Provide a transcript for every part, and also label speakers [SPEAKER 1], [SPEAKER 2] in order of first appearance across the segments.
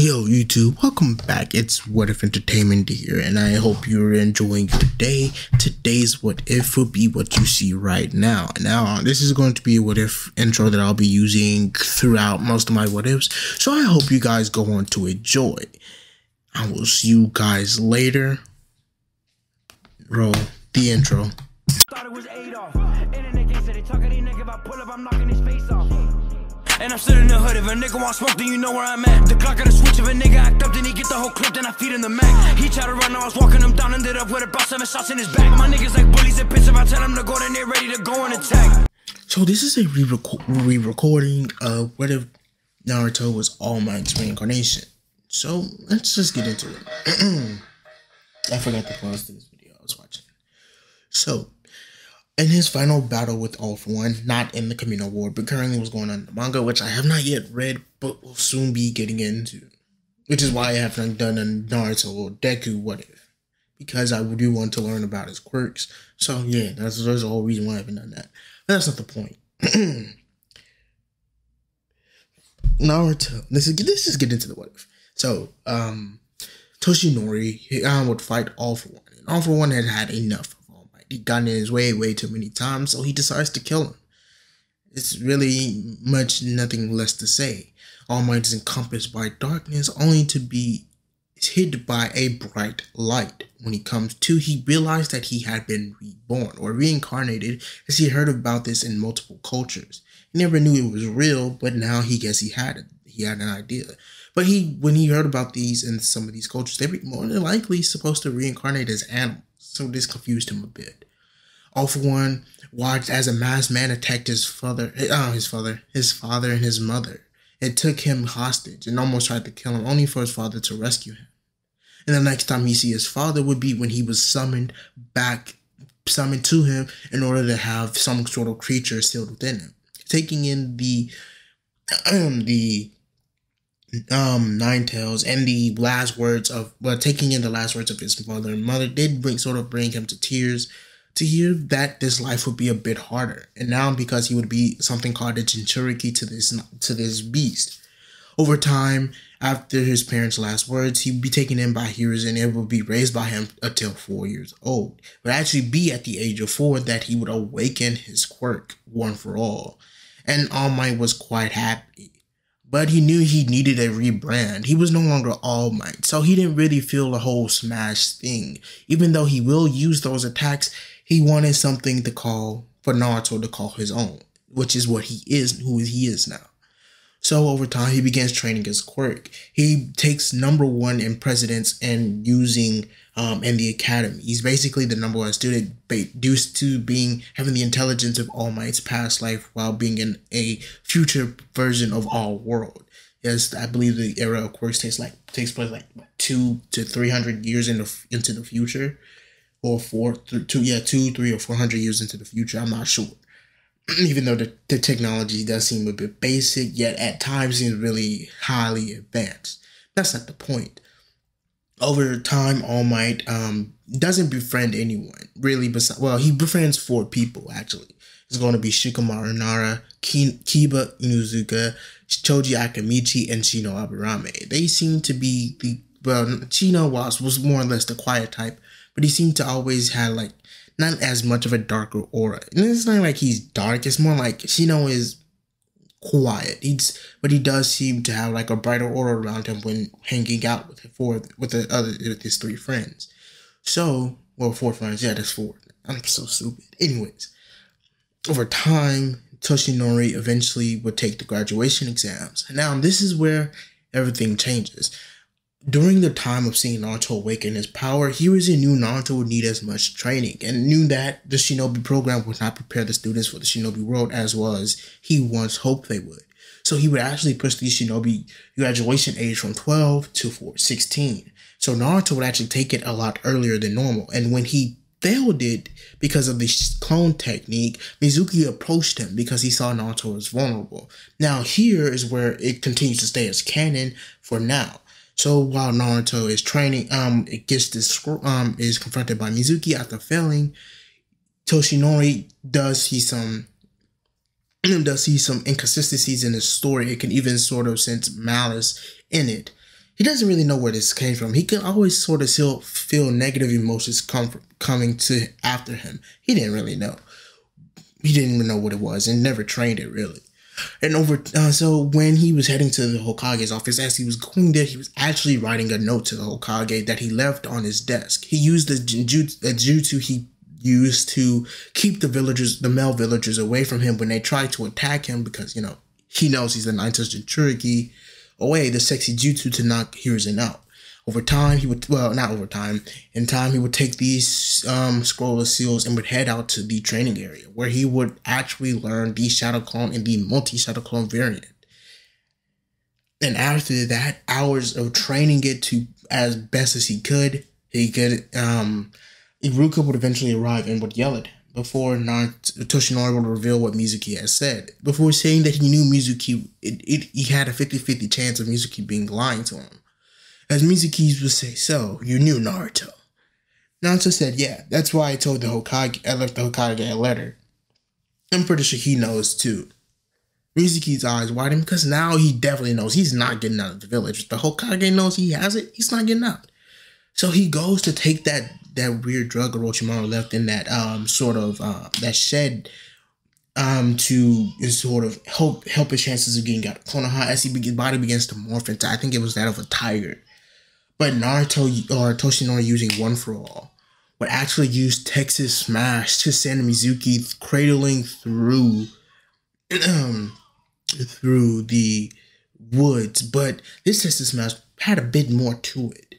[SPEAKER 1] Yo, YouTube, welcome back. It's What If Entertainment here, and I hope you're enjoying today. Today's What If will be what you see right now. Now, this is going to be a What If intro that I'll be using throughout most of my What Ifs, so I hope you guys go on to enjoy. I will see you guys later. Roll the intro. And I'm still in the hood. If a nigga want smoke, then you know where I'm at. The clock got a switch. If a nigga act up, then he get the whole clip. Then I feed him the Mac. He tried to run, I was walking him down. Ended up with about seven shots in his back. My niggas like bullies and bitch. If I tell them to go, then they ready to go and attack. So this is a re-recording of what if Naruto was All Might's reincarnation. So let's just get into it. I forgot to pause this video I was watching. So in his final battle with All For One, not in the Kamino War, but currently was going on in the manga, which I have not yet read, but will soon be getting into. Which is why I haven't done a Naruto or Deku What If. Because I do want to learn about his quirks. So yeah, that's, that's the whole reason why I haven't done that. But that's not the point. Naruto. Let's, let's just get into the What If. So, um, Toshinori um, would fight All For One. And All For One had had enough he gotten in his way way too many times, so he decides to kill him. It's really much nothing less to say. All Might is encompassed by darkness, only to be hid by a bright light. When he comes to, he realized that he had been reborn or reincarnated, as he heard about this in multiple cultures. He never knew it was real, but now he guess he had it. He had an idea. But he, when he heard about these in some of these cultures, they were more than likely supposed to reincarnate as animals so this confused him a bit. All for one watched as a masked man attacked his father, uh, his father, his father and his mother. It took him hostage and almost tried to kill him, only for his father to rescue him. And the next time he see his father would be when he was summoned back, summoned to him in order to have some sort of creature sealed within him. Taking in the um, the um nine tails and the last words of well taking in the last words of his father and mother did bring sort of bring him to tears to hear that this life would be a bit harder. And now because he would be something called a jinchuriki to this to this beast. Over time after his parents last words he'd be taken in by heroes and it would be raised by him until four years old. But actually be at the age of four that he would awaken his quirk one for all. And all might was quite happy but he knew he needed a rebrand. He was no longer All Might, so he didn't really feel the whole Smash thing. Even though he will use those attacks, he wanted something to call for Naruto to call his own, which is what he is, who he is now. So over time, he begins training his quirk. He takes number one in presidents and using um, in the academy. He's basically the number one student due to being having the intelligence of All Might's past life while being in a future version of All World. Yes, I believe the era of quirks takes like takes place like two to three hundred years in the, into the future, or four, two, yeah, two, three, or four hundred years into the future. I'm not sure. Even though the, the technology does seem a bit basic, yet at times seems really highly advanced. That's not the point over time, All Might um, doesn't befriend anyone really. Besides, well, he befriends four people actually. It's going to be Shikamaru Nara, Kiba Inuzuka, Choji Akimichi, and Shino Aburame. They seem to be the well, Shino was was more or less the quiet type, but he seemed to always have like not as much of a darker aura. And it's not like he's dark. It's more like Shino is quiet. He's but he does seem to have like a brighter aura around him when hanging out with four with the other with his three friends. So well four friends, yeah, that's four. I'm so stupid. Anyways, over time, Toshinori eventually would take the graduation exams. Now this is where everything changes. During the time of seeing Naruto awaken his power, Hiruzen knew Naruto would need as much training and knew that the Shinobi program would not prepare the students for the Shinobi world as well as he once hoped they would. So he would actually push the Shinobi graduation age from 12 to 16. So Naruto would actually take it a lot earlier than normal. And when he failed it because of the clone technique, Mizuki approached him because he saw Naruto as vulnerable. Now here is where it continues to stay as canon for now. So while Naruto is training, um, it gets this um is confronted by Mizuki after failing. Toshinori does see some does see some inconsistencies in the story. It can even sort of sense malice in it. he doesn't really know where this came from. He can always sort of still feel negative emotions come from, coming to after him. He didn't really know. He didn't even know what it was and never trained it really. And over, uh, so when he was heading to the Hokage's office, as he was going there, he was actually writing a note to the Hokage that he left on his desk. He used the jutsu, the jutsu he used to keep the villagers, the male villagers, away from him when they tried to attack him because you know he knows he's the ninth Jinchuriki away the sexy jutsu to knock Hiruzen out. Over time, he would, well, not over time, in time, he would take these um, scroll of seals and would head out to the training area where he would actually learn the Shadow Clone and the multi Shadow Clone variant. And after that, hours of training it to as best as he could, he could, um, Iruka would eventually arrive and would yell at him before Toshinori would reveal what Mizuki had said. Before saying that he knew Mizuki, it, it, he had a 50-50 chance of Mizuki being lying to him. As Mizuki would say, so, you knew Naruto. Naruto said, yeah, that's why I told the Hokage, I left the Hokage a letter. I'm pretty sure he knows too. Mizuki's eyes widen because now he definitely knows he's not getting out of the village. The Hokage knows he has it, he's not getting out. So he goes to take that that weird drug Orochimaru left in that um sort of uh, that shed um to sort of help help his chances of getting out of Konoha as he body begins to morph into I think it was that of a tiger. But Naruto or Toshinori using one for all would actually use Texas Smash to send Mizuki cradling through through the woods. But this Texas Smash had a bit more to it.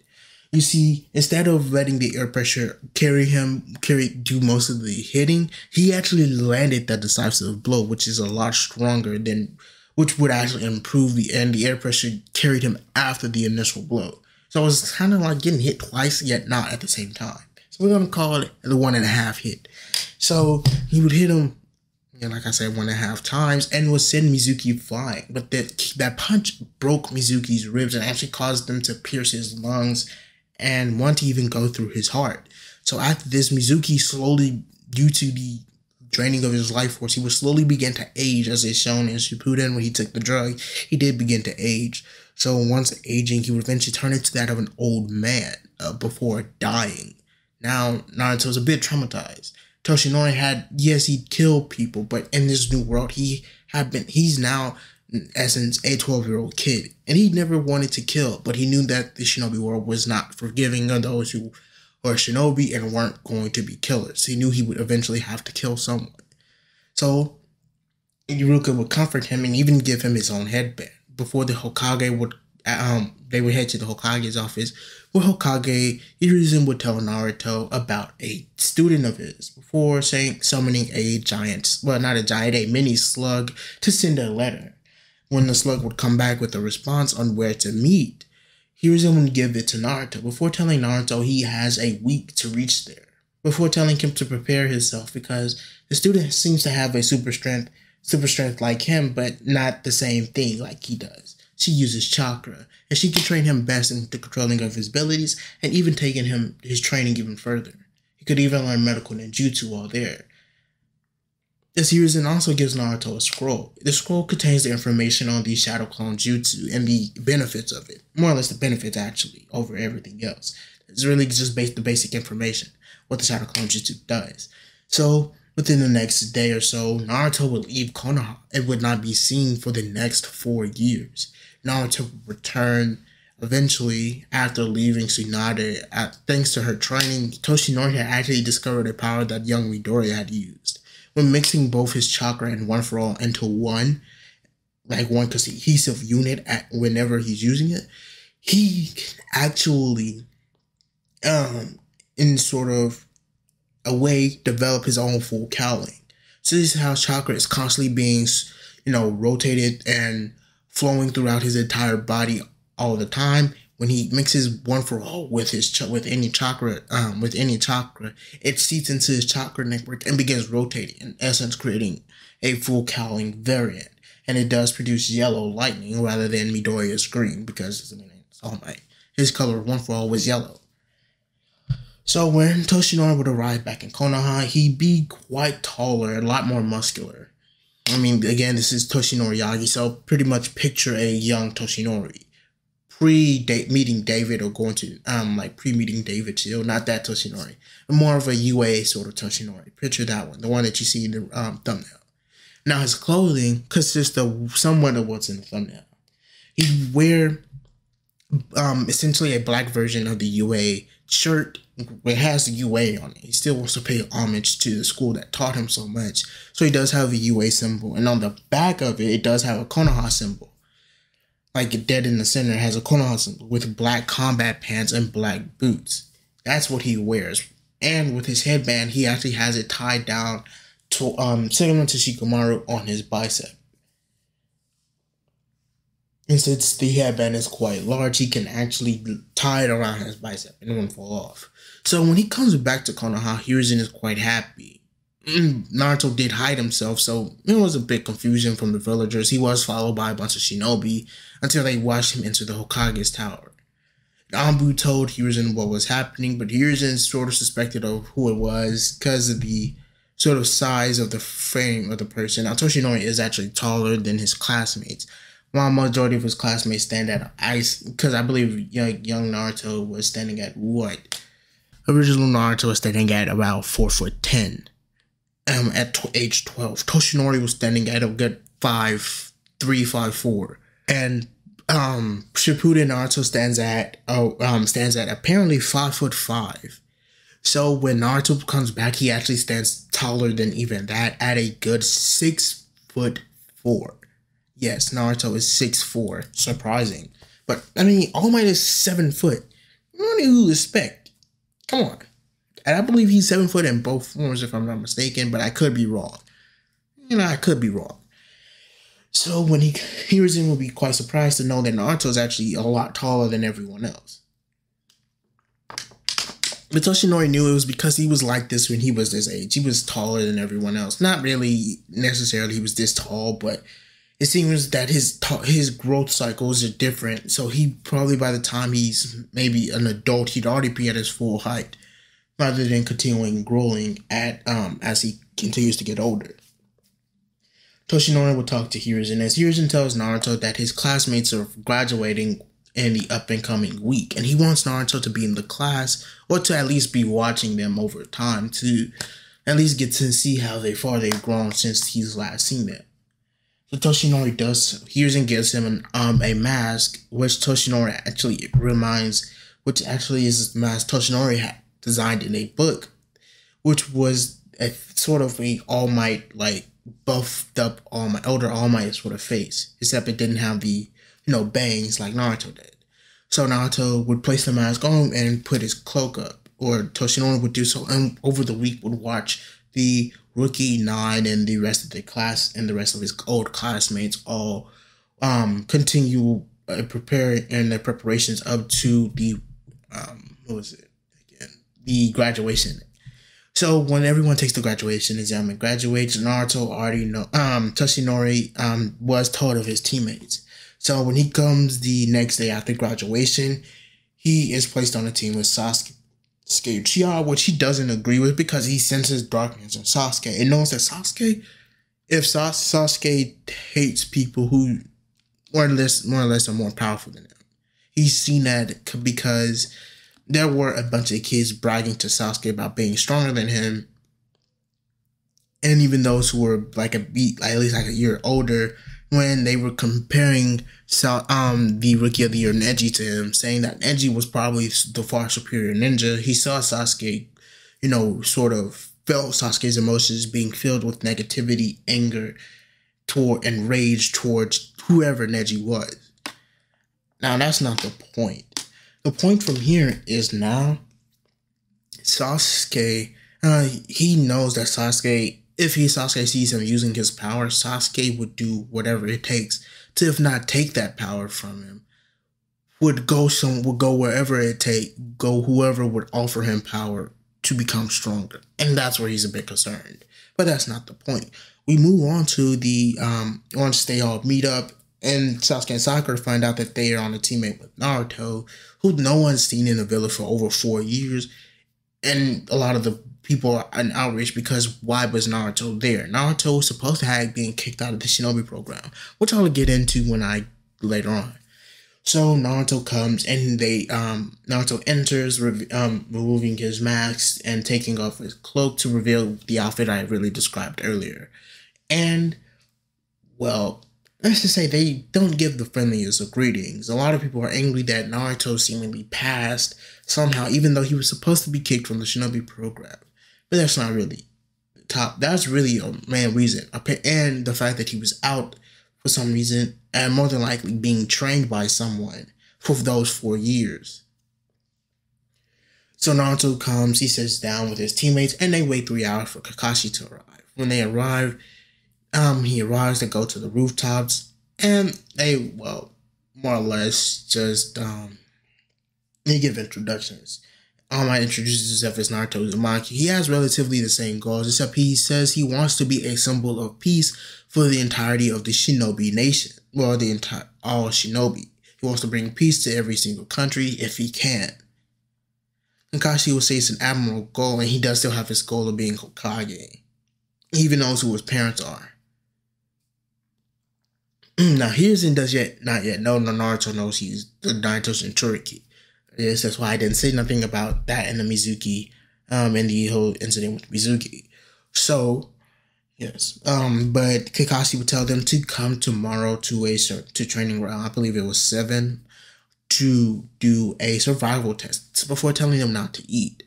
[SPEAKER 1] You see, instead of letting the air pressure carry him, carry do most of the hitting, he actually landed that decisive blow, which is a lot stronger than, which would actually improve the and the air pressure carried him after the initial blow. So it was kind of like getting hit twice, yet not at the same time. So we're gonna call it the one and a half hit. So he would hit him, you know, like I said, one and a half times, and would send Mizuki flying. But that that punch broke Mizuki's ribs and actually caused them to pierce his lungs and want to even go through his heart. So after this, Mizuki slowly, due to the draining of his life force, he would slowly begin to age, as is shown in Shippuden when he took the drug. He did begin to age. So once aging, he would eventually turn into that of an old man uh, before dying. Now Naruto was a bit traumatized. Toshinori had yes, he'd killed people, but in this new world, he had been. He's now in essence, a 12 year old kid. And he never wanted to kill, but he knew that the shinobi world was not forgiving of those who were shinobi and weren't going to be killers. He knew he would eventually have to kill someone. So, Iruka would comfort him and even give him his own headband. Before the Hokage would, um, they would head to the Hokage's office, where Hokage Hiruzen would tell Naruto about a student of his before saying summoning a giant, well, not a giant, a mini slug to send a letter when the slug would come back with a response on where to meet, able to give it to Naruto before telling Naruto he has a week to reach there. Before telling him to prepare himself because the student seems to have a super strength, super strength like him, but not the same thing like he does. She uses chakra, and she can train him best in the controlling of his abilities and even taking him his training even further. He could even learn medical ninjutsu while there. This Hiruzen also gives Naruto a scroll. The scroll contains the information on the Shadow Clone Jutsu and the benefits of it. More or less the benefits, actually, over everything else. It's really just based the basic information, what the Shadow Clone Jutsu does. So, within the next day or so, Naruto would leave Konoha and would not be seen for the next four years. Naruto would return eventually after leaving Tsunade. thanks to her training, Toshinori had actually discovered a power that young Midoriya had used when mixing both his chakra and one for all into one, like one cohesive unit at whenever he's using it, he actually, um, in sort of a way, develop his own full cowling. So this is how chakra is constantly being, you know, rotated and flowing throughout his entire body all the time when he mixes one for all with his ch- with any chakra um, with any chakra, it seeps into his chakra network and begins rotating, in essence, creating a full cowling variant. And it does produce yellow lightning rather than Midoriya's green because I mean, it's All Might. His color one for all was yellow. So when Toshinori would arrive back in Konoha, he'd be quite taller, a lot more muscular. I mean, again, this is Toshinori Yagi, so pretty much picture a young Toshinori pre meeting David or going to um like pre meeting David Shield, not that Toshinori, more of a UA sort of Toshinori. Picture that one, the one that you see in the um, thumbnail. Now his clothing consists of somewhat of what's in the thumbnail. He'd wear um essentially a black version of the UA shirt it has the UA on it. He still wants to pay homage to the school that taught him so much. So he does have a UA symbol. And on the back of it, it does have a Konoha symbol. Like dead in the center has a Konoha symbol with black combat pants and black boots. That's what he wears. And with his headband, he actually has it tied down to um similar to Shikamaru on his bicep. And since the headband is quite large, he can actually tie it around his bicep and it won't fall off. So when he comes back to Konoha, Hiruzen is quite happy. Mm, Naruto did hide himself, so it was a bit confusion from the villagers. He was followed by a bunch of shinobi until they watched him enter the Hokage's tower. Anbu told Hiruzen what was happening, but Hiruzen sort of suspected of who it was because of the sort of size of the frame of the person. Now Toshinori is actually taller than his classmates. While majority of his classmates stand at ice, because I believe young, young Naruto was standing at what? Original Naruto was standing at about four foot ten. Um, at t- age twelve, Toshinori was standing at a good five three five four, and um Shippuden Naruto stands at oh um stands at apparently five foot five. So when Naruto comes back, he actually stands taller than even that at a good six foot four. Yes, Naruto is six four. Surprising. But I mean All Might is seven foot. What do you expect? Come on. And I believe he's seven foot in both forms if I'm not mistaken, but I could be wrong. You know, I could be wrong. So when he Hiruzen will be quite surprised to know that Naruto is actually a lot taller than everyone else. But Toshinori knew it was because he was like this when he was this age. He was taller than everyone else. Not really necessarily he was this tall, but it seems that his his growth cycles are different. So he probably by the time he's maybe an adult, he'd already be at his full height, rather than continuing growing at um as he continues to get older. Toshinori will talk to Hiruzen as Hiruzen tells Naruto that his classmates are graduating in the up and coming week, and he wants Naruto to be in the class or to at least be watching them over time to at least get to see how they far they've grown since he's last seen them. So Toshinori does Hiruzen gives him an, um a mask, which Toshinori actually reminds, which actually is a mask Toshinori had designed in a book, which was a sort of a All Might like buffed up All Might older All Might sort of face, except it didn't have the you know bangs like Naruto did. So Naruto would place the mask on and put his cloak up, or Toshinori would do so, and over the week would watch the rookie nine and the rest of the class and the rest of his old classmates all um continue uh, preparing and their preparations up to the um what was it again? The graduation. So when everyone takes the graduation exam and graduates naruto already know um toshinori um was told of his teammates. So when he comes the next day after graduation he is placed on a team with sasuke Uchiha, which he doesn't agree with because he senses darkness in Sasuke. And knows that Sasuke, if Sas- Sasuke hates people who more or less more or less are more powerful than him, he's seen that because there were a bunch of kids bragging to Sasuke about being stronger than him, and even those who were like a beat, like at least like a year older, when they were comparing um the rookie of the year Neji to him, saying that Neji was probably the far superior ninja. He saw Sasuke, you know, sort of felt Sasuke's emotions being filled with negativity, anger, toward and rage towards whoever Neji was. Now that's not the point. The point from here is now Sasuke. Uh, he knows that Sasuke if he Sasuke sees him using his power, Sasuke would do whatever it takes to, if not take that power from him, would go some would go wherever it take, go whoever would offer him power to become stronger, and that's where he's a bit concerned. But that's not the point. We move on to the um once they all meet up, and Sasuke and Sakura find out that they are on a teammate with Naruto, who no one's seen in the village for over four years, and a lot of the people an outrage because why was Naruto there? Naruto was supposed to have been kicked out of the Shinobi program, which I'll get into when I later on. So Naruto comes and they um Naruto enters, um, removing his mask and taking off his cloak to reveal the outfit I really described earlier. And well, let's just say they don't give the friendliest of greetings. A lot of people are angry that Naruto seemingly passed somehow, even though he was supposed to be kicked from the Shinobi program. But that's not really top. That's really a main reason. And the fact that he was out for some reason, and more than likely being trained by someone for those four years. So Naruto comes, he sits down with his teammates, and they wait three hours for Kakashi to arrive. When they arrive, um, he arrives, they go to the rooftops, and they, well, more or less just, um, they give introductions. Might introduces himself as Naruto Uzumaki. He has relatively the same goals, except he says he wants to be a symbol of peace for the entirety of the Shinobi nation. Well, the entire all Shinobi. He wants to bring peace to every single country if he can. Kakashi will say it's an admirable goal, and he does still have his goal of being Hokage. He even knows who his parents are. now, Hiruzen does yet not yet know Naruto knows he's the Naruto Jinchuriki is. That's why I didn't say nothing about that in the Mizuki, um, and the whole incident with Mizuki. So, yes. Um, but Kakashi would tell them to come tomorrow to a to training ground. I believe it was seven to do a survival test before telling them not to eat.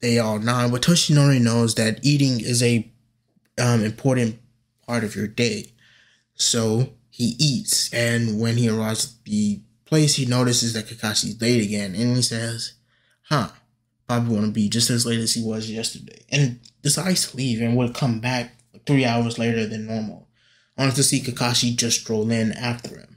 [SPEAKER 1] They are nine, but Toshinori knows that eating is a um, important part of your day. So he eats, and when he arrives at the place, he notices that Kakashi's late again, and he says, "Huh, probably want to be just as late as he was yesterday," and decides to leave and would come back three hours later than normal, only to see Kakashi just stroll in after him.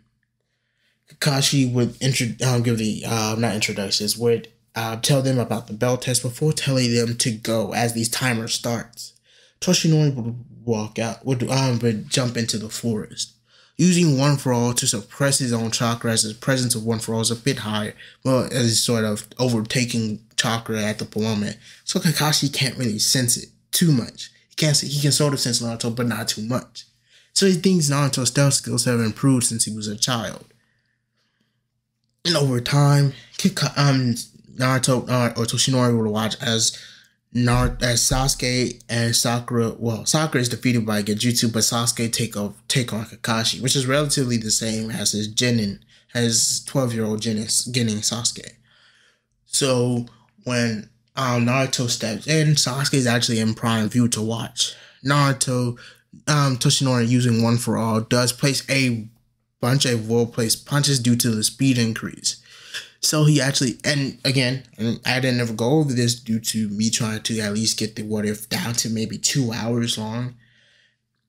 [SPEAKER 1] Kakashi would intro- um, give the uh, not introductions would uh, tell them about the bell test before telling them to go as these timers starts. Toshinori would walk out would um would jump into the forest using One For All to suppress his own chakra as the presence of One For All is a bit higher, well, as sort of overtaking chakra at the moment. So Kakashi can't really sense it too much. He can't he can sort of sense Naruto, but not too much. So he thinks Naruto's stealth skills have improved since he was a child. And over time, um, Naruto uh, or Toshinori would watch as Naruto, as Sasuke and Sakura, well, Sakura is defeated by Genjutsu, but Sasuke take off take on Kakashi, which is relatively the same as his Genin, as twelve year old Genin, Genin Sasuke. So when um, Naruto steps in, Sasuke is actually in prime view to watch. Naruto, um, Toshinori using one for all does place a bunch of well placed punches due to the speed increase. So he actually, and again, I didn't ever go over this due to me trying to at least get the what if down to maybe two hours long.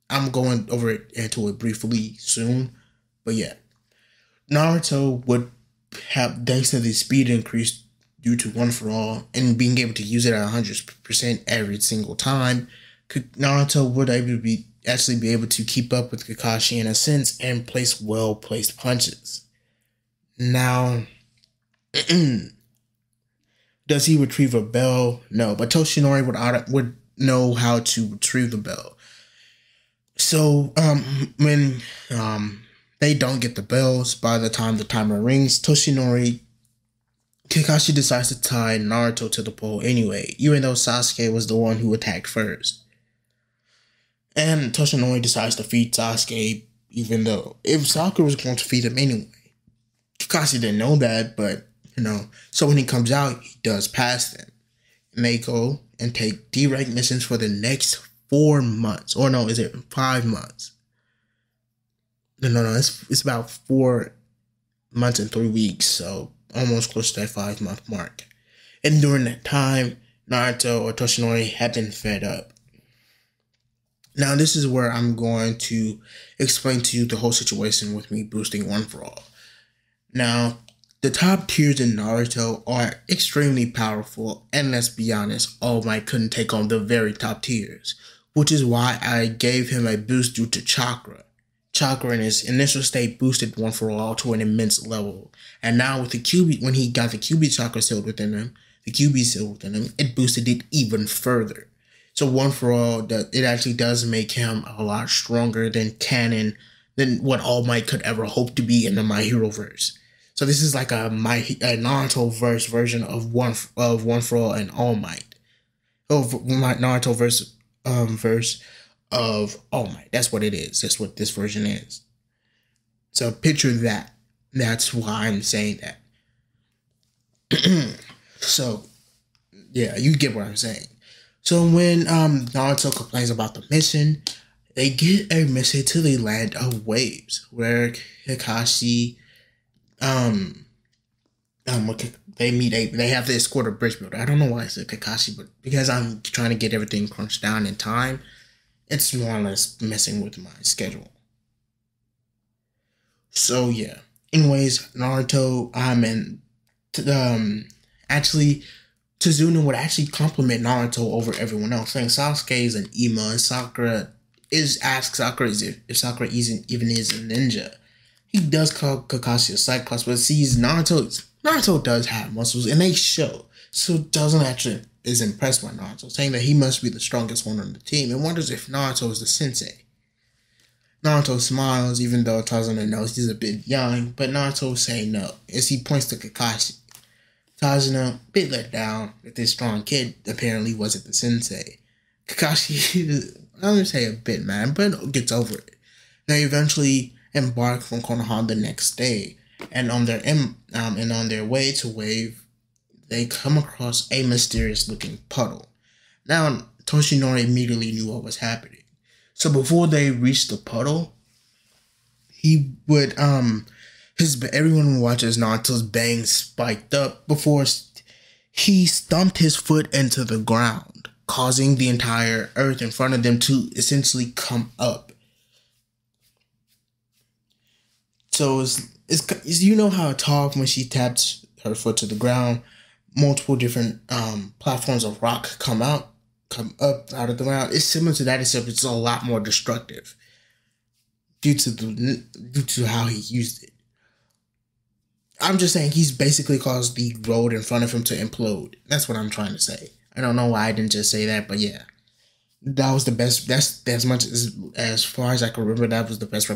[SPEAKER 1] I'm going over it into it briefly soon, but yeah, Naruto would have thanks to the speed increase due to one for all and being able to use it at hundred percent every single time. Could Naruto would able to be actually be able to keep up with Kakashi in a sense and place well placed punches. Now Does he retrieve a bell? No, but Toshinori would would know how to retrieve the bell. So um, when um, they don't get the bells by the time the timer rings, Toshinori Kakashi decides to tie Naruto to the pole anyway, even though Sasuke was the one who attacked first. And Toshinori decides to feed Sasuke, even though if Sakura was going to feed him anyway. Kakashi didn't know that, but you know, so when he comes out, he does pass them. And they go and take D-rank missions for the next four months. Or no, is it five months? No, no, no. It's it's about four months and three weeks, so almost close to that five month mark. And during that time, Naruto or Toshinori had been fed up. Now, this is where I'm going to explain to you the whole situation with me boosting One For All. Now, the top tiers in Naruto are extremely powerful, and let's be honest, All Might couldn't take on the very top tiers, which is why I gave him a boost due to chakra. Chakra in his initial state boosted One For All to an immense level, and now with the Kyuubi, when he got the Kyuubi chakra sealed within him, the QB sealed within him, it boosted it even further. So One For All, it actually does make him a lot stronger than canon than what All Might could ever hope to be in the My Hero verse. So this is like a my a Naruto verse version of one of One for All and All Might. Oh, my Naruto verse um verse of All Might. That's what it is. That's what this version is. So picture that. That's why I'm saying that. so yeah, you get what I'm saying. So when um Naruto complains about the mission, they get a mission to the land of waves, where Kakashi, um, um, they meet a they have to escort a bridge builder. I don't know why I said Kakashi, but because I'm trying to get everything crunched down in time, it's more or less messing with my schedule. So yeah. Anyways, Naruto, um, and um, actually Tazuna would actually compliment Naruto over everyone else, saying Sasuke is an emo and Sakura is ask Sakura if, if Sakura isn't even is a ninja. He does call Kakashi a Cyclops, but sees Naruto Naruto does have muscles and they show. So doesn't actually is impressed by Naruto, saying that he must be the strongest one on the team and wonders if Naruto is the sensei. Naruto smiles even though Tazuna knows he's a bit young, but Naruto saying no as he points to Kakashi. Tazuna, a bit let down that this strong kid apparently wasn't the sensei. Kakashi, I'm gonna say a bit mad, but gets over it. They eventually embark from Konoha the next day, and on their um, and on their way to Wave, they come across a mysterious looking puddle. Now Toshinori immediately knew what was happening. So before they reached the puddle, he would um his everyone watches Naruto's bang spiked up before he stumped his foot into the ground, causing the entire earth in front of them to essentially come up. So it's, it's you know how Toph when she taps her foot to the ground, multiple different um, platforms of rock come out, come up out of the ground. It's similar to that, except it's a lot more destructive due to the due to how he used it. I'm just saying he's basically caused the road in front of him to implode. That's what I'm trying to say. I don't know why I didn't just say that, but yeah, that was the best. That's as much as as far as I can remember. That was the best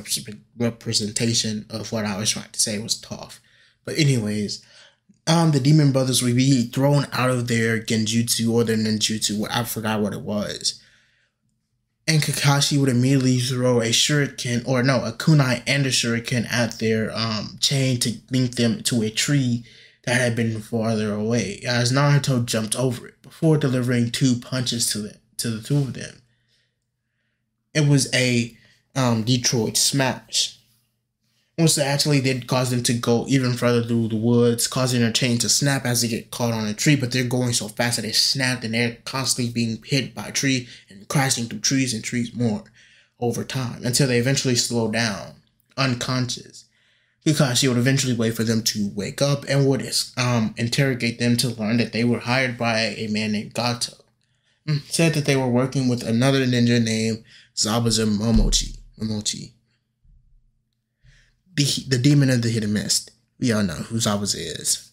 [SPEAKER 1] representation of what I was trying to say was Toph. But anyways, um, the demon brothers would be thrown out of their genjutsu or their ninjutsu. I forgot what it was and Kakashi would immediately throw a shuriken, or no, a kunai and a shuriken at their um, chain to link them to a tree that had been farther away. As Naruto jumped over it before delivering two punches to them, to the two of them. It was a um, Detroit smash which actually did cause them to go even further through the woods, causing their chain to snap as they get caught on a tree. But they're going so fast that they snapped and they're constantly being hit by a tree and crashing through trees and trees more over time until they eventually slow down, unconscious. Kakashi would eventually wait for them to wake up and would um, interrogate them to learn that they were hired by a man named Gato. Hmm, said that they were working with another ninja named Zabuza Momochi. Momochi the the demon of the hidden mist. We all know who Zabuza is.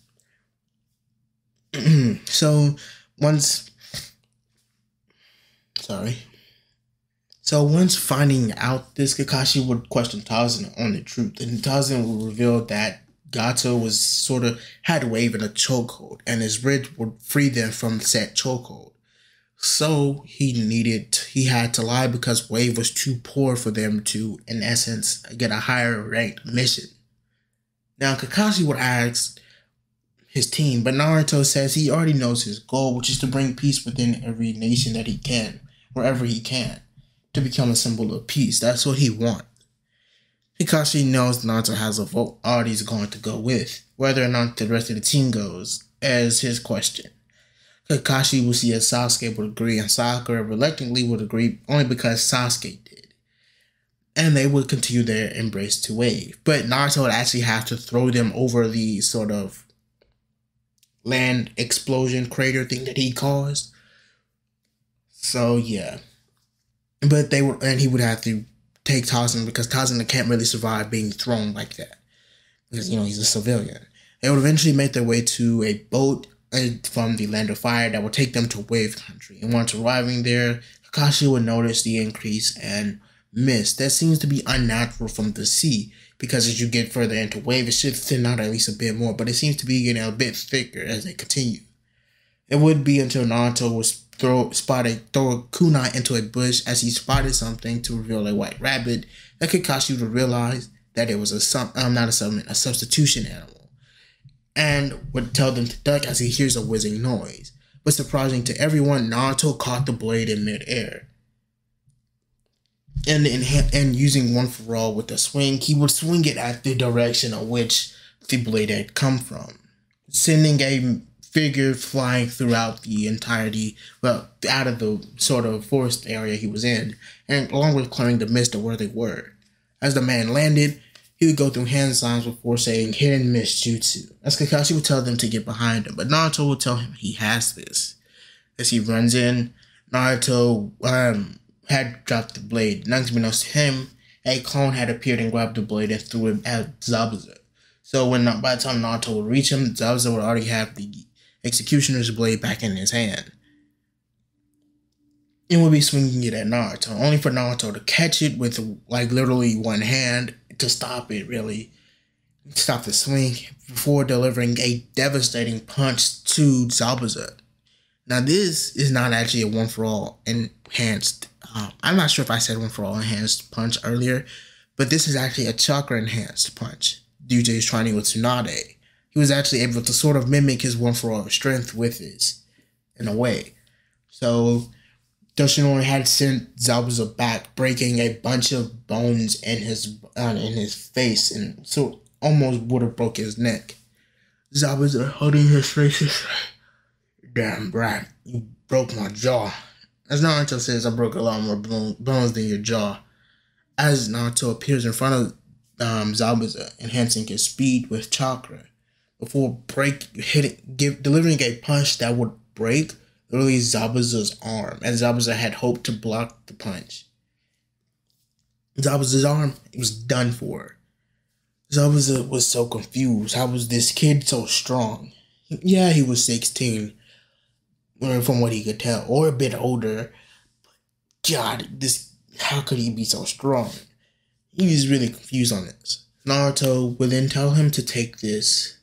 [SPEAKER 1] so once sorry. So once finding out this, Kakashi would question Tazuna on the truth, and Tazuna would reveal that Gato was sort of had wave in a chokehold, and his bridge would free them from said chokehold. So he needed, he had to lie because Wave was too poor for them to, in essence, get a higher ranked mission. Now, Kakashi would ask his team, but Naruto says he already knows his goal, which is to bring peace within every nation that he can, wherever he can, to become a symbol of peace. That's what he wants. Kakashi knows Naruto has a vote all he's going to go with. Whether or not the rest of the team goes as his question. Kakashi would see as Sasuke would agree, and Sakura reluctantly would agree only because Sasuke did. And they would continue their embrace to wave. But Naruto would actually have to throw them over the sort of land explosion crater thing that he caused. So yeah. But they were and he would have to take Tazuna because Tazuna can't really survive being thrown like that. Because you know he's a civilian. They would eventually make their way to a boat from the land of fire that will take them to Wave Country. And once arriving there, Kakashi would notice the increase and mist that seems to be unnatural from the sea because as you get further into wave, it should thin out at least a bit more, but it seems to be getting a bit thicker as they continue. It would be until Naruto was throw spotted throw a kunai into a bush as he spotted something to reveal a white rabbit that Kakashi would realize that it was a um, not a supplement, a substitution animal. And would tell them to duck as he hears a whizzing noise. But surprising to everyone, Naruto caught the blade in midair. And, and and using one for all with a swing, he would swing it at the direction of which the blade had come from, sending a figure flying throughout the entirety, well, out of the sort of forest area he was in, and along with clearing the mist of where they were. As the man landed, he would go through hand signs before saying Hidden Mist Jutsu, as Kakashi would tell them to get behind him, but Naruto would tell him he has this. As he runs in, Naruto um, had dropped the blade. Unbeknownst to him, a clone had appeared and grabbed the blade and threw it at Zabuza. So when by the time Naruto would reach him, Zabuza would already have the executioner's blade back in his hand. And would be swinging it at Naruto, only for Naruto to catch it with like literally one hand to stop it, really. Stop the swing before delivering a devastating punch to Zabuza. Now, this is not actually a one for all enhanced. Um, I'm not sure if I said one for all enhanced punch earlier, but this is actually a chakra enhanced punch due to his training with Tsunade he was actually able to sort of mimic his one for all strength with his, in a way. So Toshinori had sent Zabuza back, breaking a bunch of bones in his uh, in his face, and so almost would have broke his neck. Zabuza holding his face. Damn brat, you broke my jaw. As Naruto says, I broke a lot more bones than your jaw. As Naruto appears in front of um, Zabuza, enhancing his speed with chakra before break hitting give delivering a punch that would break literally Zabuza's arm, as Zabuza had hoped to block the punch. Zabuza's arm it was done for. Zabuza was so confused. How was this kid so strong? Yeah, he was 16, from what he could tell, or a bit older. But God, this how could he be so strong? He was really confused on this. Naruto would then tell him to take this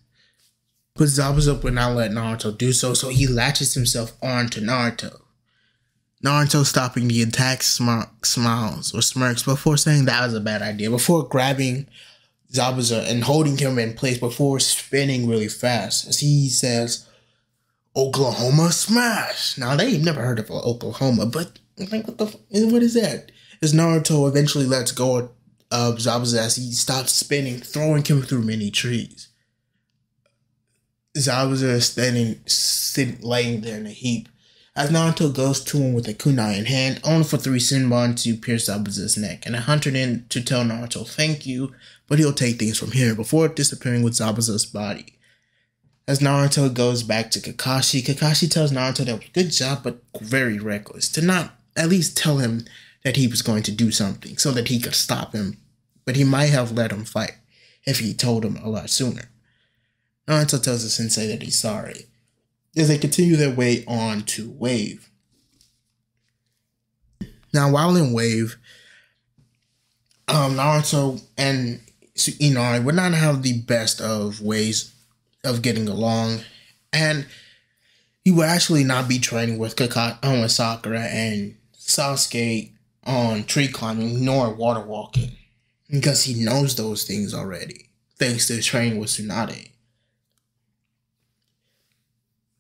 [SPEAKER 1] but Zabuza would not let Naruto do so, so he latches himself onto Naruto. Naruto stopping the attack smirk, smiles or smirks before saying that was a bad idea, before grabbing Zabuza and holding him in place before spinning really fast as he says, Oklahoma Smash. Now, they've never heard of Oklahoma, but like, what the what is that? As Naruto eventually lets go of Zabuza as he stops spinning, throwing him through many trees. Zabuza standing, sitting, laying there in a heap. As Naruto goes to him with a kunai in hand, only for three Senbon to pierce Zabuza's neck, and a hunter-nin to tell Naruto thank you, but he'll take things from here before disappearing with Zabuza's body. As Naruto goes back to Kakashi, Kakashi tells Naruto that was good job, but very reckless, to not at least tell him that he was going to do something so that he could stop him, but he might have let him fight if he told him a lot sooner. Naruto tells the sensei that he's sorry. As they continue their way on to Wave. Now, while in Wave, um, Naruto and Inari would not have the best of ways of getting along, and he would actually not be training with Kaka, um, with Sakura and Sasuke on tree climbing nor water walking because he knows those things already, thanks to training with Tsunade.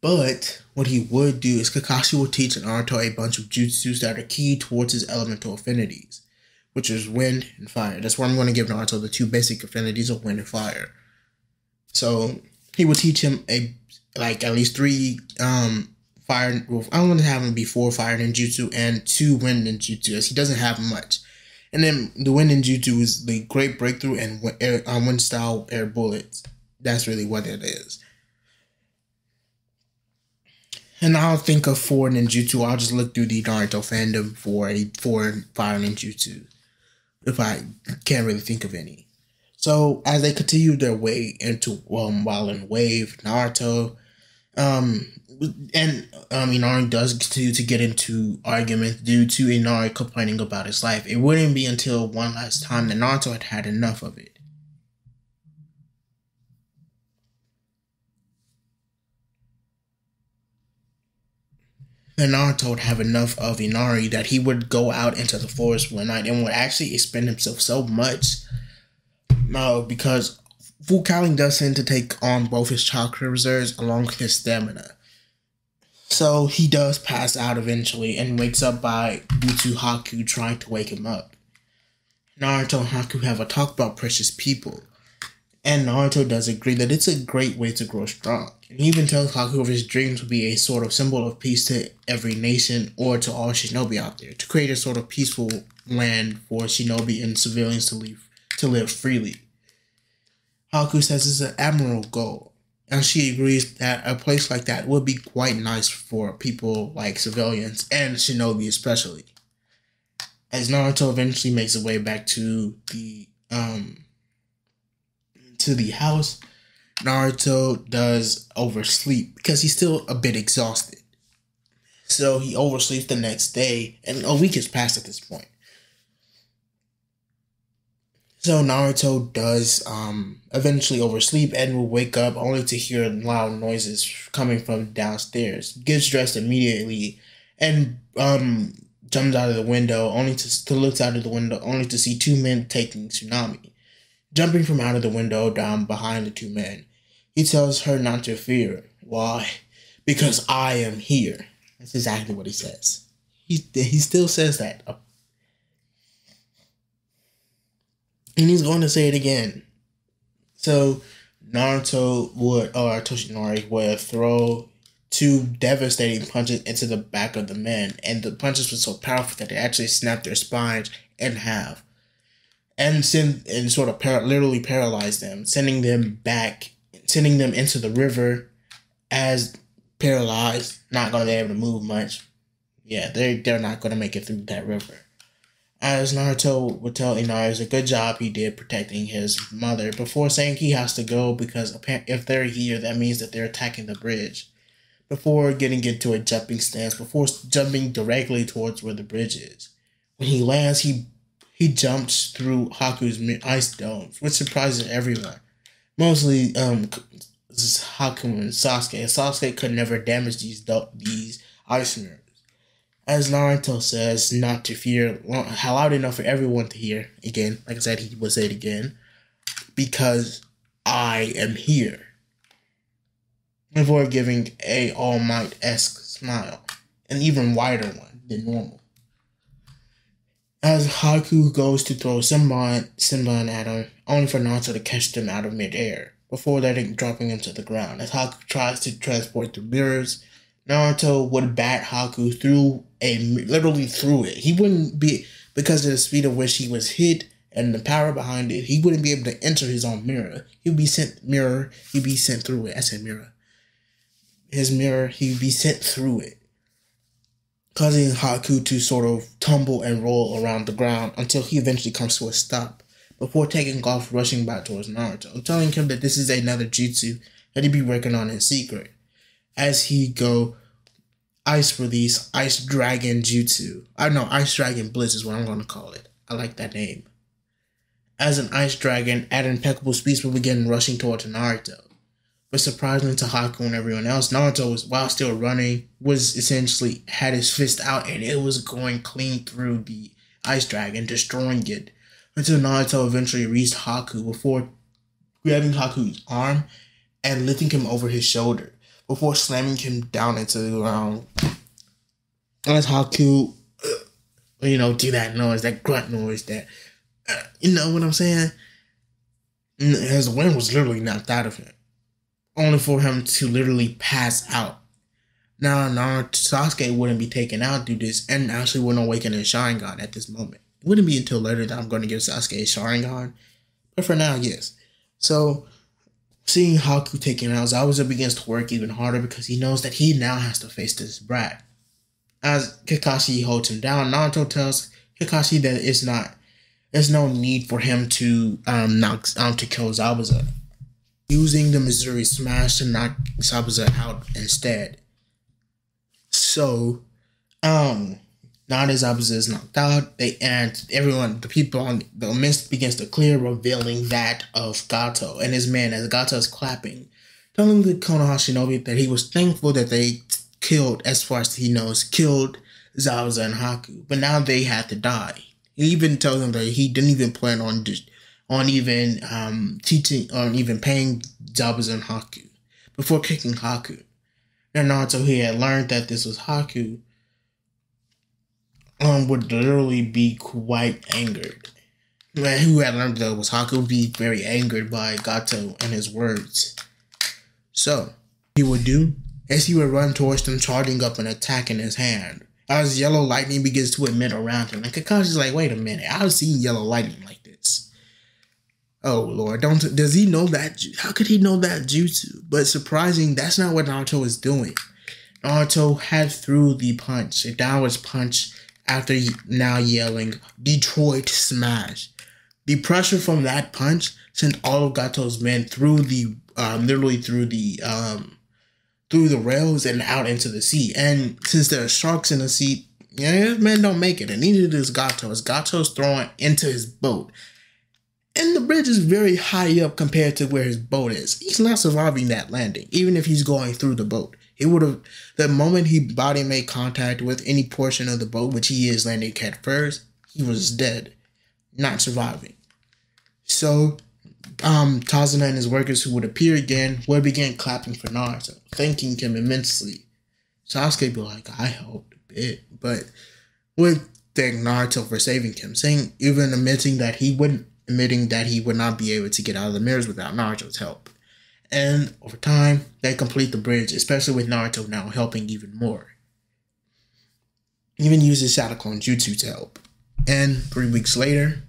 [SPEAKER 1] But what he would do is Kakashi will teach Naruto a bunch of jutsus that are key towards his elemental affinities, which is wind and fire. That's why I'm going to give Naruto the two basic affinities of wind and fire. So he will teach him a like at least three um fire. Well, I want to have him be four fire ninjutsu and two wind ninjutsu, as he doesn't have much. And then the wind ninjutsu is the great breakthrough and air, um, wind style air bullets. That's really what it is. And I'll think of four ninjutsu. I'll just look through the Naruto fandom for a four fire ninjutsu. If I can't really think of any. So as they continue their way into um, while in Wave, Naruto Um, and um, Inari does continue to get into arguments due to Inari complaining about his life. It wouldn't be until one last time that Naruto had had enough of it. That Naruto would have enough of Inari that he would go out into the forest one night and would actually expend himself so much. No, because Fukaling does tend to take on both his chakra reserves along with his stamina. So he does pass out eventually and wakes up by Butsu Haku trying to wake him up. Naruto and Haku have a talk about precious people. And Naruto does agree that it's a great way to grow strong. And he even tells Haku of his dreams will be a sort of symbol of peace to every nation or to all shinobi out there, to create a sort of peaceful land for shinobi and civilians to live to live freely. Haku says it's an admirable goal, and she agrees that a place like that would be quite nice for people like civilians and shinobi especially. As Naruto eventually makes his way back to the um to the house, Naruto does oversleep because he's still a bit exhausted. So he oversleeps the next day, and a week has passed at this point. So Naruto does um, eventually oversleep and will wake up only to hear loud noises coming from downstairs. Gets dressed immediately and um, jumps out of the window only to, to look out of the window only to see two men taking Tsunami. Jumping from out of the window down behind the two men, he tells her not to fear. Why? Because I am here. That's exactly what he says. He, he still says that and he's going to say it again. So Naruto would or Toshinori would throw two devastating punches into the back of the men, and the punches were so powerful that they actually snapped their spines in half, and send and sort of par- literally paralyzed them, sending them back, sending them into the river as paralyzed, not going to be able to move much. Yeah, they they're not going to make it through that river. As Naruto would tell Inari, a good job he did protecting his mother before saying he has to go because if they're here, that means that they're attacking the bridge. Before getting into a jumping stance, before jumping directly towards where the bridge is. When he lands, he he jumps through Haku's ice domes, which surprises everyone. Mostly um, Haku and Sasuke. And Sasuke could never damage these these ice mirrors as Naruto says, not to fear, loud enough for everyone to hear. Again, like I said, he will say it again, because I am here. Before giving a All Might esque smile, an even wider one than normal. As Haku goes to throw Simba, Senbon at him, only for Naruto to catch them out of midair, before letting dropping him to the ground. As Haku tries to transport the mirrors, Naruto would bat Haku through a literally through it. He wouldn't be because of the speed of which he was hit and the power behind it. He wouldn't be able to enter his own mirror. He'd be sent mirror. He'd be sent through it. I said mirror. His mirror. He'd be sent through it, causing Haku to sort of tumble and roll around the ground until he eventually comes to a stop before taking off, rushing back towards Naruto, telling him that this is another jutsu that he'd be working on in secret as he go ice release, ice dragon jutsu. I know ice dragon blitz is what I'm to call it. I like that name. As an ice dragon at impeccable speed will begin rushing towards Naruto. But surprisingly to Haku and everyone else, Naruto was while still running, was essentially had his fist out and it was going clean through the ice dragon, destroying it. Until Naruto eventually reached Haku before grabbing Haku's arm and lifting him over his shoulder before slamming him down into the ground. That's Haku, uh, you know, do that noise, that grunt noise, that, uh, you know what I'm saying? His wind was literally knocked out of him, only for him to literally pass out. Now, now Sasuke wouldn't be taken out through this, and actually wouldn't awaken in Sharingan at this moment. It wouldn't be until later that I'm going to give Sasuke a Sharingan, but for now, yes. So Seeing Haku taken out, Zabuza begins to work even harder because he knows that he now has to face this brat. As Kakashi holds him down, Naruto tells Kakashi that it's not there's no need for him to um knock um to kill Zabuza. Using the Missouri Smash to knock Zabuza out instead. So, um, now that Zabuza is knocked out, they and everyone, the people on the mist begins to clear, revealing that of Gato and his men as Gato is clapping, telling the Konoha Shinobi that he was thankful that they killed, as far as he knows, killed Zabuza and Haku, but now they had to die. He even tells them that he didn't even plan on just on even um, teaching on even paying Zabuza Haku before kicking Haku. And Naruto he had learned that this was Haku um would literally be quite angered. Man, who had learned that was Haku would be very angered by Gato and his words. So he would do as he would run towards them, charging up an attack in his hand. As yellow lightning begins to emit around him, and Kakashi's like, "Wait a minute, I've seen yellow lightning like this." Oh Lord, don't does he know that? How could he know that jutsu? But surprising, that's not what Naruto is doing. Naruto had threw the punch, a was punch, after now yelling Detroit Smash. The pressure from that punch sent all of Gato's men through the um, literally through the um, through the rails and out into the sea. And since there are sharks in the sea, yeah, his men don't make it. And neither does Gato. As Gato's thrown into his boat. And the bridge is very high up compared to where his boat is. He's not surviving that landing, even if he's going through the boat. He would have, the moment he body made contact with any portion of the boat, which he is landing head first, he was dead, not surviving. So um, Tazuna and his workers who would appear again would begin clapping for Naruto, thanking him immensely. Sasuke be like, I helped a bit, but would thank Naruto for saving him, saying even admitting that he wouldn't admitting that he would not be able to get out of the mirrors without Naruto's help. And over time, they complete the bridge, especially with Naruto now helping even more. Even uses Shadowclone Jutsu to help. And three weeks later,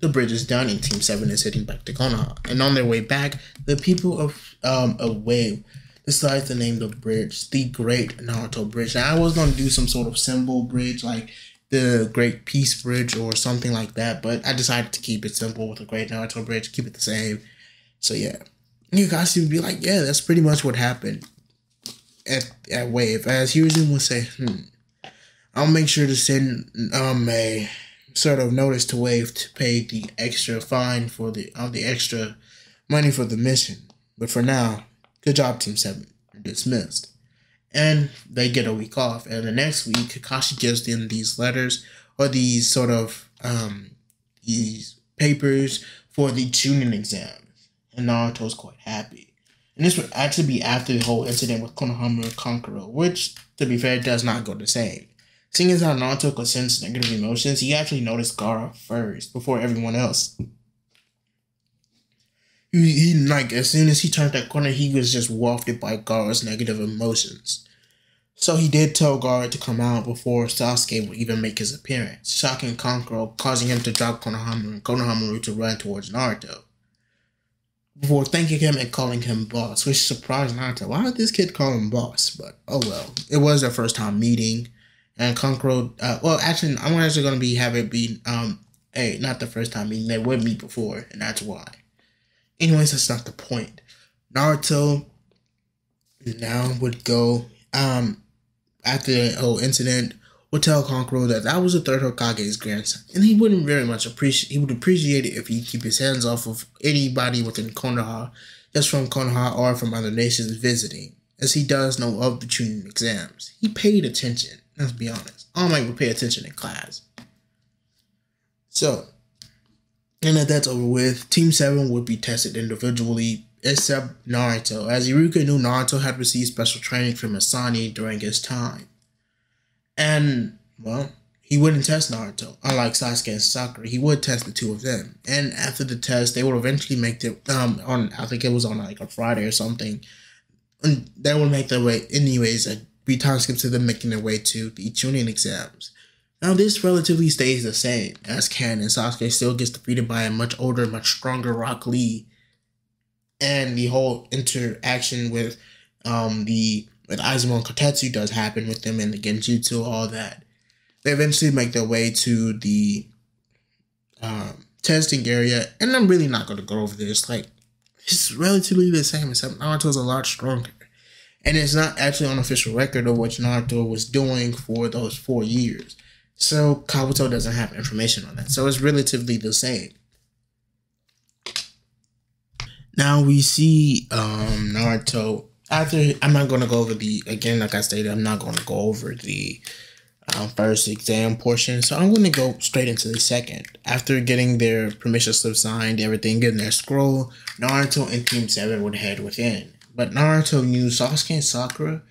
[SPEAKER 1] the bridge is done and Team 7 is heading back to Konoha. And on their way back, the people of um of Wave decide to name the bridge the Great Naruto Bridge. Now I was gonna do some sort of symbol bridge like the Great Peace Bridge or something like that, but I decided to keep it simple with the Great Naruto Bridge, keep it the same. So yeah. You guys would be like, yeah, that's pretty much what happened at, at Wave. As Hiruzen would say, hmm, I'll make sure to send um a sort of notice to Wave to pay the extra fine for the uh, the extra money for the mission. But for now, good job, Team Seven. You're dismissed, and they get a week off. And the next week, Kakashi gives them these letters or these sort of um these papers for the Chunin exams, and Naruto's quite happy. And this would actually be after the whole incident with Konohamaru Kankuro, which, to be fair, does not go the same. Seeing as how Naruto could sense negative emotions, he actually noticed Gaara first before everyone else. He, he like as soon as he turned that corner, he was just wafted by Gaara's negative emotions. So he did tell Gaara to come out before Sasuke would even make his appearance, shocking Kankuro, causing him to drop Konohamaru and Konohamaru to run towards Naruto. Before thanking him and calling him boss, which surprised Naruto. Why did this kid call him boss? But oh well. It was their first time meeting and Kankuro. Uh, well, actually, I'm actually going to be have it be um, hey, not the first time meeting. They would meet before, and that's why. Anyways, that's not the point. Naruto now would go um after the whole incident would tell Kankuro that that was the third Hokage's grandson, and he wouldn't very much appreciate. He would appreciate it if he keep his hands off of anybody within Konoha, just from Konoha or from other nations visiting, as he does know of the Chunin exams. He paid attention Let's be honest. All Might would pay attention in class. So, and that that's over with, Team 7 would be tested individually, except Naruto, as Iruka knew Naruto had received special training from Asani during his time. And, well, he wouldn't test Naruto. Unlike Sasuke and Sakura, he would test the two of them. And after the test, they would eventually make the um on I think it was on like a Friday or something. And they would make their way anyways be time skips to them making their way to the Chunin exams. Now this relatively stays the same as Ken and Sasuke still gets defeated by a much older, much stronger Rock Lee. And the whole interaction with um the with Izumo and Kotetsu does happen with them and the Genjutsu, all that. They eventually make their way to the um, testing area, and I'm really not gonna go over this. Like it's relatively the same, except Naruto's a lot stronger. And it's not actually on official record of what Naruto was doing for those four years. So Kabuto doesn't have information on that. So it's relatively the same. Now we see um Naruto after I'm not gonna go over the again, like I stated, I'm not gonna go over the um, first exam portion. So I'm gonna go straight into the second. After getting their permission slip signed, everything, getting their scroll, Naruto and Team Seven would head within. But Naruto knew Sasuke and Sakura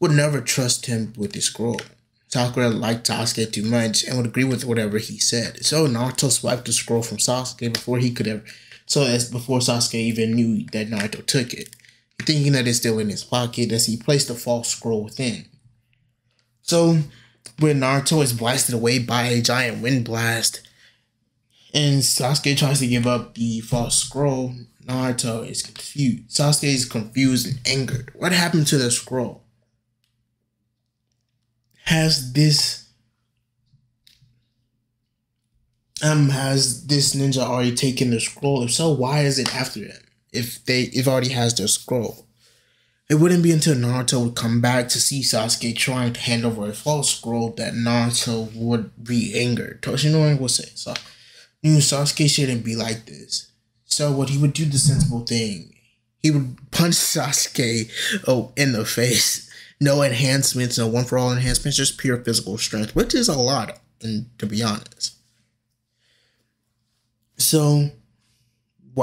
[SPEAKER 1] would never trust him with the scroll. Sakura liked Sasuke too much and would agree with whatever he said. So Naruto swiped the scroll from Sasuke before he could ever so as before Sasuke even knew that Naruto took it, thinking that it's still in his pocket as he placed the false scroll within. So when Naruto is blasted away by a giant wind blast, and Sasuke tries to give up the false scroll, Naruto is confused. Sasuke is confused and angered. What happened to the scroll? Has this um has this ninja already taken the scroll? If so, why is it after him? If they if already has their scroll. It wouldn't be until Naruto would come back to see Sasuke trying to hand over a false scroll that Naruto would be angered. Toshinori would say, so knew Sasuke shouldn't be like this. So what he would do the sensible thing. He would punch Sasuke oh in the face. No enhancements, no one for all enhancements, just pure physical strength, which is a lot, and to be honest. So,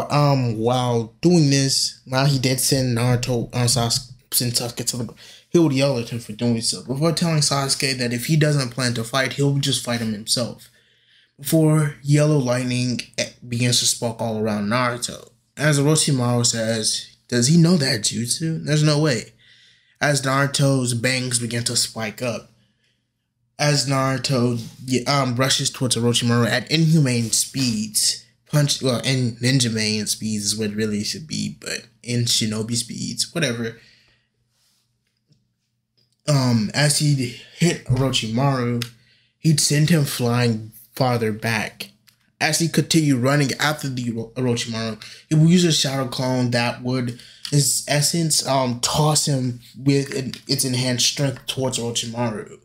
[SPEAKER 1] um, while doing this, while he did send Naruto uh, Sasuke, send Sasuke to the, he would yell at him for doing so. Before telling Sasuke that if he doesn't plan to fight, he'll just fight him himself. Before yellow lightning begins to spark all around Naruto, as Orochimaru says, does he know that jutsu? There's no way. As Naruto's bangs begin to spike up, as Naruto um, rushes towards Orochimaru at inhumane speeds, punch well in Ninja Man speeds is what really should be, but in Shinobi speeds, whatever. Um, as he hit Orochimaru, he'd send him flying farther back. As he continued running after the Orochimaru, he would use a shadow clone that would, in essence, um, toss him with its enhanced strength towards Orochimaru.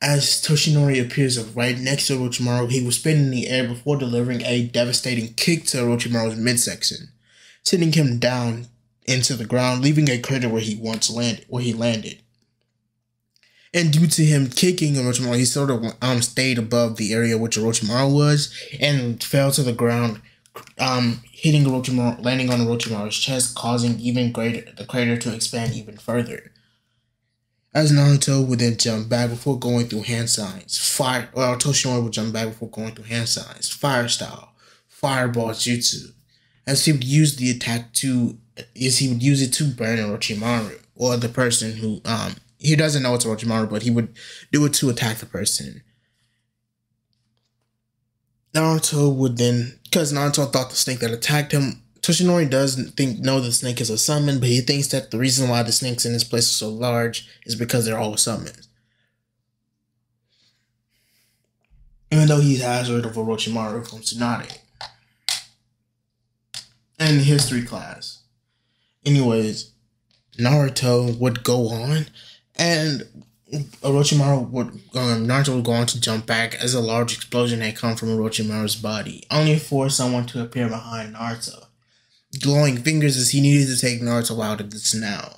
[SPEAKER 1] As Toshinori appears right next to Orochimaru, he will spin in the air before delivering a devastating kick to Orochimaru's midsection, sending him down into the ground, leaving a crater where he once landed, where he landed. And due to him kicking Orochimaru, he sort of um stayed above the area which Orochimaru was and fell to the ground, um hitting Orochimaru, landing on Orochimaru's chest, causing even greater the crater to expand even further as Naruto would then jump back before going through hand signs. Fire, well, Toshinori would jump back before going through hand signs. Fire style, fireball jutsu. As he would use the attack to, is he would use it to burn Orochimaru or the person who, um, he doesn't know it's Orochimaru, but he would do it to attack the person. Naruto would then, because Naruto thought the snake that attacked him Toshinori doesn't think know the snake is a summon, but he thinks that the reason why the snakes in this place are so large is because they're all summons. Even though he has heard of Orochimaru from Tsunade. In history class. Anyways, Naruto would go on and Orochimaru would um, Naruto would go on to jump back as a large explosion had come from Orochimaru's body, only for someone to appear behind Naruto glowing fingers as he needed to take Naruto out of the snow.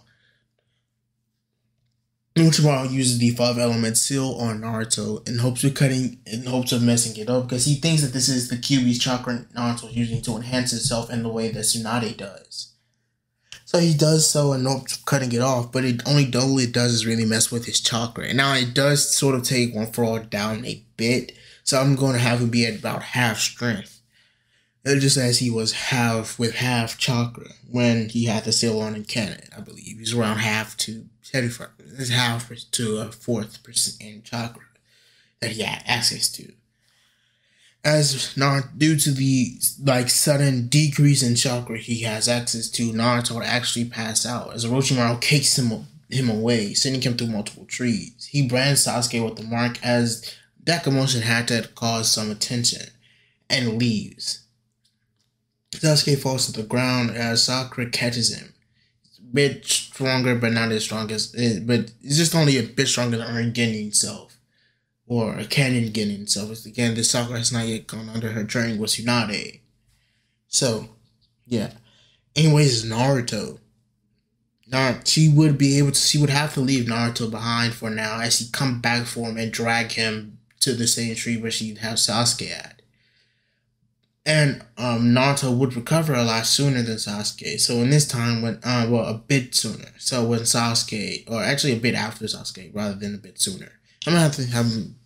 [SPEAKER 1] Orochimaru uses the five element seal on Naruto in hopes of cutting in hopes of messing it up because he thinks that this is the Kyuubi's chakra Naruto is using to enhance itself in the way that Tsunade does. So he does so in hopes of cutting it off, but it only all it does is really mess with his chakra. And now it does sort of take one for all down a bit. So I'm going to have him be at about half strength. It just as he was half with half chakra when he had the seal on in canon, I believe. He's around half to It's half to a fourth percent in chakra that he had access to. As not due to the like sudden decrease in chakra he has access to, Naruto actually pass out as Orochimaru kicks him him away, sending him through multiple trees. He brands Sasuke with the mark as that commotion had to cause some attention and leaves. Sasuke falls to the ground as Sakura catches him. Bit stronger, but not as strong as. Eh, but it's just only a bit stronger than Eren himself, or a canon Genin himself. It's again, the Sakura has not yet gone under her training with Tsunade. So, yeah. Anyways, Naruto. Not she would be able to. She would have to leave Naruto behind for now, as he come back for him and drag him to the same tree where she'd have Sasuke at and um, Naruto would recover a lot sooner than Sasuke. So in this time, when uh, well, a bit sooner. So when Sasuke, or actually a bit after Sasuke, rather than a bit sooner, I'm gonna have to have him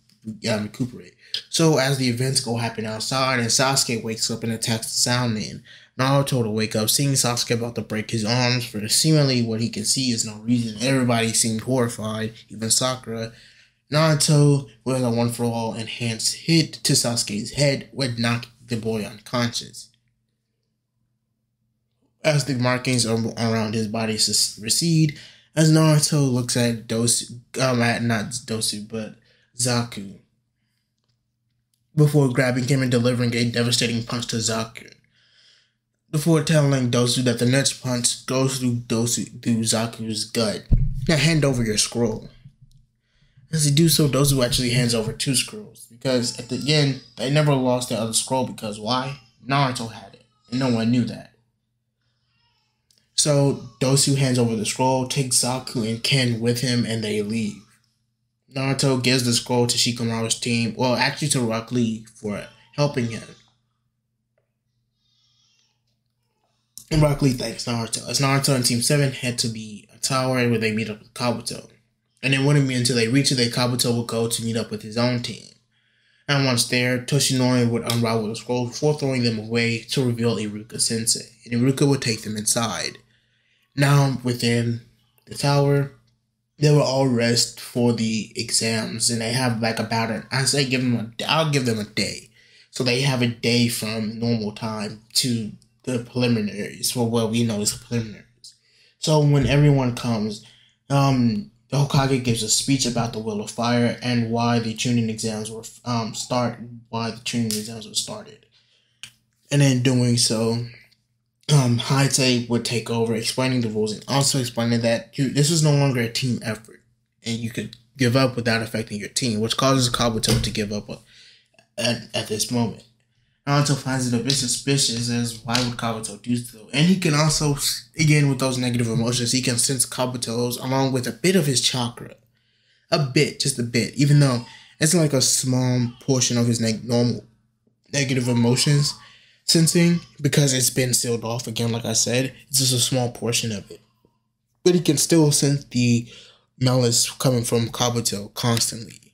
[SPEAKER 1] um, recuperate. So as the events go happen outside, and Sasuke wakes up and attacks the Sound Man, Naruto to wake up, seeing Sasuke about to break his arms for seemingly what he can see is no reason. Everybody seemed horrified, even Sakura. Naruto with a one for all enhanced hit to Sasuke's head would knock the boy unconscious. As the markings around his body recede, as Naruto looks at Dosu, um, at not Dosu, but Zaku, before grabbing him and delivering a devastating punch to Zaku. Before telling Dosu that the next punch goes through Dosu through Zaku's gut. Now hand over your scroll. As he do so, Dosu actually hands over two scrolls because at the end they never lost the other scroll because why? Naruto had it, and no one knew that. So Dosu hands over the scroll, takes Zaku and Kin with him, and they leave. Naruto gives the scroll to Shikamaru's team, well, actually to Rock Lee for helping him. And Rock Lee thanks Naruto. As Naruto and Team 7 head to the tower where they meet up with Kabuto and it wouldn't be until they reached it that Kabuto would go to meet up with his own team. And once there, Toshinori would unravel the scrolls before throwing them away to reveal Iruka Sensei, and Iruka would take them inside. Now, within the tower, they will all rest for the exams, and they have like about an I say give them a I'll give them a day, so they have a day from normal time to the preliminaries for what we know as preliminaries. So when everyone comes, um, Hokage gives a speech about the Wheel of Fire and why the Chunin exams were um start why the Chunin exams were started. And in doing so, um Hayate would take over explaining the rules and also explaining that you, this is no longer a team effort and you could give up without affecting your team, which causes Kabuto to give up at, at this moment. Naruto finds it a bit suspicious as why would Kabuto do so? And he can also, again, with those negative emotions, he can sense Kabuto's along with a bit of his chakra. A bit, just a bit, even though it's like a small portion of his neg- normal negative emotions sensing because it's been sealed off again, like I said. It's just a small portion of it. But he can still sense the malice coming from Kabuto constantly.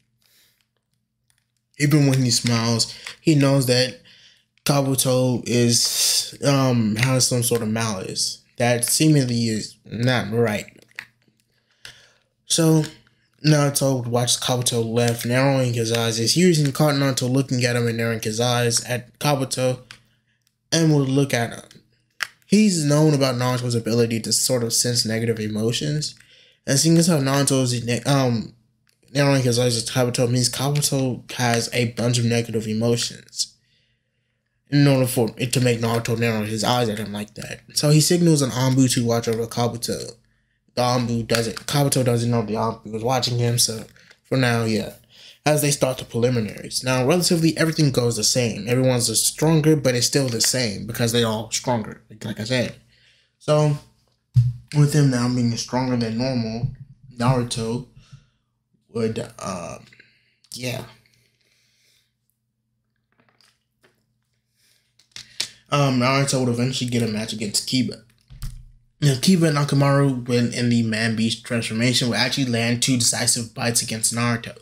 [SPEAKER 1] Even when he smiles, he knows that Kabuto is um has some sort of malice that seemingly is not right. So Naruto watches Kabuto left, narrowing his eyes. He's using caught Naruto looking at him and narrowing his eyes at Kabuto and will look at him. He's known about Naruto's ability to sort of sense negative emotions. And seeing as how Naruto is um narrowing his eyes at Kabuto means Kabuto has a bunch of negative emotions in order for it to make Naruto narrow his eyes at him like that. So he signals an Anbu to watch over Kabuto. The Anbu doesn't, Kabuto doesn't know the Anbu was watching him, so for now, yeah. As they start the preliminaries. Now, relatively, everything goes the same. Everyone's stronger, but it's still the same because they all stronger, like I said. So, with him now being stronger than normal, Naruto would, uh, yeah, um, Naruto would eventually get a match against Kiba. Now, Kiba and Akamaru, when in the Man Beast transformation, would actually land two decisive bites against Naruto.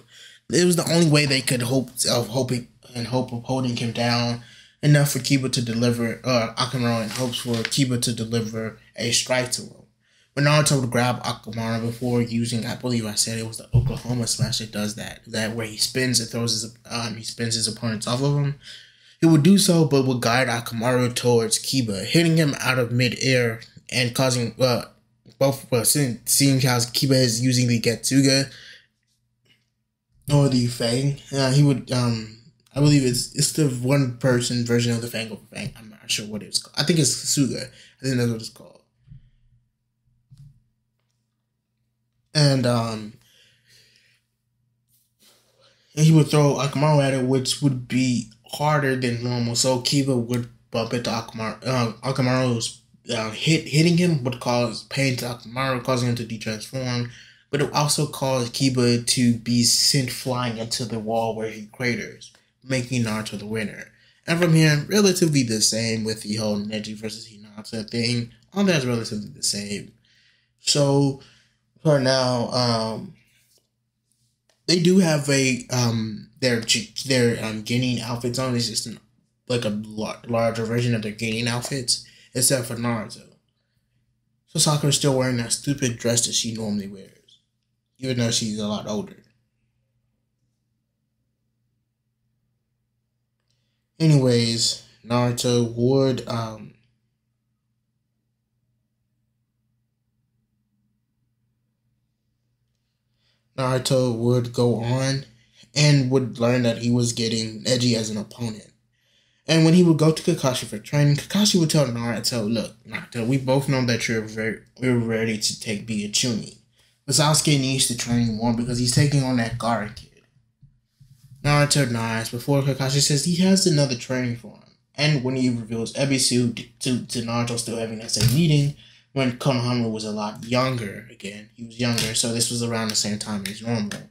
[SPEAKER 1] It was the only way they could hope of hoping and hope of holding him down enough for Kiba to deliver, uh, Akamaru in hopes for Kiba to deliver a strike to him. But Naruto would grab Akamaru before using, I believe I said it was the Oklahoma Smash that does that. That where he spins and throws his, um, he spins his opponents off of him. He would do so, but would guide Akamaru towards Kiba, hitting him out of midair and causing uh, both well, seeing, seeing how Kiba is using the Getsuga or the Fang, uh, he would um I believe it's it's the one person version of the Fang over Fang. I'm not sure what it's called. I think it's Suga. I think that's what it's called. And um and he would throw Akamaru at it, which would be harder than normal. So Kiba would bump into Akamaru. Uh, Akamaru's uh, hit hitting him would cause pain to Akamaru, causing him to detransform. But it also caused Kiba to be sent flying into the wall where he craters, making Naruto the winner. And from here, relatively the same with the whole Neji versus Hinata thing. All that's relatively the same. So for now, um, they do have a um their their um outfits on. It's just an, like a larger version of their Genin outfits, except for Naruto. So Sakura's still wearing that stupid dress that she normally wears, even though she's a lot older. Anyways, Naruto would um Naruto would go on and would learn that he was getting Neji as an opponent. And when he would go to Kakashi for training, Kakashi would tell Naruto, look, Naruto, we both know that you're very we're ready to take Chunin. But Sasuke needs to train more because he's taking on that Gaara kid. Naruto nods before Kakashi says he has another training for him. And when he reveals Ebisu to, to Naruto still having that same meeting, when Konohamaru was a lot younger again. He was younger, so this was around the same time as normal.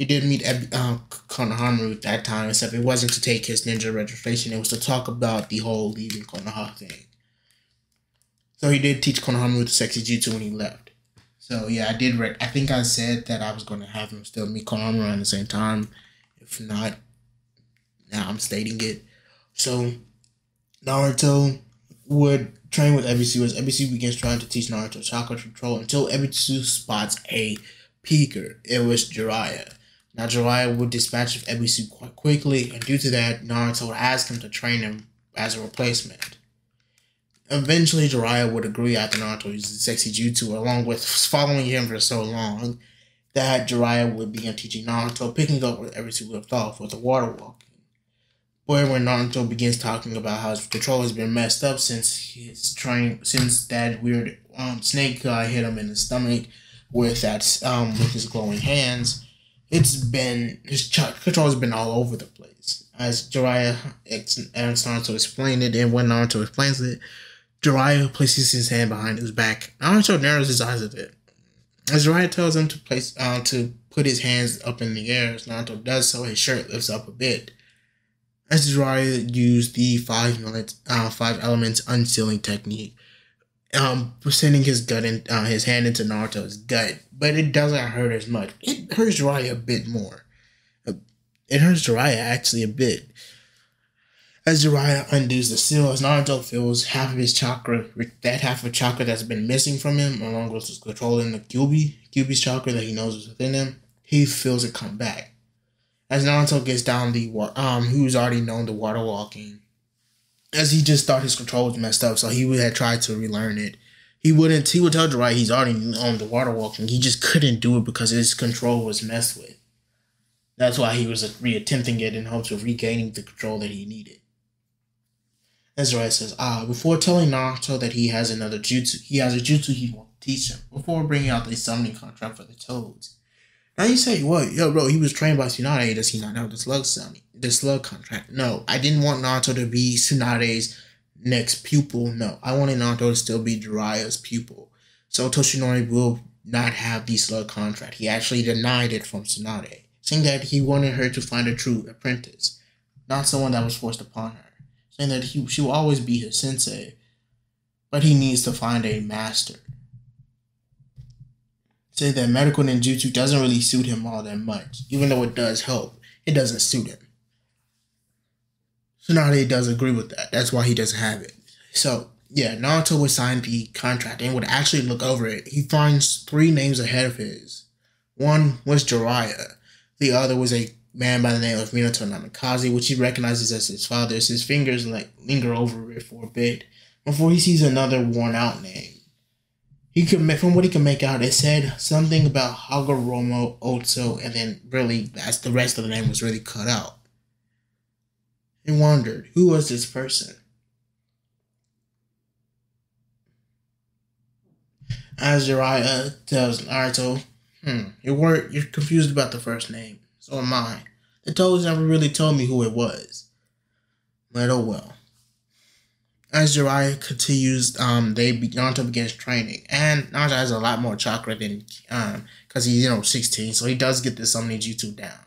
[SPEAKER 1] He did meet uh, Konohamaru at that time, except it wasn't to take his ninja registration. It was to talk about the whole leaving Konoha thing. So he did teach Konohamaru the sexy jutsu when he left. So yeah, I did. Re- I think I said that I was going to have him still meet Konohamaru at the same time. If not, now I'm stating it. So Naruto would train with Ebisu as Ebisu begins trying to teach Naruto chakra control until Ebisu spots a peeker. It was Jiraiya. Now Jiraiya would dispatch of Ebisu quite quickly, and due to that, Naruto would ask him to train him as a replacement. Eventually, Jiraiya would agree after Naruto uses sexy jutsu, along with following him for so long, that Jiraiya would begin teaching Naruto, picking up where Ebisu left off with the water walking. where when Naruto begins talking about how his control has been messed up since his train since that weird um, snake guy hit him in the stomach with that um with his glowing hands. It's been his control has been all over the place. As Jiraiya asks Naruto explained it, and when Naruto explains it, Jiraiya places his hand behind his back. Naruto narrows his eyes a bit. As Jiraiya tells him to place uh, to put his hands up in the air, as Naruto does so, his shirt lifts up a bit. As Jiraiya used the five minute, uh, five elements unsealing technique, um, sending his gut in, uh, his hand into Naruto's gut, but it doesn't hurt as much. It hurts Jiraiya a bit more. It hurts Jiraiya actually a bit. As Jiraiya undoes the seal, as Naruto feels half of his chakra, that half of chakra that's been missing from him, along with his controlling the Kyuubi, Kyuubi's chakra that he knows is within him, he feels it come back as Naruto gets down the um who's already known the water walking, as he just thought his control was messed up, so he would have tried to relearn it. He wouldn't. He would tell Jiraiya he's already on the water walking. He just couldn't do it because his control was messed with. That's why he was reattempting it in hopes of regaining the control that he needed. Ezra says, ah, before telling Naruto that he has another jutsu, he has a jutsu he wants to teach him. Before bringing out the summoning contract for the toads. Now you say, what? Yo, bro, he was trained by Tsunade. Does he not have the slug Sunny, the slug contract? No, I didn't want Naruto to be Tsunade's next pupil. No, I wanted Naruto to still be Jiraiya's pupil. So Toshinori will not have the slug contract. He actually denied it from Tsunade, saying that he wanted her to find a true apprentice, not someone that was forced upon her. Saying that he, she will always be his sensei, but he needs to find a master say that medical ninjutsu doesn't really suit him all that much, even though it does help. It doesn't suit him. Tsunade does agree with that. That's why he doesn't have it. So yeah, Naruto would sign the contract and would actually look over it. He finds three names ahead of his. One was Jiraiya. The other was a man by the name of Minato Namikaze, which he recognizes as his father. his fingers like linger over it for a bit before he sees another worn out name he could make from what he could make out. It said something about Hagoromo Otso, and then really that's the rest of the name was really cut out. He wondered who was this person. As Jiraiya tells Naruto, hmm, you're you're confused about the first name. So am I. The toads never really told me who it was. But oh well. As Jiraiya continues, um, they Naruto begins training, and Naruto has a lot more chakra than um, because he's you know 16, so he does get the summoning jutsu down.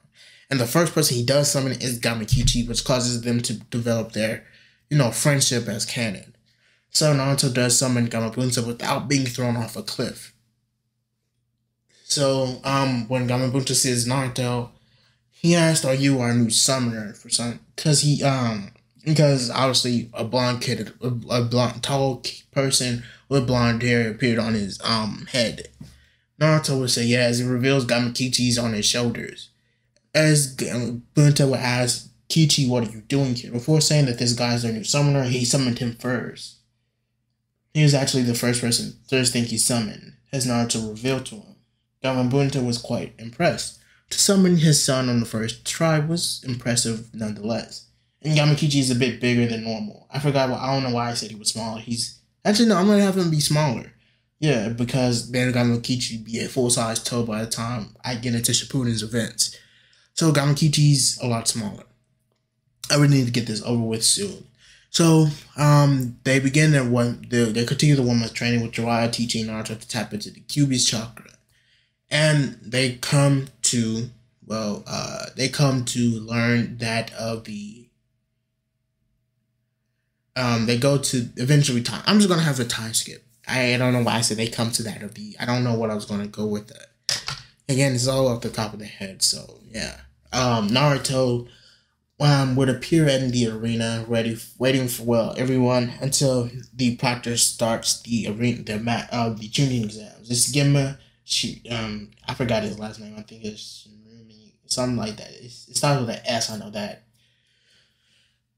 [SPEAKER 1] And the first person he does summon is Gamakichi, which causes them to develop their, you know, friendship as canon. So Naruto does summon Gamabunta without being thrown off a cliff. So um, when Gamabunta sees Naruto, he asked, "Are you our new summoner?" For some, because he um, because obviously a blonde kid, a, blonde tall person with blonde hair appeared on his um head. Naruto would say yes. he reveals Gamakichi's on his shoulders. As Bunta would ask Kichi, "What are you doing here?" Before saying that this guy's their new summoner, he summoned him first. He was actually the first person, first thing he summoned, as Naruto revealed to him. Gamabunta was quite impressed. To summon his son on the first try was impressive nonetheless. And Gamakichi is a bit bigger than normal. I forgot what I don't know why I said he was smaller. He's actually no, I'm gonna have him be smaller. Yeah, because then Gamakichi be a full size toe by the time I get into Shippuden's events. So Gamakichi's a lot smaller. I really need to get this over with soon. So um, they begin their one. They, they continue the one month training with Jiraiya teaching Naruto to tap into the Kyuubi's chakra, and they come to well, uh, they come to learn that of the. Um, they go to eventually time. I'm just gonna have a time skip. I don't know why I said they come to that of the. I don't know what I was gonna go with that. Again, it's all off the top of the head. So yeah, um, Naruto um, would appear in the arena, ready, waiting for well everyone until the proctor starts the arena, the mat, uh, the Chunin exams. It's Genma. She, um, I forgot his last name. I think it's something like that. It's, it starts with an S. I know that.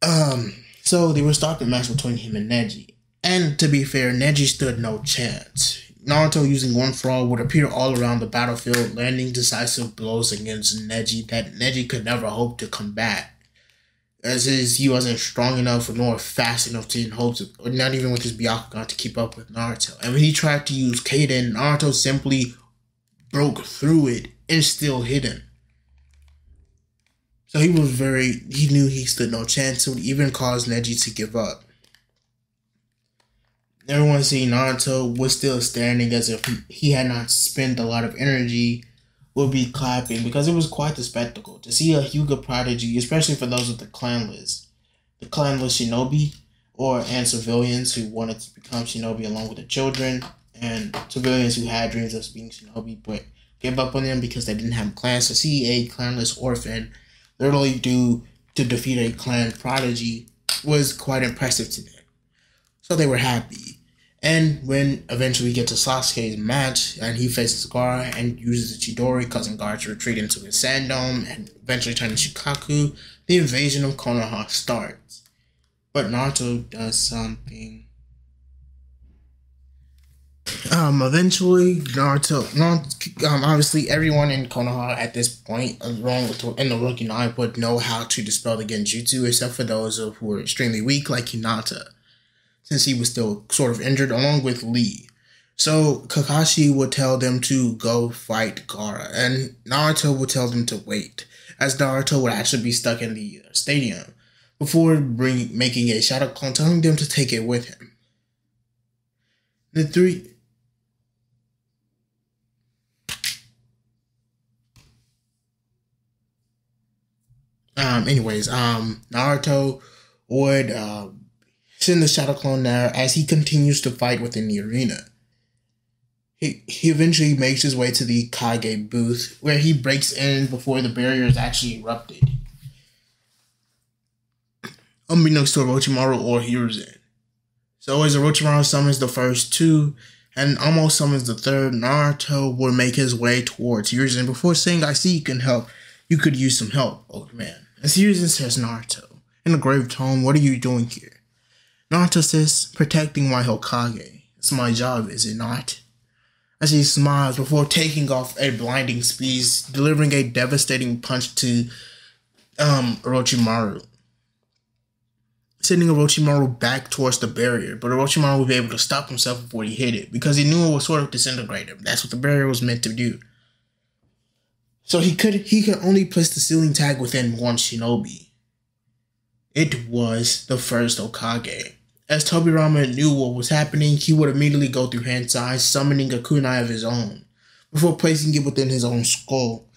[SPEAKER 1] Um, so they would start the match between him and Neji. And to be fair, Neji stood no chance. Naruto using one for all would appear all around the battlefield, landing decisive blows against Neji that Neji could never hope to combat as is he wasn't strong enough nor fast enough to hope to, not even with his Byakugan to keep up with Naruto. And when he tried to use Kaiten, Naruto simply broke through it and still hit him. So he was very, he knew he stood no chance, it even caused Neji to give up. Everyone seeing Naruto was still standing as if he had not spent a lot of energy would be clapping because it was quite the spectacle to see a Hyuga prodigy, especially for those of the clanless, the clanless shinobi, or and civilians who wanted to become shinobi along with the children, and civilians who had dreams of being shinobi but gave up on them because they didn't have clans. To see a clanless orphan literally do to defeat a clan prodigy was quite impressive to them. So they were happy. And when eventually we get to Sasuke's match and he faces Gaara and uses the Chidori, causing Gaara to retreat into his sand dome and eventually turning Shukaku, the invasion of Konoha starts. But Naruto does something. Um, eventually, Naruto, Naruto um, obviously everyone in Konoha at this point, along with in the Rookie Nine, would know how to dispel the Genjutsu, except for those who were extremely weak, like Hinata since he was still sort of injured, along with Lee. So Kakashi would tell them to go fight Gaara, and Naruto would tell them to wait, as Naruto would actually be stuck in the stadium before bring, making a shadow clone, telling them to take it with him. The three. Um. Anyways, um, Naruto would uh, send the Shadow Clone there as he continues to fight within the arena. He, he eventually makes his way to the Kage booth, where he breaks in before the barrier is actually erupted. Unbeknownst to Orochimaru or Hiruzen. So as Orochimaru summons the first two, and almost summons the third, Naruto will make his way towards Hiruzen before saying, I see you can help. You could use some help, old man. As Hiruzen says, Naruto, in a grave tone, what are you doing here? Says, protecting my Hokage. It's my job, is it not? As he smiles before taking off at blinding speeds, delivering a devastating punch to um, Orochimaru. sending Orochimaru back towards the barrier, but Orochimaru would be able to stop himself before he hit it because he knew it would sort of disintegrate him. That's what the barrier was meant to do. So he could he could only place the sealing tag within one shinobi. It was the first Hokage. As Tobirama knew what was happening, he would immediately go through Hensai, summoning a kunai of his own, before placing it within his own skull.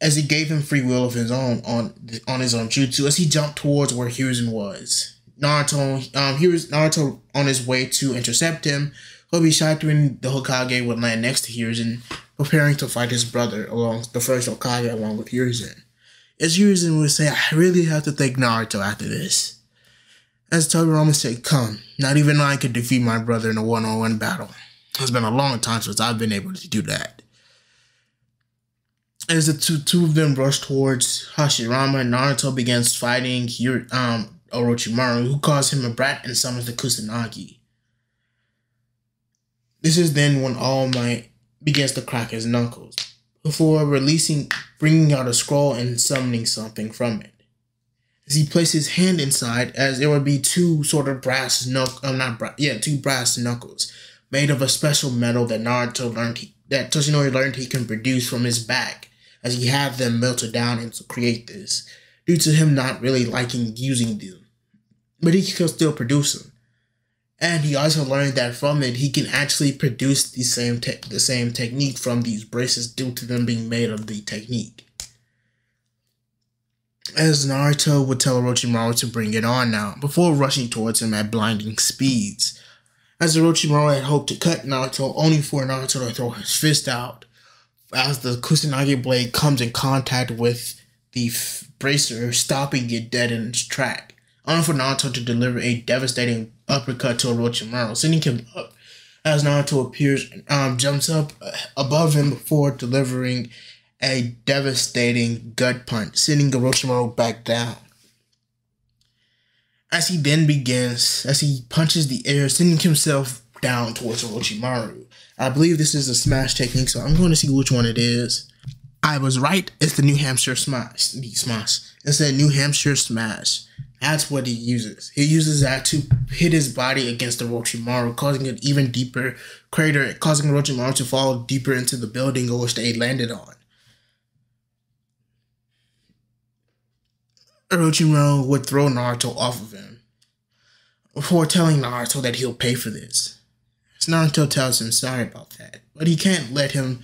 [SPEAKER 1] As he gave him free will of his own on on his own jutsu, as he jumped towards where Hiruzen was. Naruto, um, Naruto on his way to intercept him. Hobishatsu the Hokage would land next to Hiruzen, preparing to fight his brother along the first Hokage along with Hiruzen. As Hiruzen would say, I really have to thank Naruto after this. As Tobirama said, come, not even I could defeat my brother in a one-on-one battle. It's been a long time since I've been able to do that. As the two, two of them rushed towards Hashirama, Naruto begins fighting um, Orochimaru, who calls him a brat and summons the Kusanagi. This is then when All Might begins to crack his knuckles, before releasing, bringing out a scroll and summoning something from it as he placed his hand inside, as there would be two sort of brass knuckles, um, not brass, yeah, two brass knuckles made of a special metal that Naruto learned he, that Toshinori learned he can produce from his back, as he had them melted down and to create this, due to him not really liking using them, but he could still produce them. And he also learned that from it, he can actually produce the same the same technique from these braces due to them being made of the technique as Naruto would tell Orochimaru to bring it on now, before rushing towards him at blinding speeds. As Orochimaru had hoped to cut Naruto, only for Naruto to throw his fist out. As the Kusanagi blade comes in contact with the bracer, stopping it dead in its track. Only for Naruto to deliver a devastating uppercut to Orochimaru, sending him up. As Naruto appears, um, jumps up uh, above him before delivering a devastating gut punch, sending Orochimaru back down. As he then begins, as he punches the air, sending himself down towards Orochimaru. I believe this is a smash technique, so I'm going to see which one it is. I was right. It's the New Hampshire smash. Smash. It's the New Hampshire smash. That's what he uses. He uses that to hit his body against the Orochimaru, causing an even deeper crater, causing Orochimaru to fall deeper into the building which they landed on. Orochimaru would throw Naruto off of him before telling Naruto that he'll pay for this. Naruto tells him sorry about that, but he can't let him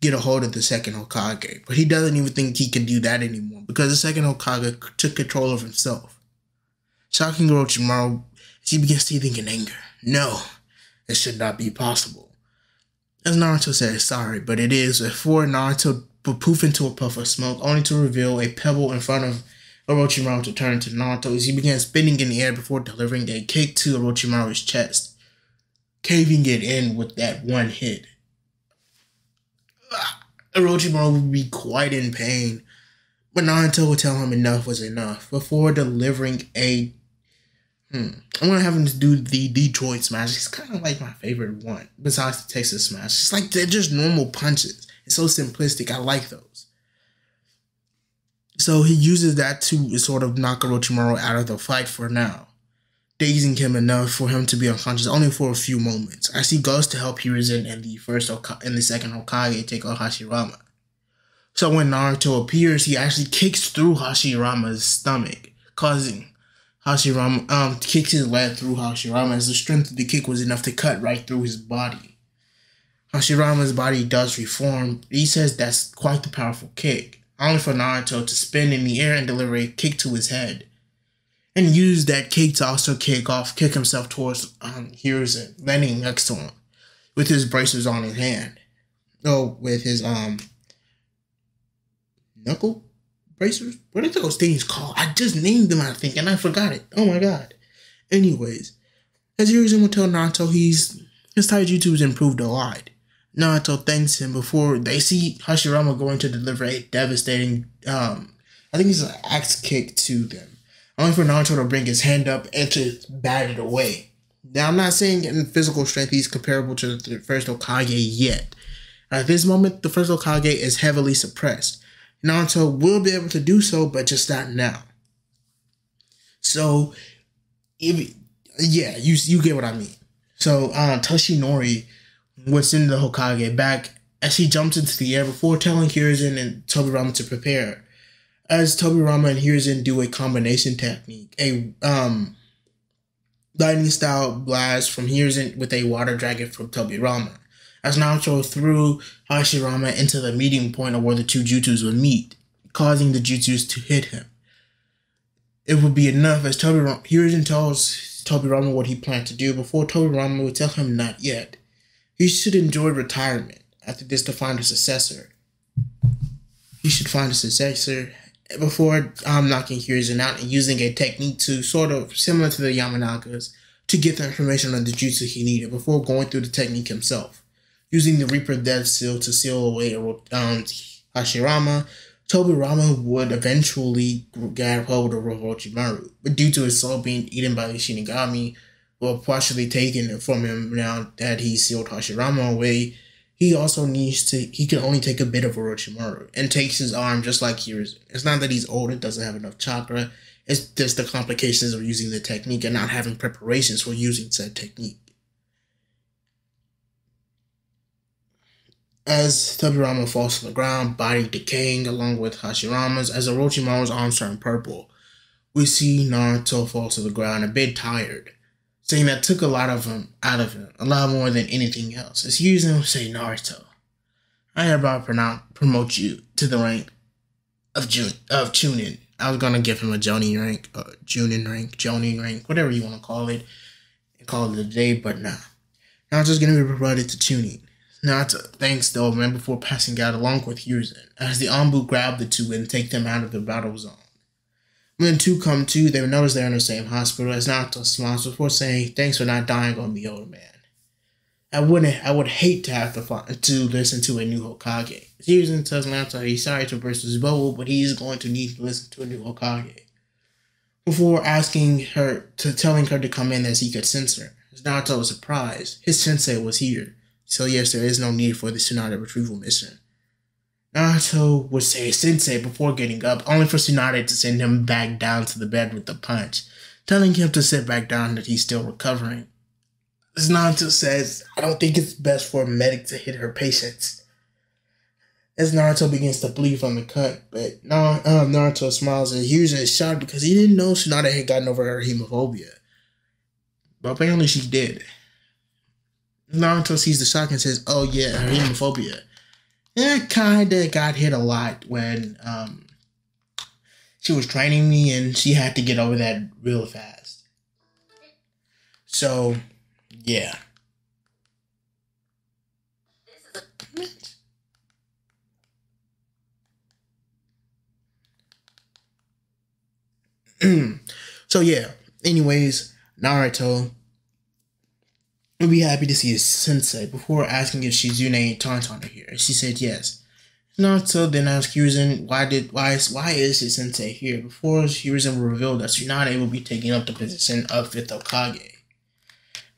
[SPEAKER 1] get a hold of the second Hokage. But he doesn't even think he can do that anymore because the second Hokage took control of himself. Shocking Orochimaru, as he begins seething in anger. No, it should not be possible. As Naruto says sorry, but it is before Naruto would poof into a puff of smoke, only to reveal a pebble in front of Orochimaru to turn to Naruto as he began spinning in the air before delivering a kick to Orochimaru's chest, caving it in with that one hit. Ah, Orochimaru would be quite in pain, but Naruto would tell him enough was enough before delivering a. Hmm, I'm gonna have him do the Detroit smash. It's kind of like my favorite one, besides the Texas smash. It's like they're just normal punches. It's so simplistic. I like those. So he uses that to sort of knock Orochimaru out of the fight for now, dazing him enough for him to be unconscious only for a few moments, as he goes to help Hiruzen and the first Oka- and the second Hokage take on Hashirama. So when Naruto appears, he actually kicks through Hashirama's stomach, causing Hashirama um kicks his leg through Hashirama as the strength of the kick was enough to cut right through his body. Hashirama's body does reform. He says that's quite the powerful kick only for Naruto to spin in the air and deliver a kick to his head. And use that kick to also kick off, kick himself towards um, Hiruzen, landing next to him with his bracers on his hand. Oh, with his um knuckle bracers? What are those things called? I just named them, I think, and I forgot it. Oh my god. Anyways, as Hiruzen will tell Naruto, he's his taijutsu has improved a lot. Naruto thanks him before they see Hashirama going to deliver a devastating, um, I think it's an axe kick to them. Only for Naruto to bring his hand up and to bat it away. Now, I'm not saying in physical strength he's comparable to the first Hokage yet. At this moment, the first Hokage is heavily suppressed. Naruto will be able to do so, but just not now. So, if, yeah, you you get what I mean. So uh, Toshinori was in the Hokage back as he jumps into the air before telling Hiruzen and Tobirama to prepare. As Tobirama and Hiruzen do a combination technique, a um lightning style blast from Hiruzen with a water dragon from Tobirama. As Naruto threw Hashirama into the meeting point of where the two jutsus would meet, causing the jutsus to hit him. It would be enough as Tobirama Hiruzen tells Tobirama what he planned to do before Tobirama would tell him not yet. He should enjoy retirement after this to find a successor. He should find a successor before um, knocking Hiruzen out and using a technique to sort of similar to the Yamanaka's to get the information on the jutsu he needed before going through the technique himself. Using the Reaper Death Seal to seal away um, Hashirama, Tobirama would eventually grab hold of Orochimaru, but due to his soul being eaten by the Shinigami, or partially taken from him now that he sealed Hashirama away, he also needs to he can only take a bit of Orochimaru and takes his arm just like yours. It's not that he's old and doesn't have enough chakra. It's just the complications of using the technique and not having preparations for using said technique. As Tobirama falls to the ground, body decaying along with Hashirama's, as Orochimaru's arms turn purple, we see Naruto fall to the ground a bit tired saying that took a lot of him out of him, a lot more than anything else. It's using him say Naruto. I hereby promote you to the rank of Jun of Chunin. I was gonna give him a Jonin rank, a Junin rank, Jonin rank, whatever you want to call it, and call it a day, but nah. Naruto's gonna be promoted to Chunin. Naruto thanks old man before passing out along with Hiruzen, as the Anbu grab the two and take them out of the battle zone. When the two come to, they notice they're in the same hospital as Naruto smiles before saying, Thanks for not dying on me, old man. I wouldn't I would hate to have to to listen to a new Hokage. Hiruzen tells Naruto he's sorry to burst his bubble, but he's going to need to listen to a new Hokage. Before asking her to telling her to come in as he could sense her. Naruto was surprised, his sensei was here. So yes, there is no need for the Tsunade retrieval mission. Naruto would say sensei before getting up, only for Tsunade to send him back down to the bed with a punch, telling him to sit back down that he's still recovering. Naruto says, I don't think it's best for a medic to hit her patients. As Naruto begins to bleed from the cut, but um, Naruto smiles and hears a shock because he didn't know Tsunade had gotten over her hemophobia. But apparently she did. Naruto sees the shock and says, Oh yeah, her hemophobia it kind of got hit a lot when um, she was training me and she had to get over that real fast. So, yeah. so yeah. Anyways, Naruto would be happy to see his sensei before asking if Shizune and Tonton here. She said yes. Not Naruto then asked Hiruzen why did why is why is his sensei here before Hiruzen revealed that Tsunade will be taking up the position of fifth Hokage.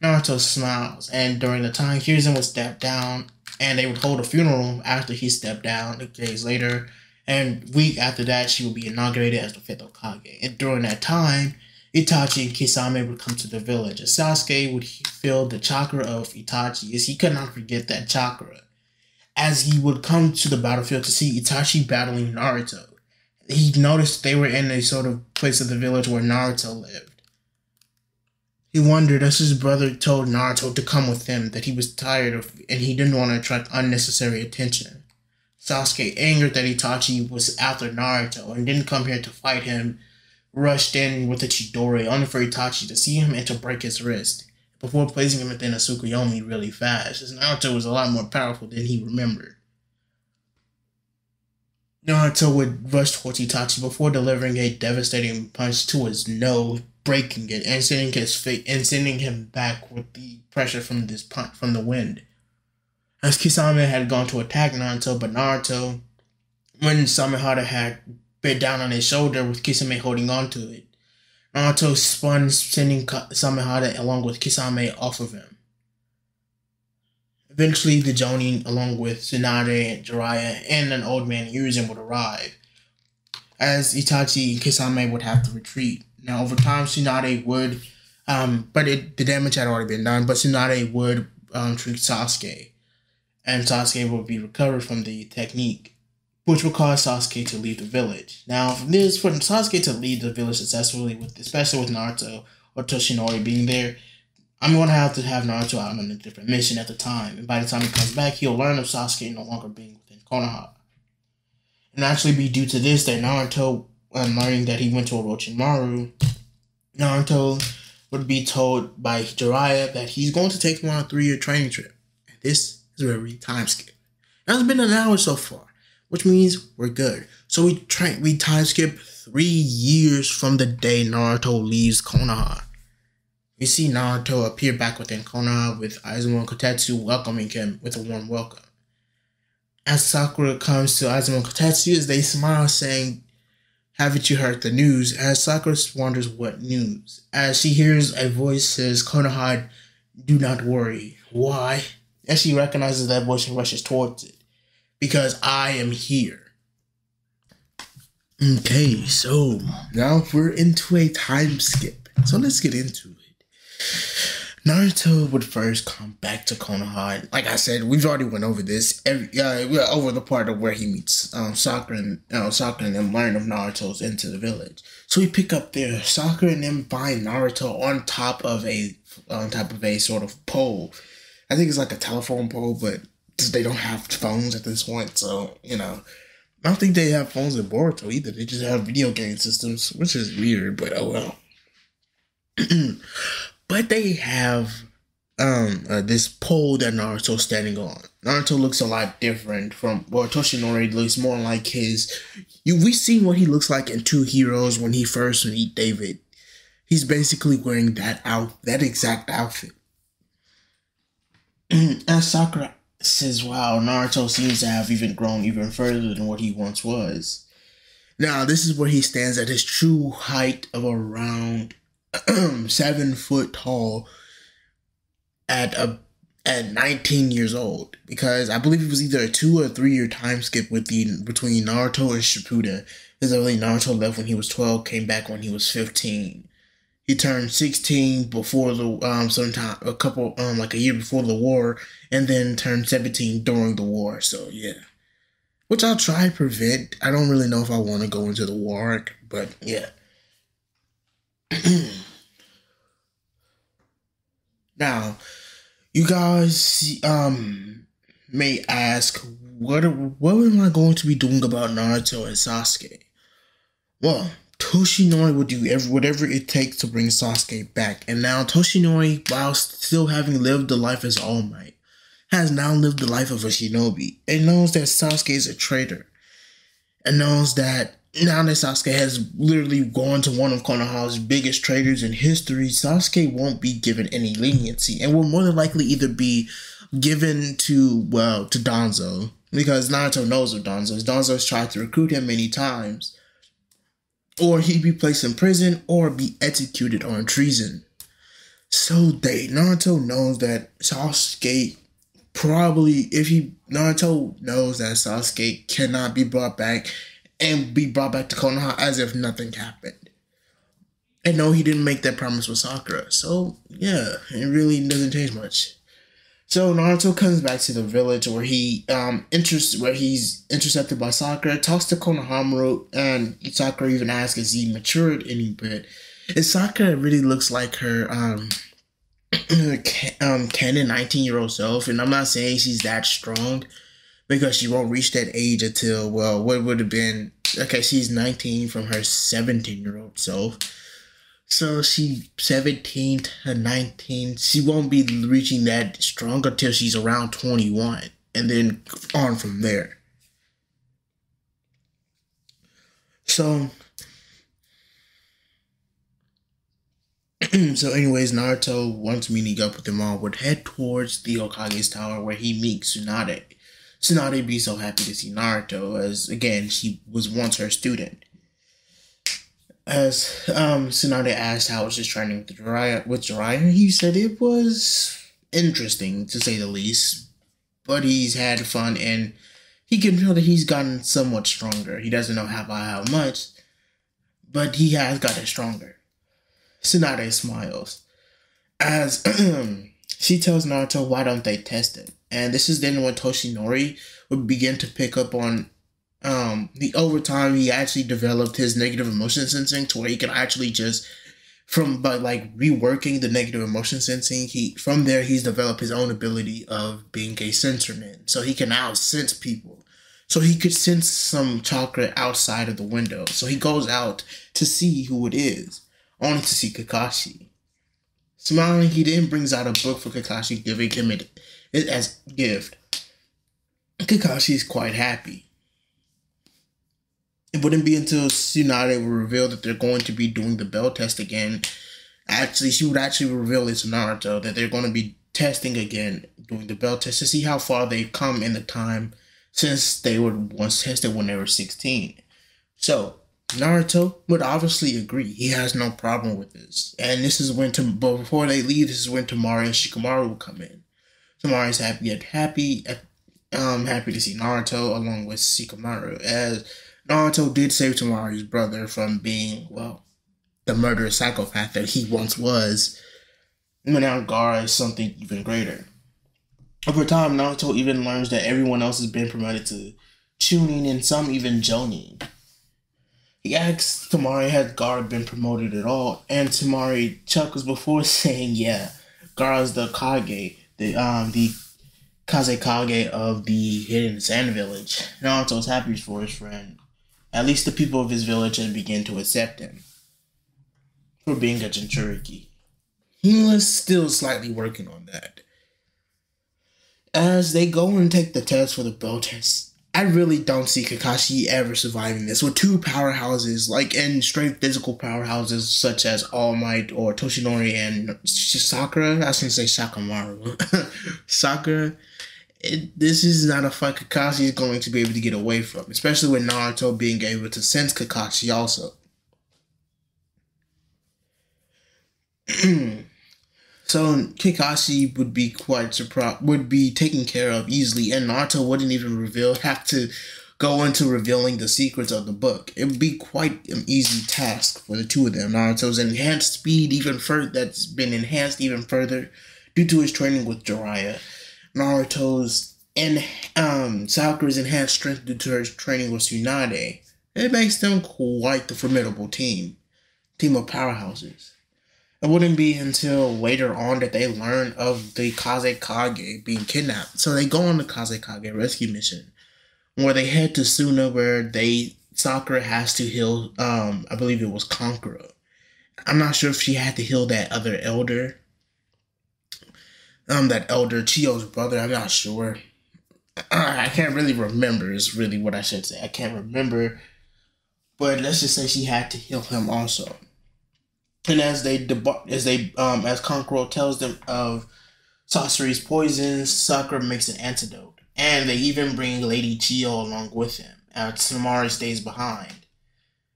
[SPEAKER 1] Naruto smiles, and during the time Hiruzen would step down, and they would hold a funeral after he stepped down days later, and week after that she would be inaugurated as the fifth Hokage. And during that time, Itachi and Kisame would come to the village, as Sasuke would feel the chakra of Itachi, as he could not forget that chakra. As he would come to the battlefield to see Itachi battling Naruto, he noticed they were in a sort of place of the village where Naruto lived. He wondered as his brother told Naruto to come with him that he was tired of and he didn't want to attract unnecessary attention. Sasuke, angered that Itachi was after Naruto and didn't come here to fight him, rushed in with a Chidori, on for Itachi to see him and to break his wrist, before placing him within a Tsukuyomi really fast, as Naruto was a lot more powerful than he remembered. Naruto would rush towards Itachi before delivering a devastating punch to his nose, breaking it and sending his face and sending him back with the pressure from this punch from the wind. As Kisame had gone to attack Naruto, but Naruto, when Samehada had bit down on his shoulder with Kisame holding on to it. Naruto spun, sending Samehada along with Kisame off of him. Eventually, the Jonin, along with Tsunade, Jiraiya, and an old man Hiruzen would arrive, as Itachi and Kisame would have to retreat. Now, over time, Tsunade would Um, but it, the damage had already been done. But Tsunade would um, treat Sasuke, and Sasuke would be recovered from the technique, which would cause Sasuke to leave the village. Now, from this, for Sasuke to leave the village successfully, with especially with Naruto or Toshinori being there, I'm going to have to have Naruto out on a different mission at the time. And by the time he comes back, he'll learn of Sasuke no longer being within Konoha. And actually be due to this that Naruto, um, learning that he went to Orochimaru, Naruto would be told by Jiraiya that he's going to take him on a three-year training trip. And this is where we time skip. Now it's been an hour so far, which means we're good. So we train we time skip three years from the day Naruto leaves Konoha. We see Naruto appear back within Konoha with Izumo and Kotetsu welcoming him with a warm welcome. As Sakura comes to Izumo and Kotetsu, they smile, saying, Haven't you heard the news? As Sakura wonders what news. As she hears a voice says, Konoha, do not worry. Why? As she recognizes that voice and rushes towards it. Because I am here. Okay, so now we're into a time skip. So let's get into it. Naruto would first come back to Konoha. Like I said, we've already went over this. Every uh, we're over the part of where he meets um, Sakura and uh, Sakura and them learn of Naruto's into the village. So we pick up there. Sakura and them find Naruto on top of a on top of a sort of pole. I think it's like a telephone pole, but they don't have phones at this point. So you know, I don't think they have phones in Boruto either. They just have video game systems, which is weird. But oh well. But they have um uh, this pole that Naruto's standing on. Naruto looks a lot different from well Toshinori looks more like his you we seen what he looks like in two heroes when he first meet David. He's basically wearing that out that exact outfit. and Sakura says, Wow, Naruto seems to have even grown even further than what he once was. Now, this is where he stands at his true height of around seven foot tall at a at 19 years old because I believe it was either a two or three year time skip with the between Naruto and Shippuden. Because really Naruto left when he was 12, came back when he was 15. He turned 16 before the um sometime a couple um like a year before the war, and then turned 17 during the war. So yeah, which I'll try to prevent. I don't really know if I want to go into the war, but yeah. now, you guys um may ask what what am I going to be doing about Naruto and Sasuke? Well, Toshinori will do every, whatever it takes to bring Sasuke back, and now Toshinori, while still having lived the life as All Might, has now lived the life of a shinobi and knows that Sasuke is a traitor, and knows that now that Sasuke has literally gone to one of Konoha's biggest traitors in history, Sasuke won't be given any leniency and will more than likely either be given to, well, to Danzo, because Naruto knows of Danzo. Danzo's tried to recruit him many times. Or he'd be placed in prison or be executed on treason. So they Naruto knows that Sasuke probably if he Naruto knows that Sasuke cannot be brought back and be brought back to Konoha as if nothing happened. And no, he didn't make that promise with Sakura. So yeah, it really doesn't change much. So Naruto comes back to the village where he um interest where he's intercepted by Sakura, talks to Konohamaru, and Sakura even asks is he matured any bit. And Sakura really looks like her um um canon 19 year old self, and I'm not saying she's that strong because she won't reach that age until well, what would have been okay? She's nineteen from her seventeen year old self, so she seventeen to nineteen. She won't be reaching that strong until she's around twenty one, and then on from there. So. so anyways, Naruto once meeting up with them all would head towards the Okage's tower where he meets Tsunade Tsunade be so happy to see Naruto, as again, she was once her student. As um, Tsunade asked how was his training with Jiraiya, with Jiraiya, he said it was interesting to say the least, but he's had fun and he can feel that he's gotten somewhat stronger. He doesn't know how by how much, but he has gotten stronger. Tsunade smiles. as she tells Naruto why don't they test it, and this is then when Toshinori would begin to pick up on um the over time he actually developed his negative emotion sensing to where he can actually just from by like reworking the negative emotion sensing he from there he's developed his own ability of being a sensor man. So he can now sense people. So he could sense some chakra outside of the window. So he goes out to see who it is only to see kakashi. Smiling he then brings out a book for kakashi giving him it, it as gift. Kakashi is quite happy it wouldn't be until Tsunade would reveal that they're going to be doing the bell test again. Actually, she would actually reveal it to Naruto that they're going to be testing again, doing the bell test to see how far they've come in the time since they were once tested when they were 16. So, Naruto would obviously agree. He has no problem with this. And this is when, to, but before they leave, this is when Temari and Shikamaru will come in. Temari's happy, happy, um, happy to see Naruto along with Shikamaru as Naruto did save Temari's brother from being, well, the murderous psychopath that he once was. But now Gaara is something even greater. Over time, Naruto even learns that everyone else has been promoted to Chunin and some even Jonin. He asks Temari had Gaara been promoted at all, and Temari chuckles before saying, "Yeah, Gaara's the Kage, the um the Kazekage of the Hidden Sand Village." Naruto's happy for his friend, at least the people of his village had begun to accept him for being a Jinchuriki. He was still slightly working on that. As they go and take the test for the bell test, I really don't see Kakashi ever surviving this. With two powerhouses, like in straight physical powerhouses such as All Might or Toshinori and Sakura, I was gonna say Shikamaru. Sakura it, this is not a fight Kakashi is going to be able to get away from, especially with Naruto being able to sense Kakashi also. so Kakashi would be quite surprised, would be taken care of easily, and Naruto wouldn't even reveal, have to go into revealing the secrets of the book. It would be quite an easy task for the two of them. Naruto's enhanced speed even further, that's been enhanced even further due to his training with Jiraiya Naruto's and um, Sakura's enhanced strength due to her training with Tsunade, it makes them quite the formidable team. Team of powerhouses. It wouldn't be until later on that they learn of the Kazekage being kidnapped. So they go on the Kazekage rescue mission, where they head to Suna, where they Sakura has to heal. Um, I believe it was Kankuro. I'm not sure if she had to heal that other elder um that elder Chiyo's brother. I'm not sure. I can't really remember. Is really what I should say. I can't remember. But let's just say she had to heal him also. And as they deb- as they um as Kankuro tells them of Sasori's poisons, Sakura makes an antidote, and they even bring Lady Chiyo along with him. As Temari stays behind.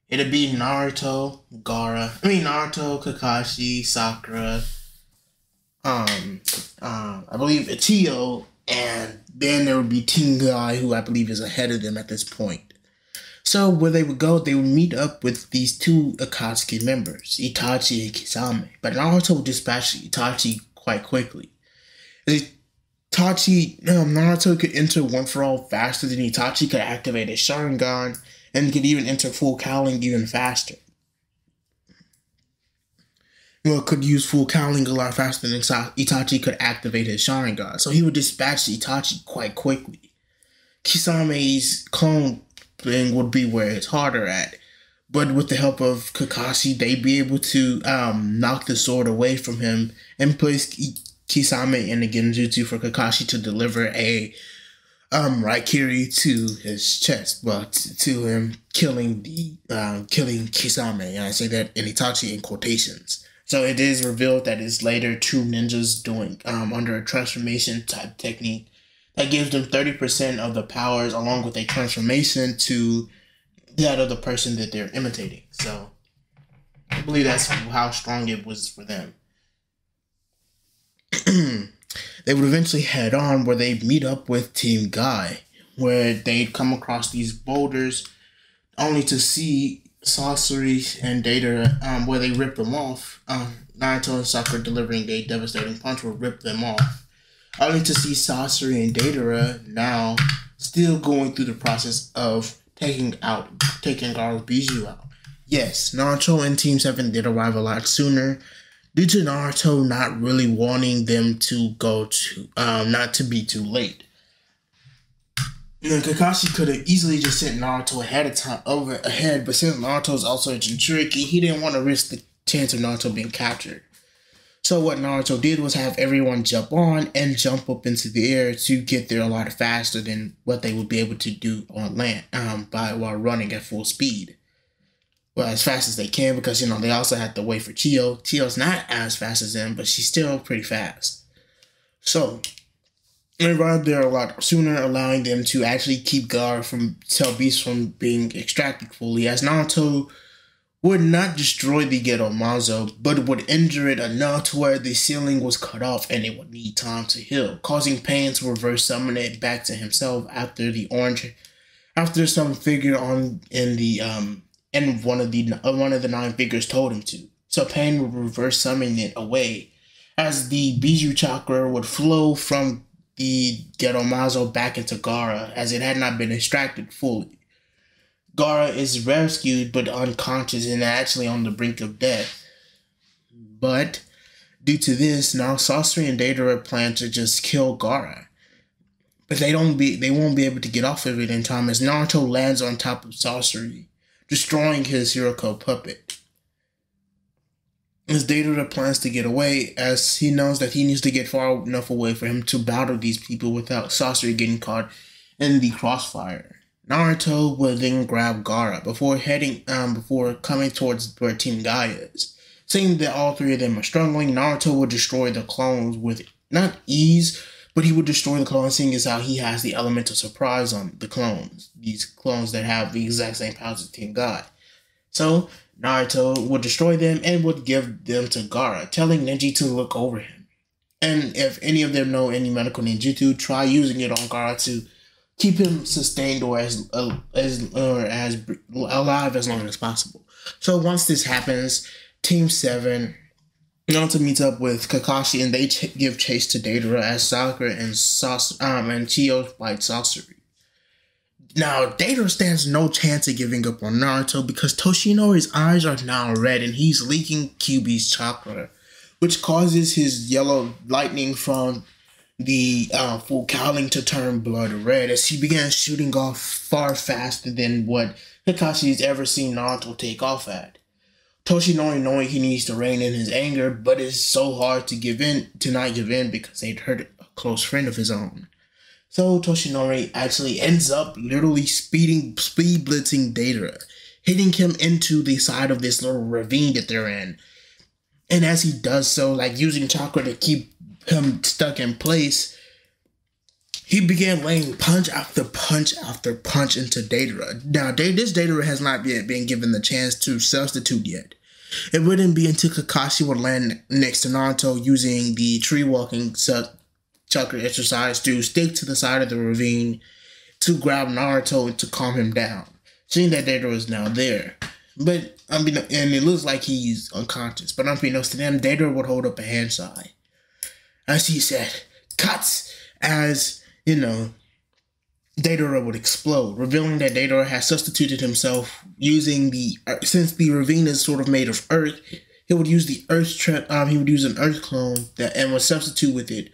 [SPEAKER 1] It'd be Naruto, Gaara, I mean Naruto, Kakashi, Sakura, um, um, I believe Chiyo, and then there would be Team Guy, who I believe is ahead of them at this point. So where they would go, they would meet up with these two Akatsuki members, Itachi and Kisame. But Naruto would dispatch Itachi quite quickly. Itachi, um, Naruto could enter One for All faster than Itachi could activate his Sharingan, and could even enter full Cowling even faster well, could use full cowling a lot faster than Itachi could activate his Sharingan, so he would dispatch Itachi quite quickly. Kisame's clone thing would be where it's harder at, but with the help of Kakashi, they'd be able to um, knock the sword away from him and place Kisame in the Genjutsu for Kakashi to deliver a um Raikiri to his chest, but to him killing the um, killing Kisame. And I say that in Itachi in quotations. So it is revealed that it's later two ninjas doing um, under a transformation type technique that gives them 30% of the powers along with a transformation to that of the person that they're imitating. So I believe that's how strong it was for them. they would eventually head on where they meet up with Team Guy, where they'd come across these boulders only to see Sasori and Deidara, um, where they rip them off. Um, Naruto and Sakura delivering a devastating punch will rip them off. Only to see Sasori and Deidara now still going through the process of taking out taking Gaara's Biju out. Yes, Naruto and Team 7 did arrive a lot sooner due to Naruto not really wanting them to go to um not to be too late. You know, Kakashi could have easily just sent Naruto ahead of time over ahead, but since Naruto's also a Jinchuriki, he didn't want to risk the chance of Naruto being captured. So what Naruto did was have everyone jump on and jump up into the air to get there a lot faster than what they would be able to do on land um, by while running at full speed. Well, as fast as they can because you know they also had to wait for Chiyo. Chiyo's not as fast as them, but she's still pretty fast. So they arrived there a lot sooner, allowing them to actually keep Gaara from Cell Beast from being extracted fully, as Naruto would not destroy the Gedo Mazo, but would injure it enough to where the ceiling was cut off and it would need time to heal, causing Pain to reverse summon it back to himself after the orange after some figure on in the um in one of the uh, one of the nine figures told him to. So Pain would reverse summon it away as the Biju chakra would flow from the Gedo Mazo back into Gaara as it had not been extracted fully. Gaara is rescued but unconscious and actually on the brink of death. But due to this, now Sasori and Deidara plan to just kill Gaara. But they don't be they won't be able to get off of it in time as Naruto lands on top of Sasori, destroying his Hiruko puppet. As Deidara plans to get away, as he knows that he needs to get far enough away for him to battle these people without Sasori getting caught in the crossfire. Naruto will then grab Gaara before heading um before coming towards where Team Guy is. Seeing that all three of them are struggling, Naruto will destroy the clones with not ease, but he would destroy the clones seeing as how he has the element of surprise on the clones. These clones that have the exact same powers as Team Guy. So Naruto would destroy them and would give them to Gaara, telling Neji to look over him. And if any of them know any medical ninjutsu, try using it on Gaara to keep him sustained or as uh, as or as alive as long as possible. So once this happens, Team Seven Naruto meets up with Kakashi and they ch- give chase to Deidara as Sakura and Sas- um and Chiyo fight Sasori. Now Deidara stands no chance of giving up on Naruto because Toshinori's eyes are now red and he's leaking Kyuubi's chakra, which causes his yellow lightning from the uh, full cowling to turn blood red as he began shooting off far faster than what Kakashi's ever seen Naruto take off at. Toshinori knowing he needs to rein in his anger, but it's so hard to give in to not give in because they'd hurt a close friend of his own. So Toshinori actually ends up literally speeding speed blitzing Deidara, hitting him into the side of this little ravine that they're in. And as he does so, like using chakra to keep him stuck in place, he began laying punch after punch after punch into Deidara. Now, this Deidara has not yet been given the chance to substitute yet. It wouldn't be until Kakashi would land next to Naruto using the tree walking chakra exercise to stick to the side of the ravine to grab Naruto to calm him down. Seeing that Deidara is now there. But, I mean, and it looks like he's unconscious, but unbeknownst to them, Deidara would hold up a hand sign as he said, cuts as, you know, Deidara would explode, revealing that Deidara has substituted himself using the, since the ravine is sort of made of earth, he would use the earth, tra- um, he would use an earth clone that and would substitute with it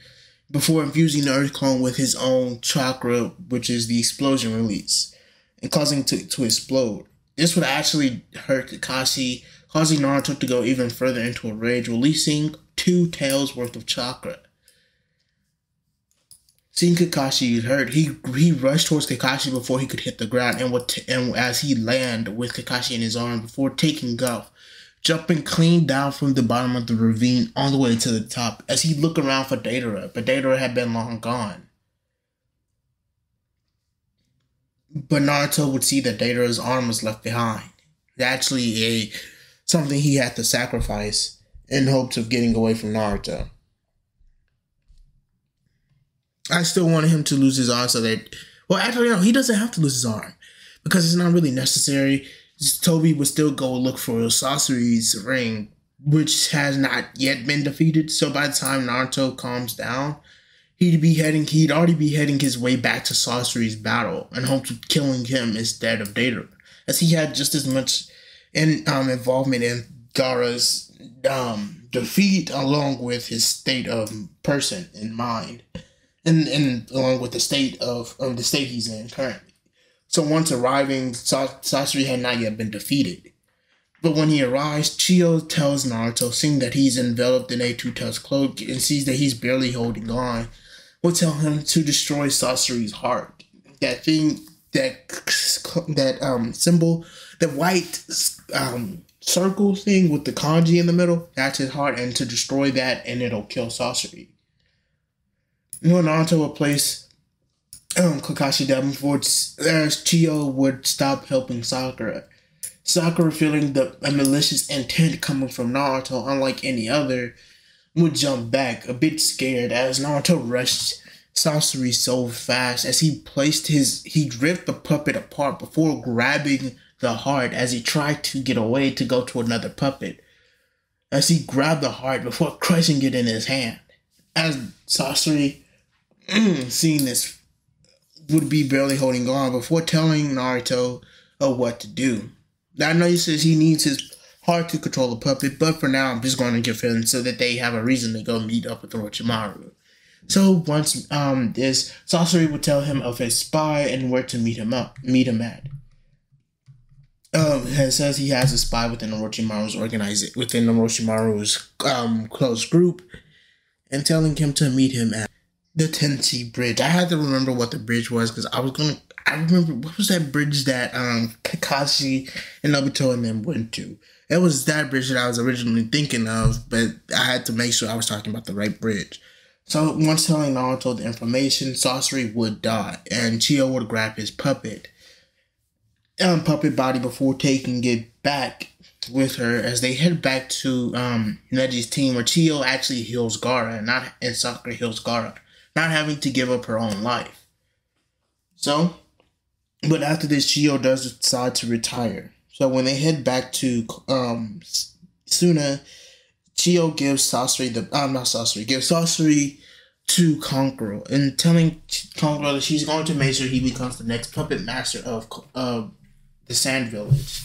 [SPEAKER 1] before infusing the earth clone with his own chakra, which is the explosion release, and causing to, to explode. This would actually hurt Kakashi, causing Naruto to go even further into a rage, releasing two tails worth of chakra. Seeing Kakashi hurt, he he rushed towards Kakashi before he could hit the ground, and t- and as he landed with Kakashi in his arm before taking off, jumping clean down from the bottom of the ravine all the way to the top. As he looked around for Deidara, but Deidara had been long gone. But Naruto would see that Deidara's arm was left behind. Actually, a something he had to sacrifice in hopes of getting away from Naruto. I still wanted him to lose his arm so that, well, actually, no, he doesn't have to lose his arm because it's not really necessary Tobi would still go look for Sasori's ring, which has not yet been defeated. So by the time Naruto calms down, he'd be heading he'd already be heading his way back to Sasori's battle and hopes of killing him instead of Deidara, as he had just as much in um, involvement in Gaara's um, defeat along with his state of person in mind. And, and along with the state of, of the state he's in currently. So once arriving, Sasori had not yet been defeated. But when he arrives, Chiyo tells Naruto, seeing that he's enveloped in a two-tailed cloak and sees that he's barely holding on, will tell him to destroy Sasori's heart. That thing, that that um symbol, the white um circle thing with the kanji in the middle, that's his heart, and to destroy that, and it'll kill Sasori. You know, Naruto will place um, Kakashi Davenport, as Chiyo would stop helping Sakura. Sakura, feeling the malicious intent coming from Naruto, unlike any other, would jump back, a bit scared, as Naruto rushed Sasori so fast as he placed his he ripped the puppet apart before grabbing the heart as he tried to get away to go to another puppet. As he grabbed the heart before crushing it in his hand. As Sasori, seeing this would be barely holding on before telling Naruto of what to do. I know he says he needs his heart to control the puppet, but for now I'm just going to give him so that they have a reason to go meet up with Orochimaru. So once um this Sasori will tell him of his spy and where to meet him up meet him at. Um, it says he has a spy within Orochimaru's organization within Orochimaru's um close group, and telling him to meet him at the Tenchi Bridge. I had to remember what the bridge was because I was gonna. I remember what was that bridge that um Kakashi and Obito and them went to. It was that bridge that I was originally thinking of, but I had to make sure I was talking about the right bridge. So once telling Naruto the information, Sasori would die, and Chiyo would grab his puppet, um, puppet body before taking it back with her as they head back to um Neji's team, where Chiyo actually heals Gaara, not and Sakura heals Gaara not having to give up her own life. So, but after this, Chiyo does decide to retire. So when they head back to um, Suna, Chiyo gives Sasori the I'm um, not Sasori gives Sasori to Kankuro and telling Kankuro that she's going to make sure he becomes the next puppet master of uh, the Sand Village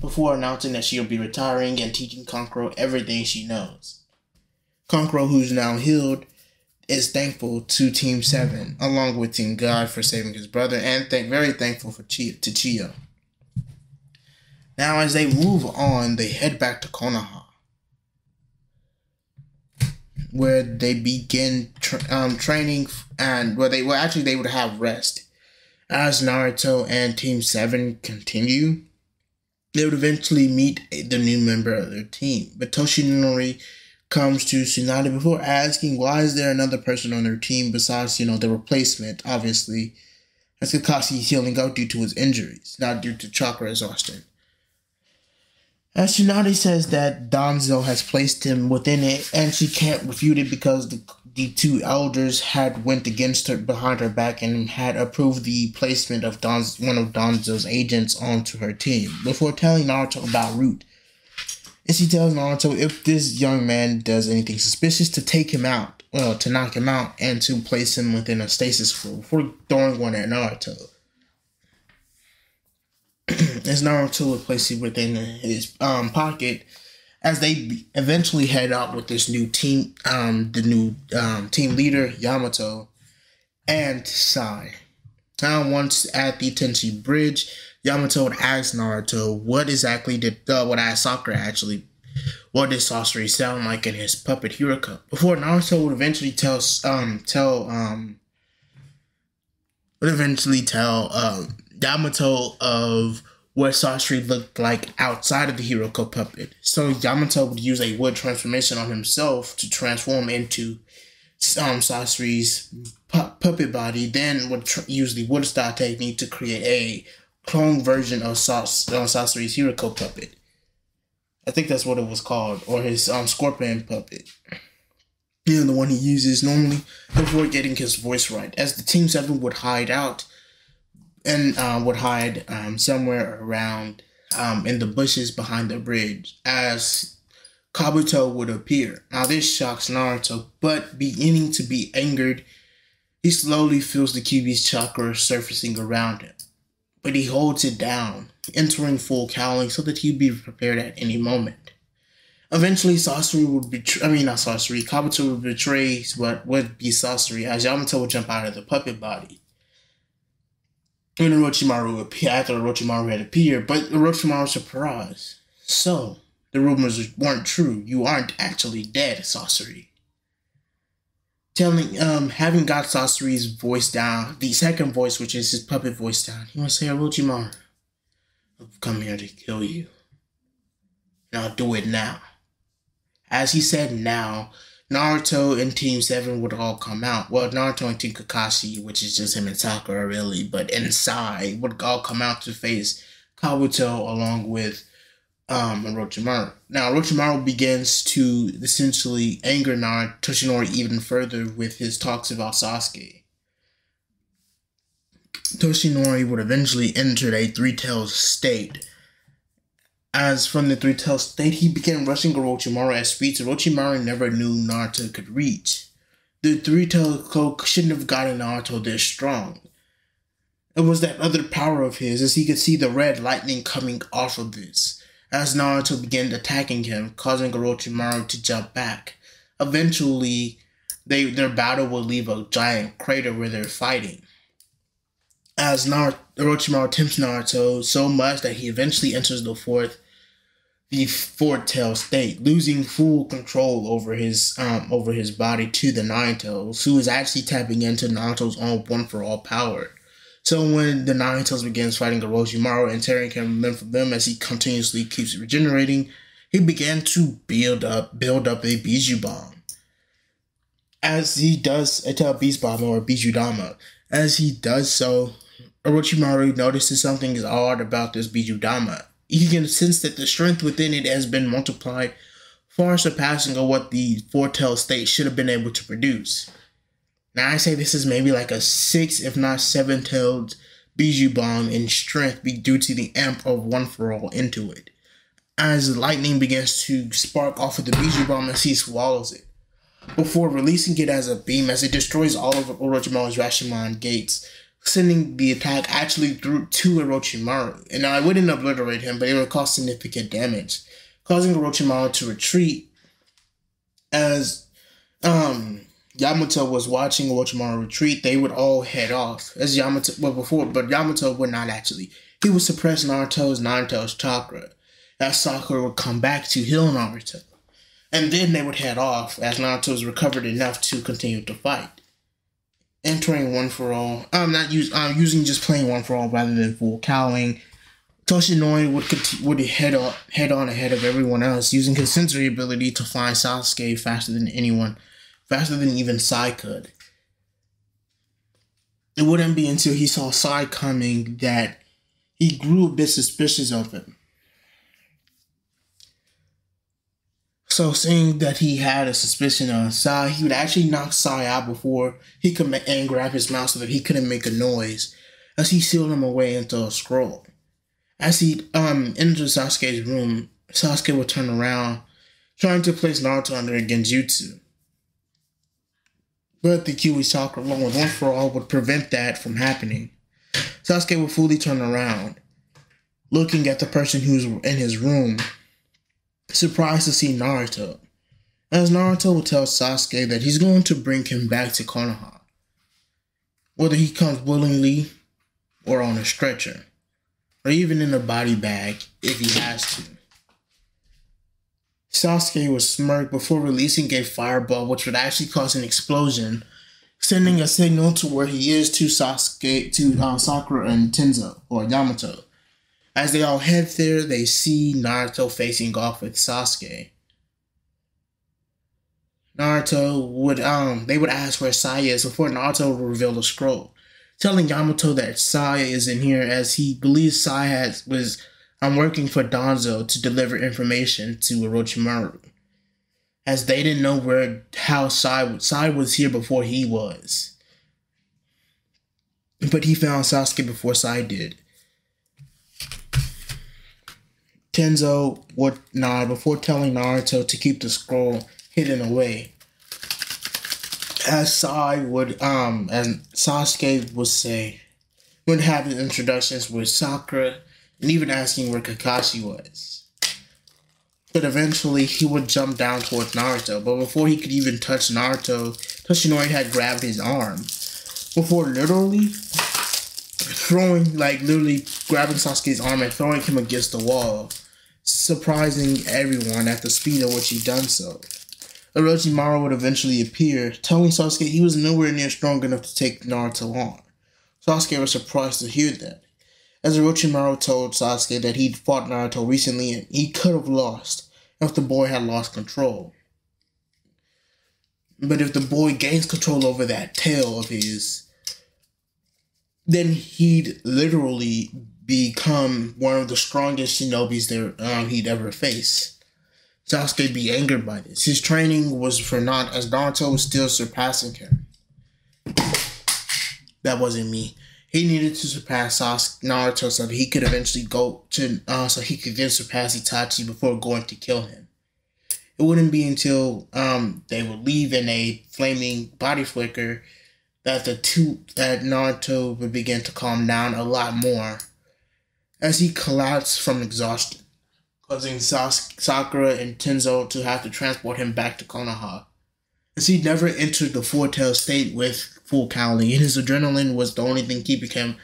[SPEAKER 1] before announcing that she'll be retiring and teaching Kankuro everything she knows. Kankuro, who's now healed, is thankful to Team Seven, along with Team Guy for saving his brother, and thank very thankful for Chia, to Chiyo. Now, as they move on, they head back to Konoha, where they begin tra- um, training, and where they well actually they would have rest. As Naruto and Team Seven continue, they would eventually meet the new member of their team, but Toshinori comes to Tsunade before asking why is there another person on their team besides, you know, the replacement, obviously. As Kakashi is healing out due to his injuries, not due to chakra exhaustion. As Tsunade says that Danzo has placed him within it, and she can't refute it because the, the two elders had went against her behind her back and had approved the placement of Don's, one of Danzo's agents onto her team. Before telling Naruto about Root, and she tells Naruto if this young man does anything suspicious to take him out, well, to knock him out, and to place him within a stasis pool for throwing one at Naruto. as Naruto would place it within his um, pocket, as they eventually head out with this new team, um, the new um, team leader Yamato and Sai. Now, once at the Tenchi Bridge, Yamato would ask Naruto what exactly did uh, what asked Sakura actually what did Sasori sound like in his puppet Hiruko before Naruto would eventually tell um tell um would eventually tell um Yamato of what Sasori looked like outside of the Hiruko puppet. So Yamato would use a wood transformation on himself to transform into um, Sasori's pu- puppet body, then would use the wood style technique to create a clone version of Sas- uh, Sasori's Hiruko puppet. I think that's what it was called, or his um, Scorpion puppet. You know, the one he uses normally before getting his voice right. As the Team 7 would hide out and uh, would hide um, somewhere around um, in the bushes behind the bridge as Kabuto would appear. Now this shocks Naruto, but beginning to be angered, he slowly feels the Kyuubi's chakra surfacing around him. But he holds it down, entering full cowling so that he'd be prepared at any moment. Eventually, Sasori would betray, I mean, not Sasori, Kabuto would betray what would be Sasori as Yamato would jump out of the puppet body. When Orochimaru would after Orochimaru had appeared, but Orochimaru surprised. So, the rumors weren't true. You aren't actually dead, Sasori. Telling, um, having got Sasori's voice down, the second voice, which is his puppet voice down, he want to say, Orochimaru, I've come here to kill you. And I'll do it now. As he said now, Naruto and Team 7 would all come out. Well, Naruto and Team Kakashi, which is just him and Sakura, really, but inside, would all come out to face Kabuto along with um, Orochimaru. Now, Orochimaru begins to essentially anger Toshinori even further with his talks about Sasuke. Toshinori would eventually enter a Three Tails state. As from the Three Tails state, he began rushing Orochimaru at speeds Orochimaru never knew Naruto could reach. The Three Tails cloak shouldn't have gotten Naruto this strong. It was that other power of his, as he could see the red lightning coming off of this as Naruto began attacking him, causing Orochimaru to jump back. Eventually, they their battle will leave a giant crater where they're fighting. As Naruto, Orochimaru tempts Naruto so much that he eventually enters the fourth the fourth tail state, losing full control over his um over his body to the nine tails, who is actually tapping into Naruto's own one for all power. So when the Nine Tails begins fighting Orochimaru and tearing him limb from limb as he continuously keeps regenerating, he began to build up build up a Biju bomb. As he does a Tailed Beast Bomb or Bijudama. As he does so, Orochimaru notices something is odd about this Bijudama. He can sense that the strength within it has been multiplied, far surpassing of what the four tail state should have been able to produce. Now I say this is maybe like a six, if not seven tailed Biju bomb in strength due to the amp of one for all into it. As lightning begins to spark off of the Biju bomb as he swallows it, before releasing it as a beam as it destroys all of Orochimaru's Rashomon gates, sending the attack actually through to Orochimaru. And now I wouldn't obliterate him, but it would cause significant damage, causing Orochimaru to retreat as um Yamato was watching Orochimaru retreat, they would all head off. As Yamato, well, before, but Yamato would not actually. He would suppress Naruto's Tails chakra. As Sakura would come back to heal Naruto. And then they would head off as Naruto was recovered enough to continue to fight. Entering one for all. I'm not use, I'm using just plain one for all rather than full cowling. Toshinori would would head on head on ahead of everyone else, using his sensory ability to find Sasuke faster than anyone faster than even Sai could. It wouldn't be until he saw Sai coming that he grew a bit suspicious of him. So, seeing that he had a suspicion of Sai, he would actually knock Sai out before he could and grab his mouth so that he couldn't make a noise, as he sealed him away into a scroll. As he um entered Sasuke's room, Sasuke would turn around, trying to place Naruto under a genjutsu. But the Kyuubi chakra along with One For All would prevent that from happening. Sasuke would fully turn around, looking at the person who's in his room, surprised to see Naruto. As Naruto would tell Sasuke that he's going to bring him back to Konoha, whether he comes willingly or on a stretcher, or even in a body bag if he has to. Sasuke would smirk before releasing a fireball, which would actually cause an explosion, sending a signal to where he is to Sasuke, to uh, Sakura and Tenzo or Yamato. As they all head there, they see Naruto facing off with Sasuke. Naruto would um they would ask where Sai is before Naruto would reveal the scroll, telling Yamato that Sai is in here as he believes Sai has was I'm working for Danzo to deliver information to Orochimaru. As they didn't know where how Sai Sai was here before he was. But he found Sasuke before Sai did. Tenzo would nod before telling Naruto to keep the scroll hidden away. As Sai would um and Sasuke would say would have his introductions with Sakura and even asking where Kakashi was. But eventually he would jump down towards Naruto, but before he could even touch Naruto, Toshinori had grabbed his arm. Before literally throwing, like literally grabbing Sasuke's arm and throwing him against the wall, surprising everyone at the speed at which he done so. Orochimaru would eventually appear, telling Sasuke he was nowhere near strong enough to take Naruto on. Sasuke was surprised to hear that, as Orochimaru told Sasuke that he'd fought Naruto recently and he could have lost if the boy had lost control. But if the boy gains control over that tail of his, then he'd literally become one of the strongest shinobis there um, he'd ever face. Sasuke be angered by this. His training was for naught, as Naruto was still surpassing him. That wasn't me. He needed to surpass Sasuke, Naruto so he could eventually go to uh, so he could then surpass Itachi before going to kill him. It wouldn't be until um, they would leave in a flaming body flicker that the two that Naruto would begin to calm down a lot more as he collapsed from exhaustion, causing Sas- Sakura and Tenzo to have to transport him back to Konoha. As he never entered the foretell state with full cowling, and his adrenaline was the only thing keeping him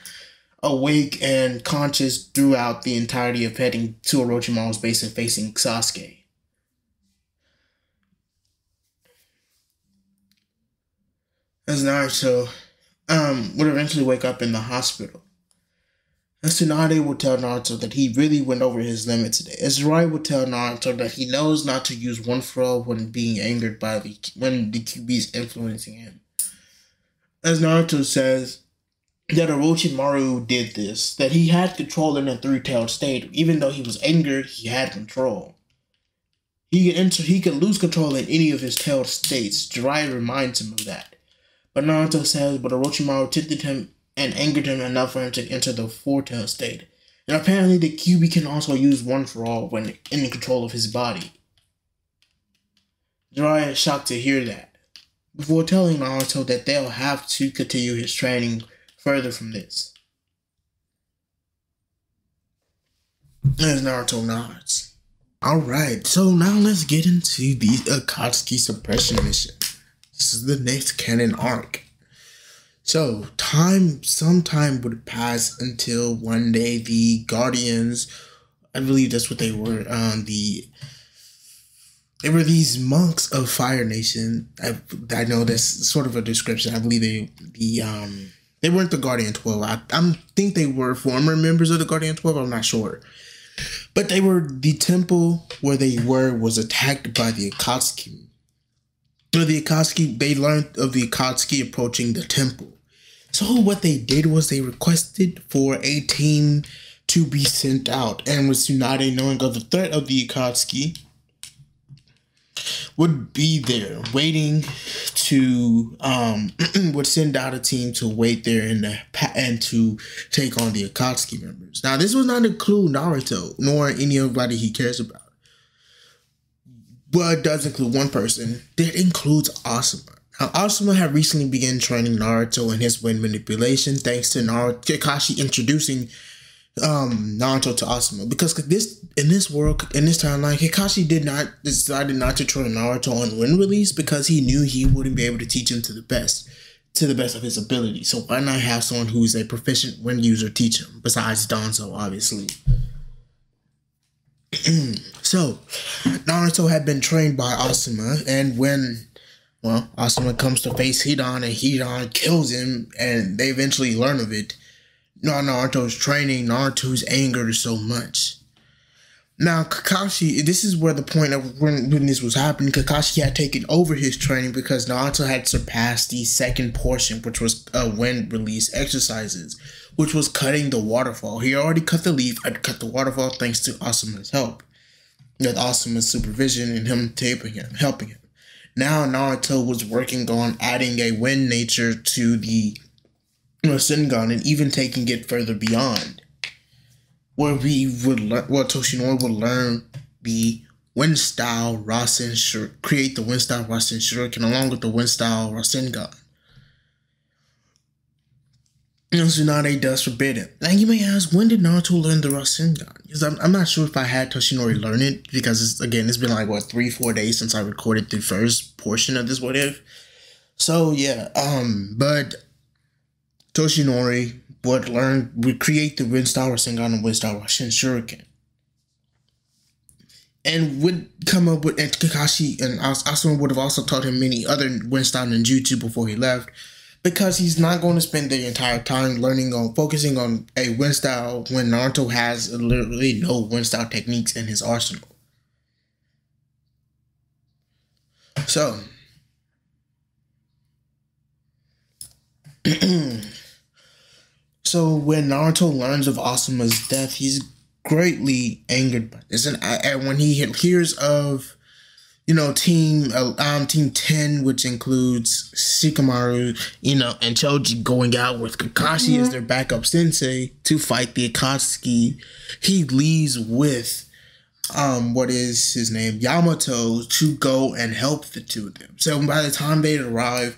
[SPEAKER 1] awake and conscious throughout the entirety of heading to Orochimaru's base and facing Sasuke. as Naruto um, would eventually wake up in the hospital. As Tsunade would tell Naruto that he really went over his limit today. As Jiraiya would tell Naruto that he knows not to use one for all when being angered by the when the Kyuubi is influencing him. As Naruto says that Orochimaru did this, that he had control in a three-tailed state, even though he was angered, he had control. He could enter he could lose control in any of his tailed states. Jiraiya reminds him of that. But Naruto says, but Orochimaru tempted him and angered him enough for him to enter the four tailed state. And apparently the Kyuubi can also use one for all when in control of his body. Jiraiya is shocked to hear that, before telling Naruto that they'll have to continue his training further from this. As Naruto nods. Alright, so now let's get into the Akatsuki suppression mission. This is the next canon arc. So, time, some time would pass until one day the Guardians, I believe that's what they were, um, the, they were these monks of Fire Nation. I, I know that's sort of a description. I believe they, the, um, they weren't the Guardian 12. I, I think they were former members of the Guardian 12. I'm not sure. But they were, the temple where they were was attacked by the Akatsuki So the Akatsuki, they learned of the Akatsuki approaching the temple. So what they did was they requested for a team to be sent out, and with Tsunade knowing of the threat of the Akatsuki, would be there waiting to um would send out a team to wait there in the and to take on the Akatsuki members. Now this was not include Naruto nor anybody he cares about but it does include one person. That includes Asuma. Now, Asuma had recently begun training Naruto in his wind manipulation thanks to Naruto Kakashi introducing um Naruto to Asuma. Because this in this world in this timeline, Kakashi did not decided not to train Naruto on wind release because he knew he wouldn't be able to teach him to the best to the best of his ability. So why not have someone who's a proficient wind user teach him, besides Danzo obviously. so, Naruto had been trained by Asuma, and when, well, Asuma comes to face Hidan, and Hidan kills him, and they eventually learn of it. Now Naruto's training, Naruto's angered so much. Now Kakashi, this is where the point of when, when this was happening, Kakashi had taken over his training because Naruto had surpassed the second portion, which was uh, wind release exercises which was cutting the waterfall. He already cut the leaf and cut the waterfall thanks to Asuma's help. With Asuma's supervision and him taping him, helping him. Now Naruto was working on adding a wind nature to the know, and even taking it further beyond. where we would learn, where Toshinori would learn the wind style Rasen Shur- create the wind style Rasen Shuriken along with the wind style Rasengan. Know, Tsunade does forbid it. Now you may ask, when did Naruto learn the Rasengan? Because I'm, I'm not sure if I had Toshinori learn it because it's, again it's been like what three four days since I recorded the first portion of this what if. So yeah, um, but Toshinori would learn would create the wind style Rasengan and wind style Rasen Shuriken and would come up with and Kakashi and Asuma would have also taught him many other wind style ninjutsu before he left because he's not going to spend the entire time learning on focusing on a wind style when Naruto has literally no wind style techniques in his arsenal. So, so when Naruto learns of Asuma's death, he's greatly angered by this, and, and when he hears of you know, team uh, um team ten, which includes Shikamaru, you know, and Choji going out with Kakashi mm-hmm. as their backup sensei to fight the Akatsuki. He leaves with um what is his name Yamato to go and help the two of them. So by the time they arrive,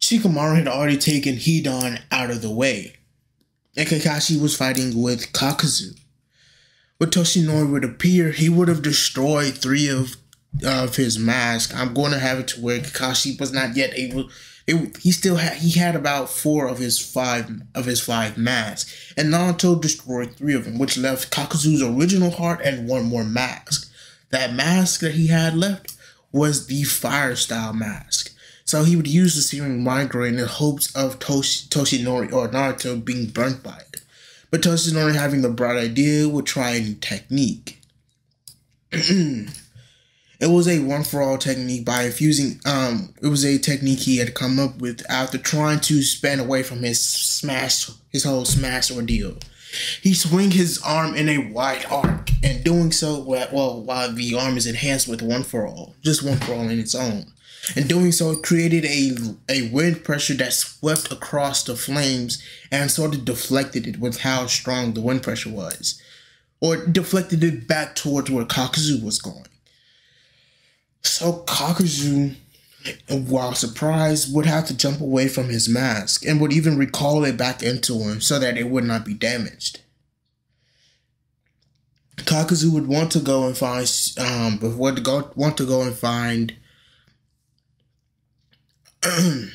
[SPEAKER 1] Shikamaru had already taken Hidan out of the way, and Kakashi was fighting with Kakuzu. With Toshinori would appear, he would have destroyed three of of his mask. I'm going to have it to where Kakashi was not yet able. It, he still had he had about four of his five of his five masks, and Naruto destroyed three of them, which left Kakuzu's original heart and one more mask. That mask that he had left was the fire style mask. So he would use the searing migraine in hopes of Toshi, Toshinori or Naruto being burnt by it. But Toshinori having the bright idea would try a new technique. It was a one for all technique by infusing. Um, it was a technique he had come up with after trying to span away from his smash, his whole smash ordeal. He swing his arm in a wide arc, and doing so well while the arm is enhanced with one for all, just one for all in its own. In doing so, it created a a wind pressure that swept across the flames and sort of deflected it with how strong the wind pressure was, or deflected it back towards where Kakuzu was going. So Kakuzu, while surprised, would have to jump away from his mask and would even recall it back into him so that it would not be damaged. Kakuzu would want to go and find um would go want to go and find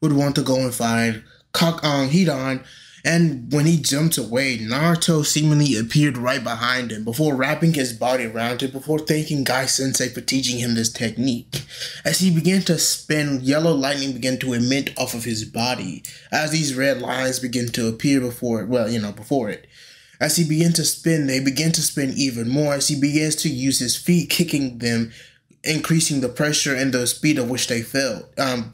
[SPEAKER 1] would want to go and find Kak um Hidan and when he jumped away, Naruto seemingly appeared right behind him before wrapping his body around him before thanking Guy Sensei for teaching him this technique. As he began to spin, yellow lightning began to emit off of his body as these red lines began to appear before it, well, you know, before it. As he began to spin, they began to spin even more as he begins to use his feet, kicking them increasing the pressure and the speed of which they fell, um,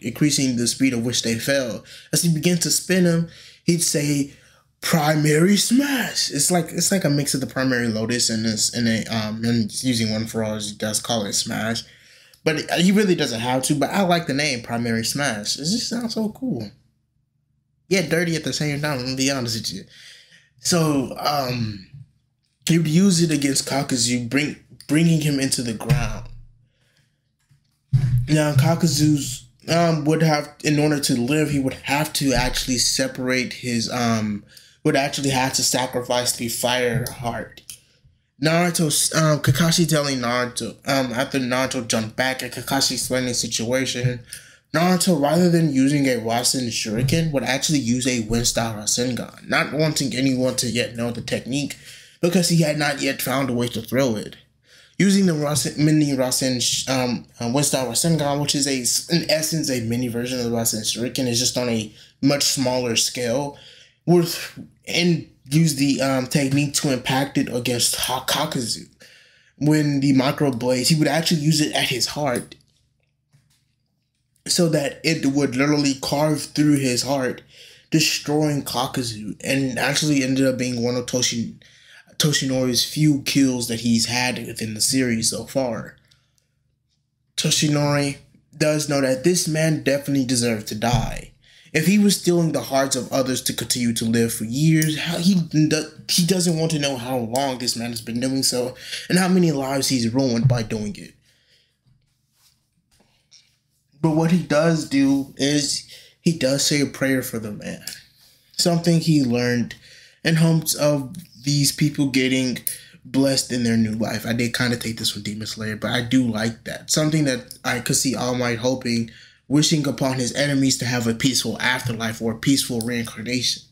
[SPEAKER 1] increasing the speed of which they fell. As he began to spin them, he'd say primary smash. It's like it's like a mix of the primary lotus and this and a um and using one for all. He does call it smash, but he really doesn't have to. But I like the name primary smash. It just sounds so cool. Yeah, dirty at the same time. I'm be honest with you. So um, would use it against Kakuzu, bring bringing him into the ground. Now Kakuzu's um would have in order to live he would have to actually separate his um would actually have to sacrifice the fire heart. Naruto um Kakashi telling Naruto um after Naruto jumped back and Kakashi explaining the situation, Naruto rather than using a Rasen Shuriken would actually use a Wind style Rasengan, not wanting anyone to yet know the technique because he had not yet found a way to throw it using the Rasen, mini Rasen um, uh, Wind style Rasengan, which is a in essence a mini version of the Rasen Shuriken, is just on a much smaller scale. With and use the um, technique to impact it against Kakuzu. When the micro blades, he would actually use it at his heart, so that it would literally carve through his heart, destroying Kakuzu, and actually ended up being one of Toshi Toshinori's few kills that he's had within the series so far. Toshinori does know that this man definitely deserved to die. If he was stealing the hearts of others to continue to live for years, he he doesn't want to know how long this man has been doing so and how many lives he's ruined by doing it. But what he does do is he does say a prayer for the man. Something he learned in hopes of these people getting blessed in their new life. I did kind of take this from Demon Slayer, but I do like that. Something that I could see All Might hoping, wishing upon his enemies to have a peaceful afterlife or a peaceful reincarnation.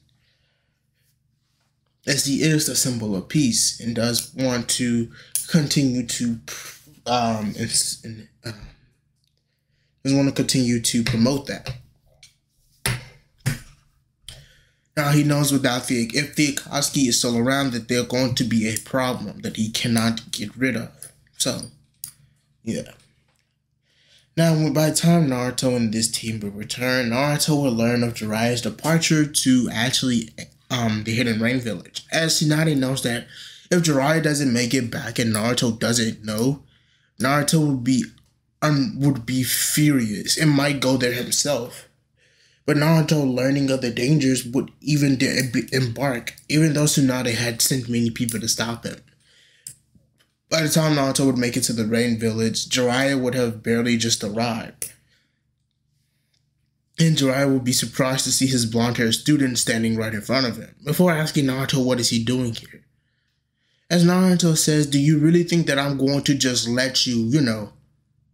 [SPEAKER 1] As he is the symbol of peace and does want to continue to um and, uh, does want to continue to promote that. Now he knows without the if the Akatsuki is still around that they're going to be a problem that he cannot get rid of. So, yeah. Now, by the time Naruto and this team will return, Naruto will learn of Jiraiya's departure to actually um the Hidden Rain Village. As Tsunade knows that if Jiraiya doesn't make it back and Naruto doesn't know, Naruto would be um would be furious and might go there himself. But Naruto, learning of the dangers, would even embark, even though Tsunade had sent many people to stop him. By the time Naruto would make it to the Rain Village, Jiraiya would have barely just arrived. And Jiraiya would be surprised to see his blonde-haired student standing right in front of him, before asking Naruto what is he doing here. As Naruto says, do you really think that I'm going to just let you, you know,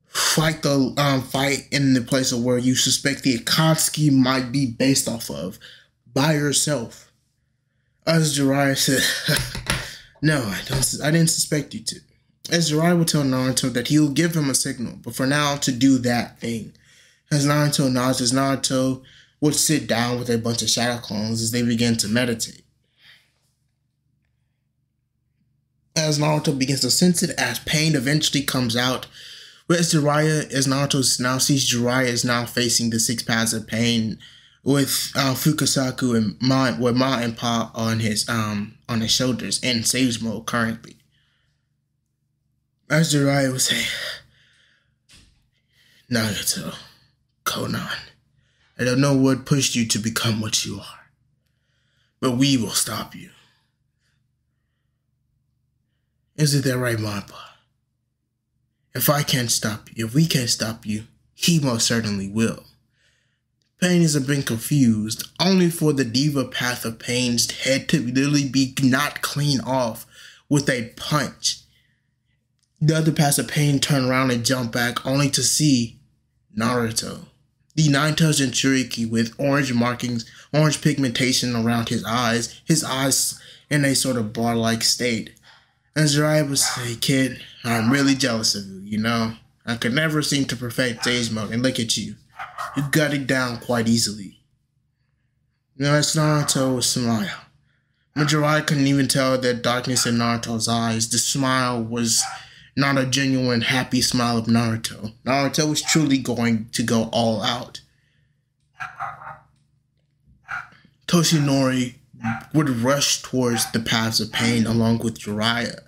[SPEAKER 1] fight the um, fight in the place of where you suspect the Akatsuki might be based off of by yourself. As Jiraiya said, no, I don't. I didn't suspect you to. As Jiraiya will tell Naruto that he'll give him a signal, but for now to do that thing. As Naruto nods, as Naruto would sit down with a bunch of shadow clones as they begin to meditate. As Naruto begins to sense it, as pain eventually comes out Whereas Jiraiya, as Naruto now sees Jiraiya is now facing the six paths of pain with uh, Fukasaku and Ma, with Ma and Pa on his um on his shoulders in Sage mode currently. As Jiraiya would say, Nagato, Konan, I don't know what pushed you to become what you are, but we will stop you. Is it that right, Ma Pa? If I can't stop you, if we can't stop you, he most certainly will. Pain isn't been confused, only for the Deva path of Pain's head to literally be not clean off with a punch. The other paths of Pain turn around and jump back, only to see Naruto. The nine-tailed Jinchuriki with orange markings, orange pigmentation around his eyes, his eyes in a sort of bar-like state. As Jiraiya would say, kid, I'm really jealous of you, you know? I could never seem to perfect Sage mode, and look at you. You got it down quite easily. You as Naruto smile. When couldn't even tell that darkness in Naruto's eyes, the smile was not a genuine happy smile of Naruto. Naruto was truly going to go all out. Toshinori would rush towards the paths of pain along with Jiraiya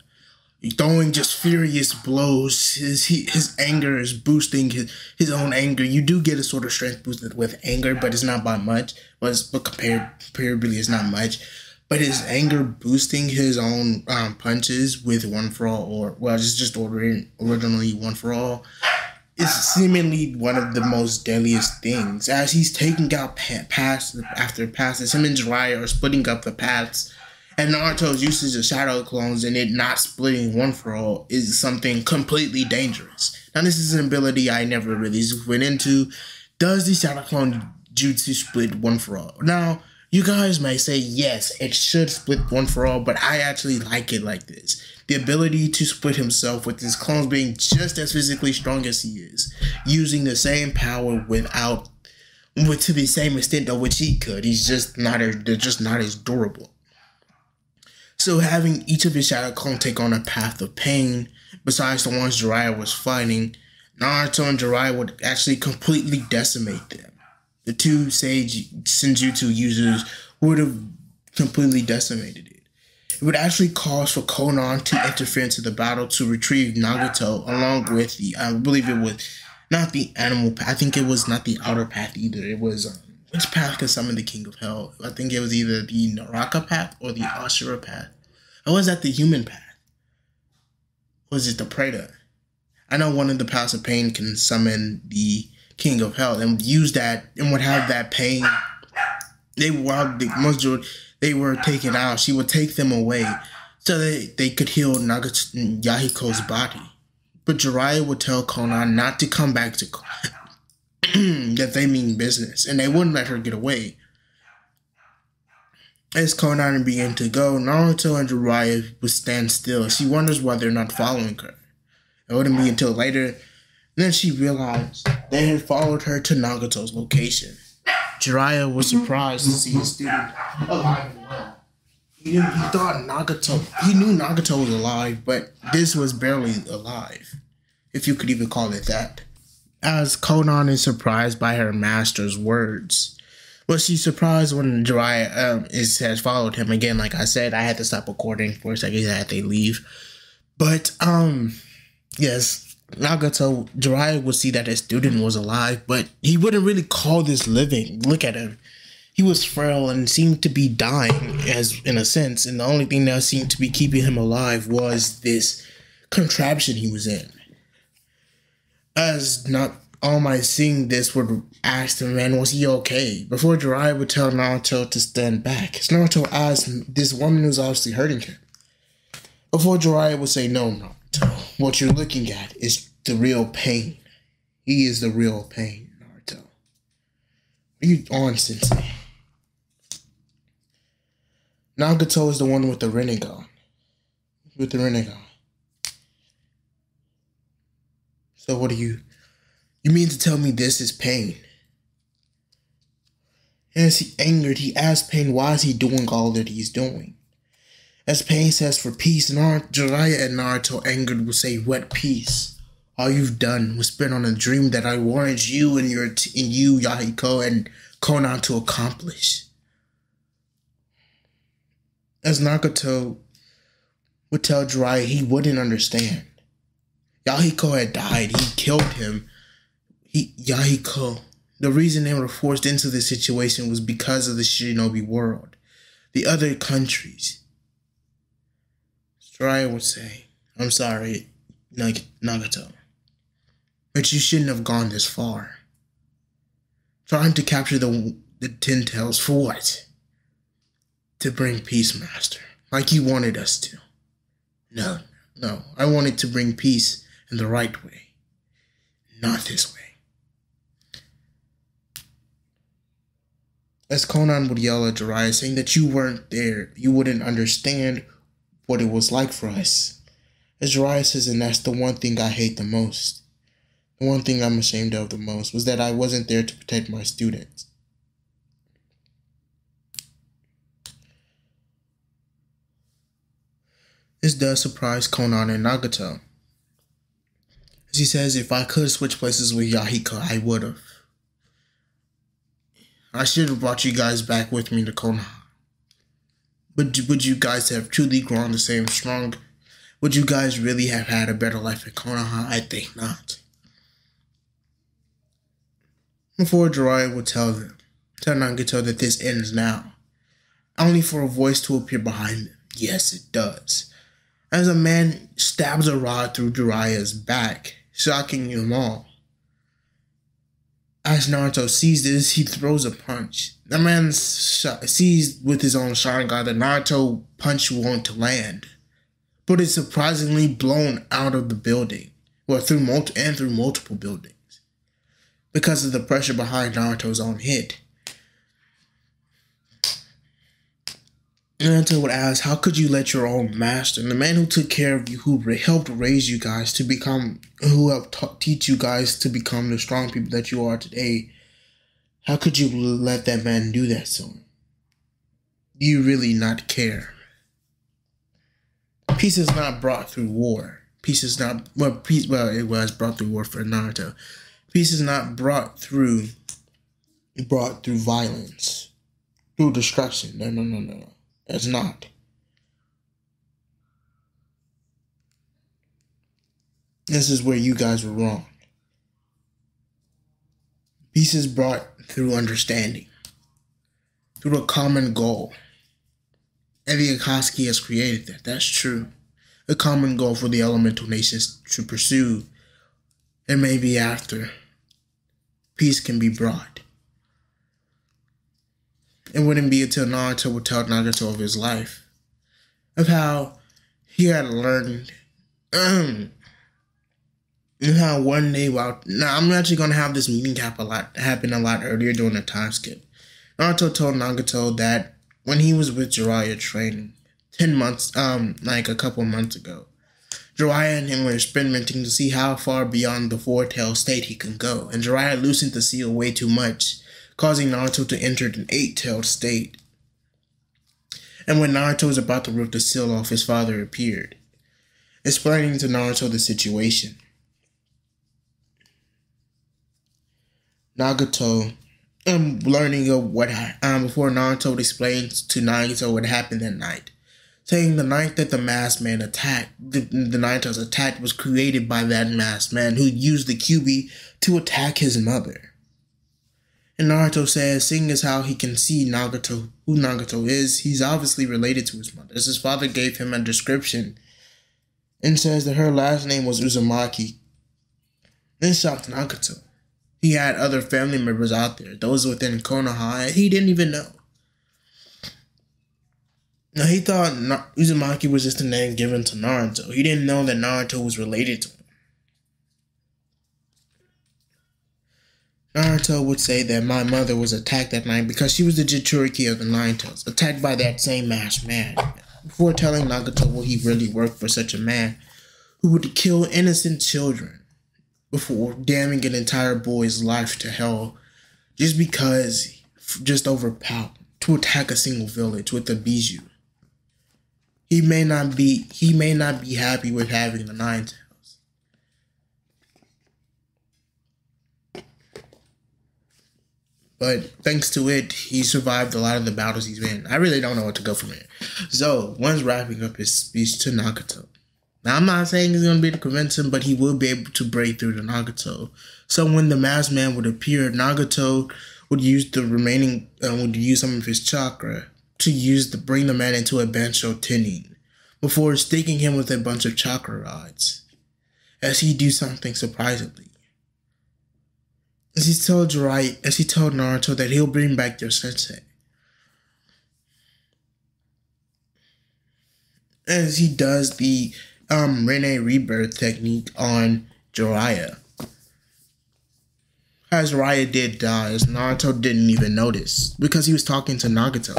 [SPEAKER 1] throwing just furious blows. His he, his anger is boosting his, his own anger. You do get a sort of strength boosted with anger, but it's not by much. But, it's, but compared comparably, it's not much. But his anger boosting his own um, punches with one for all, or well, it's just originally one for all, is seemingly one of the most deadliest things. As he's taking out paths after passes, him and Jiraiya are splitting up the paths and Naruto's usage of shadow clones and it not splitting one for all is something completely dangerous. Now, this is an ability I never really went into. Does the shadow clone jutsu split one for all? Now, you guys may say yes, it should split one for all, but I actually like it like this. The ability to split himself with his clones being just as physically strong as he is, using the same power without, with to the same extent of which he could. He's just not, they're just not as durable. So having each of his shadow clones take on a path of pain, besides the ones Jiraiya was fighting, Naruto and Jiraiya would actually completely decimate them. The two Sage Senjutsu users would have completely decimated it. It would actually cause for Konan to interfere into the battle to retrieve Nagato along with the, I believe it was not the animal path, I think it was not the outer path either. It was um, which path can summon the King of Hell? I think it was either the Naraka path or the ah. Asura path. Or was that the human path? Was it the Preta? I know one of the paths of pain can summon the King of Hell and use that and would have that pain. They while the most they were taken out, she would take them away so that they could heal Nagats- Yahiko's body. But Jiraiya would tell Konan not to come back to that they mean business, and they wouldn't let her get away. As Konan began to go, Naruto and Jiraiya would stand still. She wonders why they're not following her. It wouldn't be until later. Then she realized they had followed her to Nagato's location. Jiraiya was surprised to see his student alive and well. He, he thought Nagato, he knew Nagato was alive, but this was barely alive, if you could even call it that. As Konan is surprised by her master's words, but she's surprised when Jiraiya um, is has followed him again. Like I said, I had to stop recording for a second. I had to leave, but um, yes, Nagato Jiraiya would see that his student was alive, but he wouldn't really call this living. Look at him. He was frail and seemed to be dying, as in a sense, and the only thing that seemed to be keeping him alive was this contraption he was in. As not all my seeing this would ask the man, was he okay? Before Jiraiya would tell Naruto to stand back. Naruto asked this woman who's obviously hurting him. Before Jiraiya would say, no, Naruto, what you're looking at is the real pain. He is the real pain, Naruto. Are you on, Sensei? Nagato is the one with the Rinnegan. With the Rinnegan. So what do you you mean to tell me this is pain? As he angered, he asked Pain why is he doing all that he's doing. As Pain says for peace, Naruto, Jiraiya and Naruto angered will say, What peace? All you've done was spend on a dream that I warned you and your t- and you, Yahiko, and Konan to accomplish. As Nagato would tell Jiraiya he wouldn't understand. Yahiko had died. He killed him. He Yahiko. The reason they were forced into this situation was because of the Shinobi world. The other countries. Jiraiya would say, I'm sorry, Nagato. But you shouldn't have gone this far. Trying to capture the the Ten Tails for what? To bring peace, Master, like you wanted us to. No, no, I wanted to bring peace in the right way, not this way. As Konan would yell at Jiraiya, saying that you weren't there, you wouldn't understand what it was like for us. As Jiraiya says, and that's the one thing I hate the most. The one thing I'm ashamed of the most was that I wasn't there to protect my students. This does surprise Konan and Nagato. As he says, if I could switch places with Yahiko, I would have. I should have brought you guys back with me to Konoha. But would you guys have truly grown the same strong? Would you guys really have had a better life at Konoha? I think not. Before Jiraiya would tell them, tell Nagato that this ends now, only for a voice to appear behind them. Yes, it does. As a man stabs a rod through Jiraiya's back, shocking them all. As Naruto sees this, he throws a punch. The man sees with his own Sharingan that Naruto punch won't land, but it's surprisingly blown out of the building, well through multi- and through multiple buildings, because of the pressure behind Naruto's own hit. Naruto would ask, "How could you let your own master, the man who took care of you, who helped raise you guys to become, who helped teach you guys to become the strong people that you are today, how could you let that man do that to him? Do you really not care? Peace is not brought through war. Peace is not well. Peace well, it was brought through war for Naruto. Peace is not brought through, brought through violence, through destruction. No, no, no, no, no. It's not. This is where you guys were wrong. Peace is brought through understanding. through a common goal. Eddie Akatsuki has created that. That's true. A common goal for the elemental nations to pursue. And maybe after peace can be brought. It wouldn't be until Naruto would tell Nagato of his life, of how he had learned, um, and how one day while now I'm actually gonna have this meeting happen a lot happen a lot earlier during the time skip. Naruto told Nagato that when he was with Jiraiya training, ten months, um, like a couple months ago, Jiraiya and him were experimenting to see how far beyond the four-tail state he can go, and Jiraiya loosened the seal way too much causing Naruto to enter an eight-tailed state. And when Naruto was about to rip the seal off, his father appeared, explaining to Naruto the situation. Nagato, um, learning of what um before Naruto explains to Nagato what happened that night, saying the night that the masked man attacked, the, the Naruto's attack was created by that masked man who used the Kyuubi to attack his mother. And Naruto says, seeing as how he can see Nagato, who Nagato is, he's obviously related to his mother, as his father gave him a description and says that her last name was Uzumaki. This shocked Nagato. He had other family members out there, those within Konoha, he didn't even know. Now he thought Uzumaki was just a name given to Naruto. He didn't know that Naruto was related to him. Naruto would say that my mother was attacked that night because she was the Jinchuriki of the Nine Tails, attacked by that same masked man. Before telling Nagato will he really worked for such a man who would kill innocent children before damning an entire boy's life to hell just because, just overpowered, to attack a single village with a Biju. He may not be he may not be happy with having the nine tails But thanks to it, he survived a lot of the battles he's been. I really don't know what to go from here. So, one's wrapping up his speech to Nagato. Now, I'm not saying he's going to be able to convince him, but he will be able to break through to Nagato. So, when the masked man would appear, Nagato would use the remaining, uh, would use some of his chakra to use to bring the man into a Bansho Tennin before sticking him with a bunch of chakra rods as he do something surprisingly. As he told Jiraiya, as he told Naruto that he'll bring back their sensei. As he does the um Rinne rebirth technique on Jiraiya. As Jiraiya did die, as Naruto didn't even notice because he was talking to Nagato.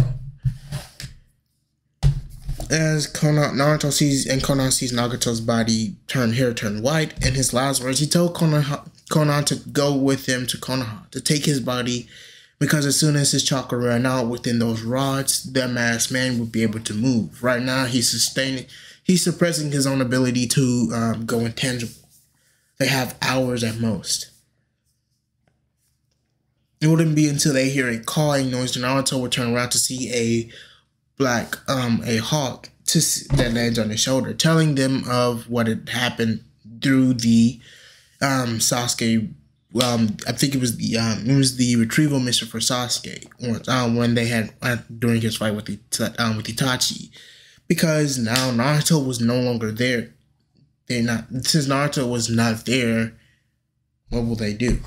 [SPEAKER 1] As Konan, Naruto sees and Konan sees Nagato's body turn hair turn white, in his last words, he told Konan Konan to go with him to Konoha to take his body because as soon as his chakra ran out within those rods, that masked man would be able to move. Right now, he's sustaining, he's suppressing his own ability to um, go intangible. They have hours at most. It wouldn't be until they hear a cawing noise that Naruto would turn around to see a black, um, a hawk to that lands on his shoulder, telling them of what had happened through the um, Sasuke. Um, I think it was the um, it was the retrieval mission for Sasuke um, when they had uh, during his fight with the um, with Itachi, because now Naruto was no longer there. They not since Naruto was not there. What will they do?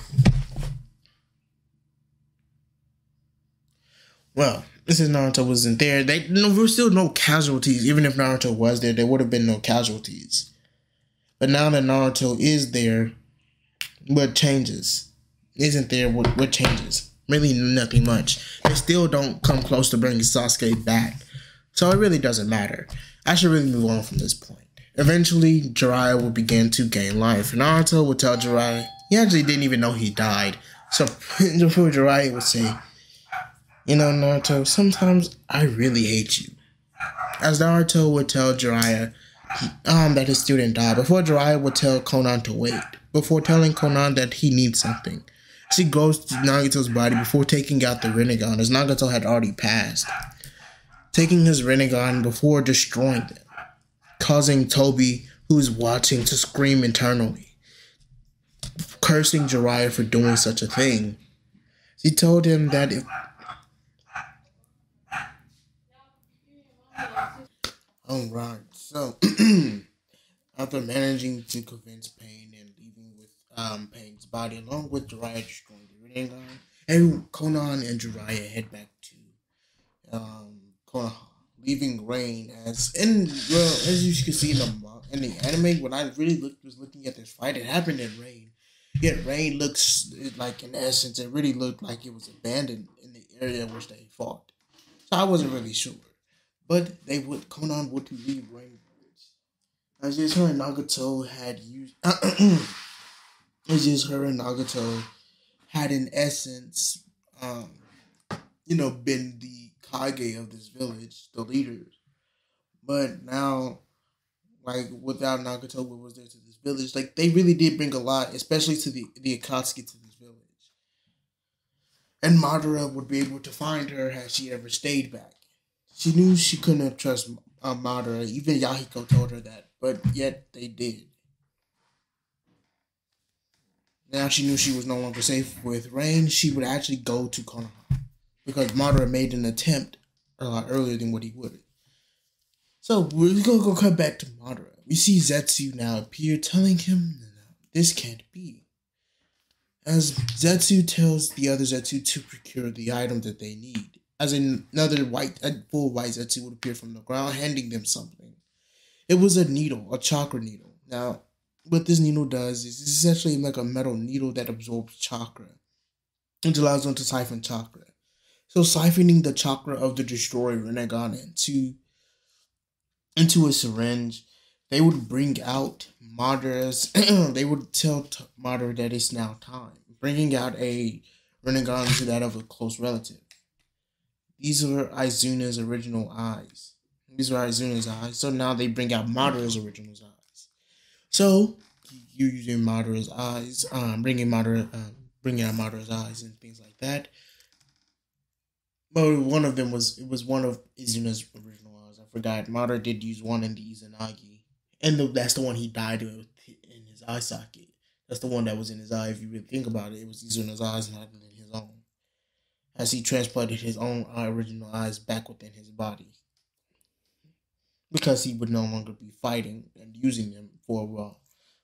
[SPEAKER 1] Well, since Naruto wasn't there. They no, there were still no casualties. Even if Naruto was there, there would have been no casualties. But now that Naruto is there, what changes? Isn't there what, what changes? Really nothing much. They still don't come close to bringing Sasuke back. So it really doesn't matter. I should really move on from this point. Eventually, Jiraiya will begin to gain life. Naruto will tell Jiraiya he actually didn't even know he died. So before Jiraiya would say, You know, Naruto, sometimes I really hate you. As Naruto would tell Jiraiya um, that his student died, before Jiraiya would tell Konan to wait before telling Konan that he needs something. She goes to Nagato's body before taking out the Rinnegan, as Nagato had already passed, taking his Rinnegan before destroying them, causing Tobi, who's watching, to scream internally, cursing Jiraiya for doing such a thing. She told him that if All right. So after managing to convince Pain um Pain's body along with Jiraiya destroying the Rinnegan, and Konan and Jiraiya head back to um Konoha, leaving Rain as and well as you can see in the in the anime. When I really looked was looking at this fight, it happened in Rain. Yet Rain looks like in essence, it really looked like it was abandoned in the area which they fought. So I wasn't really sure. But they would Konan would leave Rain As just her Nagato had used as just her and Nagato had in essence um you know been the Kage of this village, the leaders. But now like without Nagato what was there to this village, like they really did bring a lot, especially to the the Akatsuki to this village. And Madara would be able to find her had she ever stayed back. She knew she couldn't trust uh, Madara. Even Yahiko told her that, but yet they did. Now she knew she was no longer safe with Rain. She would actually go to Konoha because Madara made an attempt a lot earlier than what he would. So we're gonna go cut back to Madara. We see Zetsu now appear, telling him uh, this can't be. As Zetsu tells the other Zetsu to procure the item that they need as another white, a full white Zetsu would appear from the ground, handing them something. It was a needle, a chakra needle. Now, what this needle does is it's essentially like a metal needle that absorbs chakra, which allows them to siphon chakra. So, siphoning the chakra of the destroyer Rinnegan into into a syringe, they would bring out Madara's. they would tell Madara that it's now time, bringing out a Rinnegan to that of a close relative. These were Izuna's original eyes. These were Izuna's eyes. So now they bring out Madara's original eyes. So you're using Madara's eyes, um, bringing Madara, um, bringing out Madara's eyes and things like that. But one of them was it was one of Izuna's original eyes. I forgot. Madara did use one in the Izanagi, and the, that's the one he died with in his eye socket. That's the one that was in his eye. If you really think about it, it was Izuna's eyes, not in his own as he transplanted his own original eyes back within his body. Because he would no longer be fighting and using them for a while,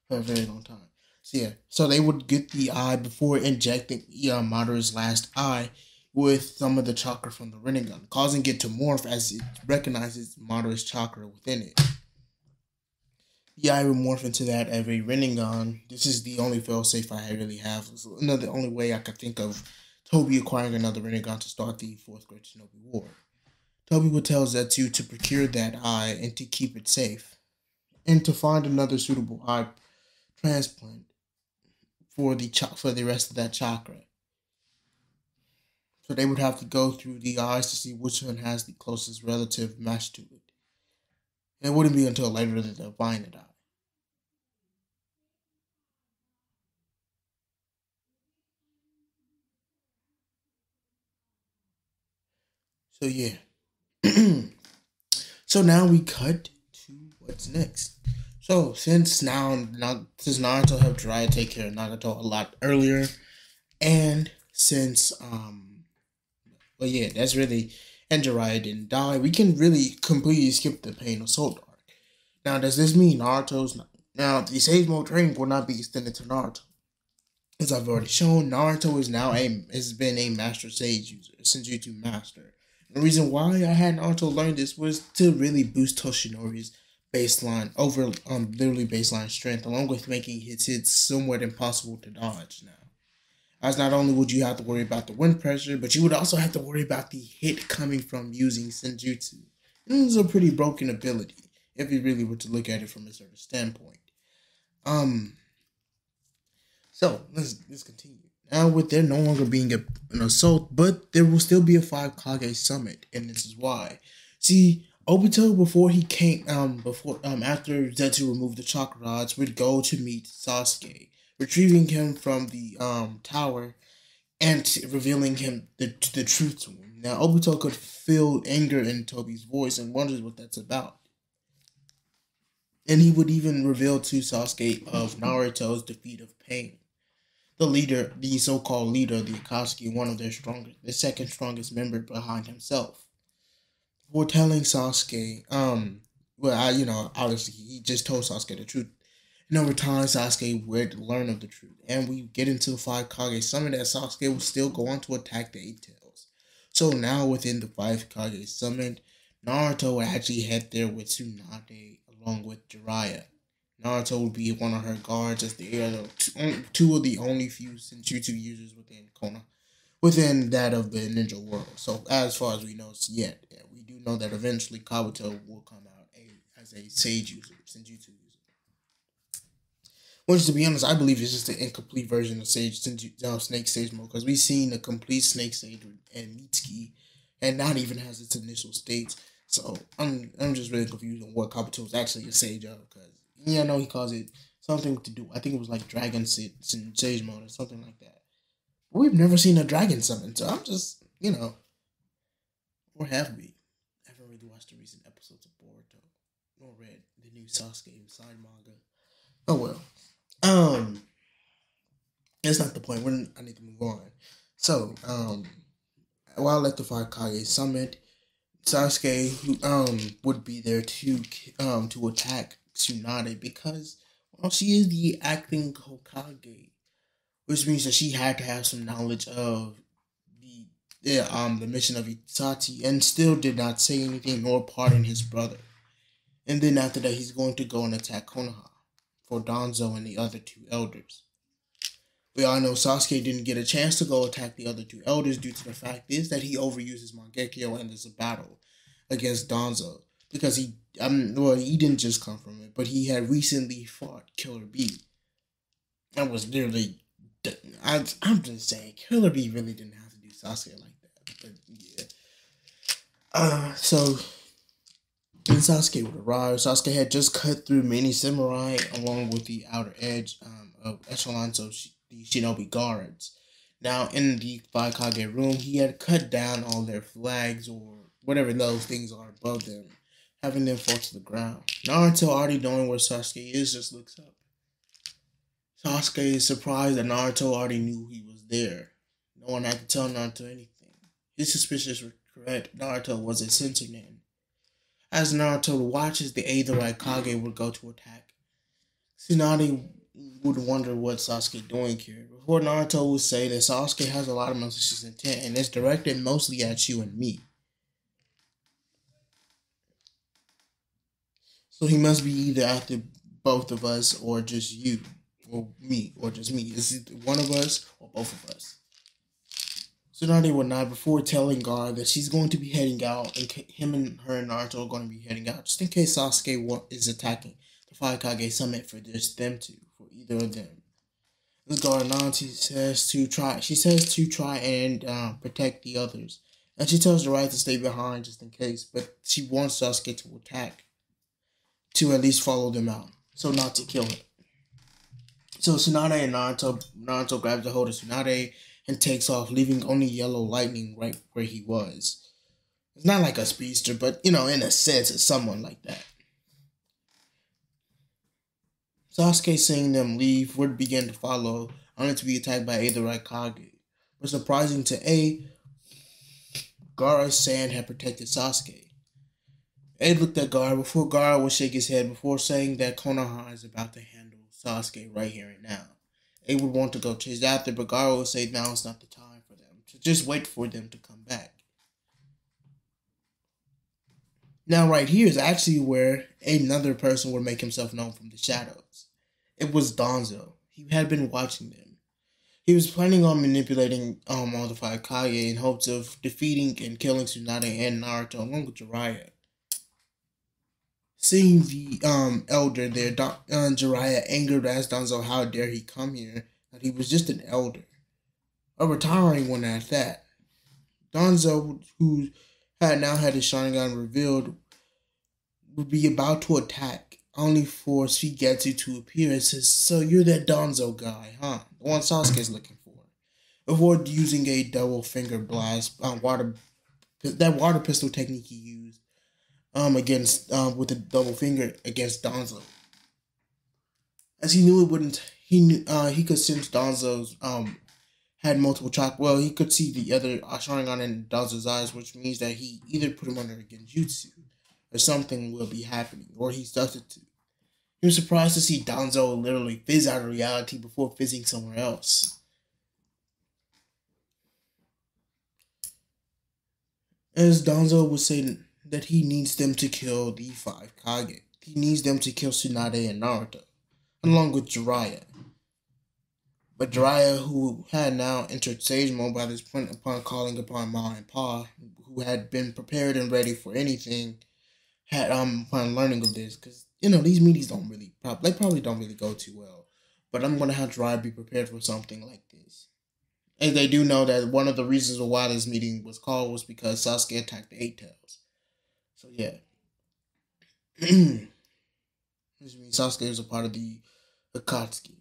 [SPEAKER 1] for a very long time. So yeah, so they would get the eye before injecting Madara's last eye with some of the chakra from the Rinnegan, causing it to morph as it recognizes Madara's chakra within it. The eye would morph into that of a Rinnegan. This is the only failsafe I really have. It's another only way I could think of Tobi acquiring another Rinnegan to start the Fourth Great Shinobi War. Tobi would tell Zetsu to procure that eye and to keep it safe, and to find another suitable eye transplant for the ch- for the rest of that chakra. So they would have to go through the eyes to see which one has the closest relative match to it. It wouldn't be until later that they'll find it out. So yeah. so now we cut what's next. So since now, now since Naruto helped Jiraiya take care of Nagato a lot earlier, and since um, well yeah, that's really and Jiraiya didn't die, we can really completely skip the pain of Soul Dark. Now, does this mean Naruto's not, now the Sage Mode training will not be extended to Naruto? As I've already shown, Naruto is now a has been a Master Sage user, a Senjutsu Master. The reason why I had Naruto learn this was to really boost Toshinori's baseline, over um, literally baseline strength, along with making his hits somewhat impossible to dodge now. As not only would you have to worry about the wind pressure, but you would also have to worry about the hit coming from using Senjutsu. And it's a pretty broken ability, if you really were to look at it from a certain standpoint. Um, so let's let's continue. Now, with there no longer being a, an assault, but there will still be a five Kage summit, and this is why. See, Obito before he came, um, before um, after Zetsu removed the chakra rods, would go to meet Sasuke, retrieving him from the um tower, and revealing him the the truth to him. Now, Obito could feel anger in Tobi's voice and wonders what that's about. And he would even reveal to Sasuke of Naruto's defeat of pain the leader, the so-called leader, the Akatsuki, one of their strongest, the second strongest member behind himself, for telling Sasuke, um, well, I, you know, obviously he just told Sasuke the truth. And over time, Sasuke would learn of the truth. And we get into the five Kage summon that Sasuke will still go on to attack the Eight Tails. So now within the five Kage summon, Naruto would actually head there with Tsunade along with Jiraiya. Naruto would be one of her guards as the two of the only few Senjutsu users within Konoha, within that of the ninja world. So as far as we know, yet yeah, do know that eventually Kabuto will come out a, as a Sage user, Senjutsu user. Which, to be honest, I believe is just an incomplete version of Sage uh, Snake Sage mode because we've seen a complete Snake Sage and Mitsuki, and not even has its initial states. So I'm I'm just really confused on what Kabuto is actually a Sage of because yeah, I know he calls it something to do. I think it was like Dragon Sage mode or something like that. We've never seen a dragon summon, so I'm just you know, or have we? I haven't really watched the recent episodes of Boruto nor read the new Sasuke side manga. Oh well. Um, that's not the point. We're, I need to move on. So, um, while at the Five Kage Summit, Sasuke um would be there to um to attack Tsunade because well she is the acting Hokage, which means that she had to have some knowledge of the um the mission of Itachi and still did not say anything nor pardon his brother. And then after that, he's going to go and attack Konoha for Danzo and the other two elders. We all know Sasuke didn't get a chance to go attack the other two elders due to the fact is that he overuses Mangekyo and there's a battle against Danzo because he um well he didn't just come from it, but he had recently fought Killer Bee. That was literally I I'm just saying Killer Bee really didn't have to do Sasuke like that. But yeah. Uh so when Sasuke would arrive, Sasuke had just cut through many samurai along with the outer edge um, of echelons of the shinobi guards. Now, in the Five Kage room, he had cut down all their flags or whatever those things are above them, having them fall to the ground. Naruto, already knowing where Sasuke is, just looks up. Sasuke is surprised that Naruto already knew he was there. No one had to tell Naruto anything. His suspicions were correct. Naruto was a sentinel as Naruto watches the Aetherite Kage would go to attack, Tsunade would wonder what Sasuke doing here. Before Naruto would say that Sasuke has a lot of malicious intent and it's directed mostly at you and me. So he must be either after both of us or just you or me or just me. Is it one of us or both of us? Tsunade would not before telling Gaara that she's going to be heading out, and him and her and Naruto are going to be heading out, just in case Sasuke is attacking the Five Kage Summit for just them two, for either of them. As nods, she says to try. She says to try and uh, protect the others, and she tells the right to stay behind just in case. But she wants Sasuke to attack, to at least follow them out, so not to kill him. So Tsunade and Naruto, Naruto grabs a hold of Tsunade and takes off, leaving only Yellow Lightning right where he was. It's not like a speedster, but you know, in a sense, it's someone like that. Sasuke seeing them leave would begin to follow, only to be attacked by Aetherite Kage. But surprising to A, Gaara's sand had protected Sasuke. A looked at Gaara before Gaara would shake his head before saying that Konoha is about to handle Sasuke right here and now they would want to go chase after, but Gaara would say now is not the time for them. To just wait for them to come back. Now, right here is actually where another person would make himself known from the shadows. It was Danzo. He had been watching them. He was planning on manipulating um, all the five Kage in hopes of defeating and killing Tsunade and Naruto along with Jiraiya. Seeing the um elder there, Don, uh, Jiraiya angered asked Danzo how dare he come here, that he was just an elder. A retiring one at that. Danzo, who had now had his Sharingan revealed, would be about to attack, only for Suigetsu to appear and says, So you're that Danzo guy, huh? The one Sasuke's looking for. Avoid using a double finger blast, um, water that water pistol technique he used um against um with a double finger against Danzo. As he knew it wouldn't he knew uh he could sense Danzo's um had multiple track well he could see the other Sharingan in Danzo's eyes, which means that he either put him under a genjutsu or something will be happening, or he to. He was surprised to see Danzo literally fizz out of reality before fizzing somewhere else. As Danzo was saying that he needs them to kill the five Kage. He needs them to kill Tsunade and Naruto, along with Jiraiya. But Jiraiya, who had now entered Sage Mode by this point upon calling upon Ma and Pa, who had been prepared and ready for anything, had um upon learning of this, because you know these meetings don't really they probably don't really go too well. But I'm gonna have Jiraiya be prepared for something like this. And they do know that one of the reasons why this meeting was called was because Sasuke attacked the Eight Tails. So yeah. this means Sasuke is a part of the Akatsuki.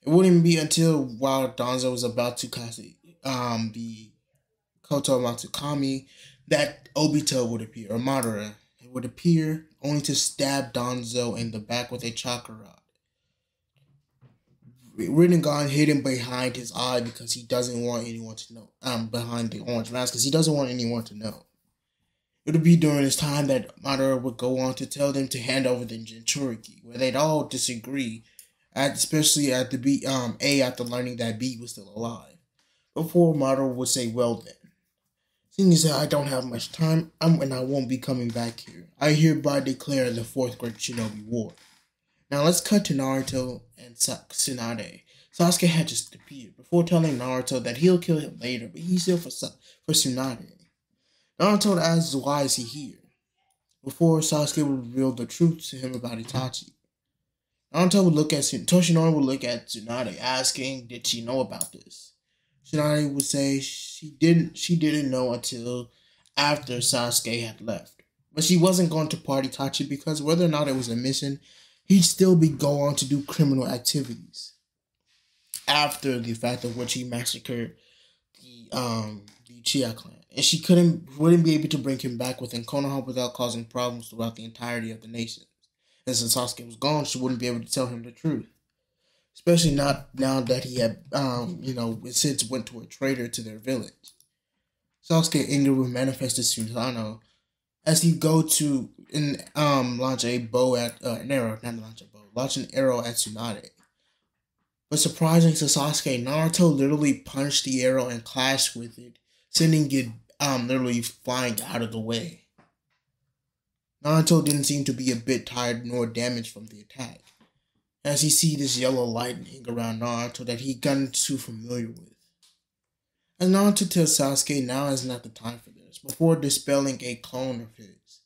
[SPEAKER 1] It wouldn't be until while Danzo was about to cast um, the Kotoamatsukami that Obito would appear, or Madara. It would appear only to stab Danzo in the back with a chakra rod. Rinnegan hid him behind his eye because he doesn't want anyone to know. Um, behind the orange mask because he doesn't want anyone to know. It would be during this time that Madara would go on to tell them to hand over the Jinchuriki, where they'd all disagree at, especially at the B um A after learning that B was still alive. Before Madara would say, Well then. Seeing as I don't have much time, I'm and I won't be coming back here. I hereby declare the fourth great shinobi war. Now let's cut to Naruto and Tsunade. Sasuke had just appeared before telling Naruto that he'll kill him later, but he's here for for Tsunade. Naruto asks why is he here? Before Sasuke would reveal the truth to him about Itachi. Naruto would look at Toshinori would look at Tsunade, asking, "Did she know about this?" Tsunade would say she didn't. She didn't know until after Sasuke had left, but she wasn't going to party Tachi because whether or not it was a mission, he'd still be going on to do criminal activities. After the fact of which he massacred the um the Chia clan, and she couldn't wouldn't be able to bring him back within Konoha without causing problems throughout the entirety of the nation. And since Sasuke was gone, she wouldn't be able to tell him the truth. Especially not now that he had, um, you know, since went to a traitor to their village. Sasuke anger will manifest as Susanoo as he go to in um launch a bow at uh, an arrow, not launch a bow, launch an arrow at Tsunade. But surprising to Sasuke, Naruto literally punched the arrow and clashed with it, sending it um literally flying out of the way. Naruto didn't seem to be a bit tired nor damaged from the attack, as he see this yellow lightning around Naruto that he gotten too familiar with. As Naruto tells Sasuke now is not the time for this, before dispelling a clone of his.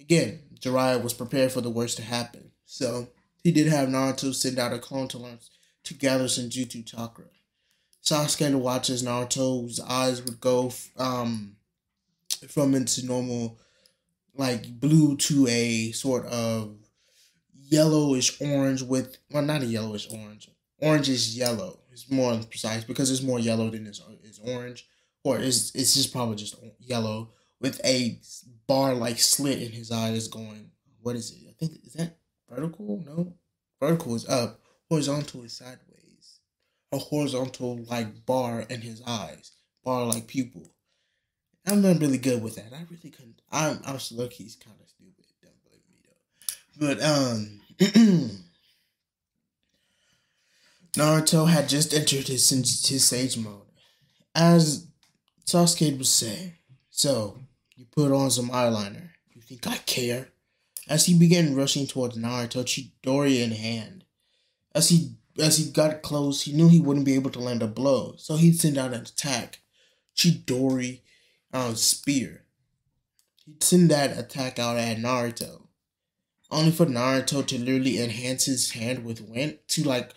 [SPEAKER 1] Again, Jiraiya was prepared for the worst to happen, so he did have Naruto send out a clone to learn to gather Senjutsu chakra. Sasuke watches Naruto's eyes would go um, from into normal like blue to a sort of yellowish orange with well not a yellowish orange. Orange is yellow. It's more precise because it's more yellow than it's, it's orange. Or it's, it's just probably just yellow with a bar like slit in his eye that's going what is it? I think is that vertical? No. Vertical is up. Horizontal is sideways a horizontal like bar in his eyes bar like pupil I'm not really good with that. I really couldn't. I'm I'm look. He's kind of stupid. Don't me though. But um, Naruto had just entered his his sage mode, as Sasuke was saying. So you put on some eyeliner. You think I care? As he began rushing towards Naruto, Chidori in hand. As he as he got close, he knew he wouldn't be able to land a blow, so he'd send out an attack. Chidori um, spear. He'd send that attack out at Naruto. Only for Naruto to literally enhance his hand with wind to like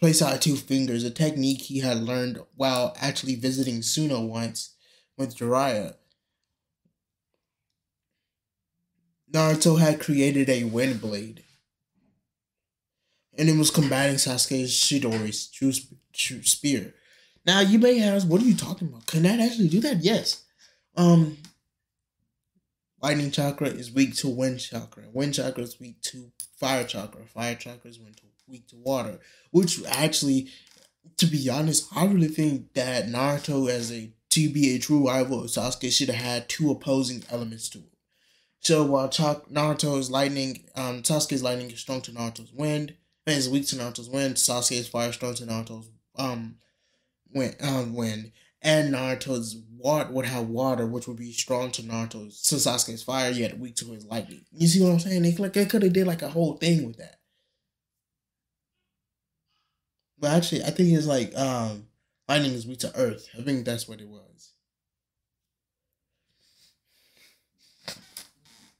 [SPEAKER 1] place out two fingers, a technique he had learned while actually visiting Suna once with Jiraiya. Naruto had created a wind blade. And it was combating Sasuke's Chidori's true, true spear. Now you may ask, what are you talking about? Can that actually do that? Yes. Um, lightning chakra is weak to wind chakra. Wind chakra is weak to fire chakra. Fire chakra is weak to water. Which actually, to be honest, I really think that Naruto, as a to be a true rival of Sasuke, should have had two opposing elements to it. So while Naruto's lightning, um, Sasuke's lightning is strong to Naruto's wind, and is weak to Naruto's wind. Sasuke's fire strong to Naruto's um wind, um, wind, and Naruto's water would have water, which would be strong to Naruto's to Sasuke's fire, yet weak to his lightning. You see what I'm saying? They like they could have did like a whole thing with that. But actually, I think it's like um, lightning is weak to earth. I think that's what it was.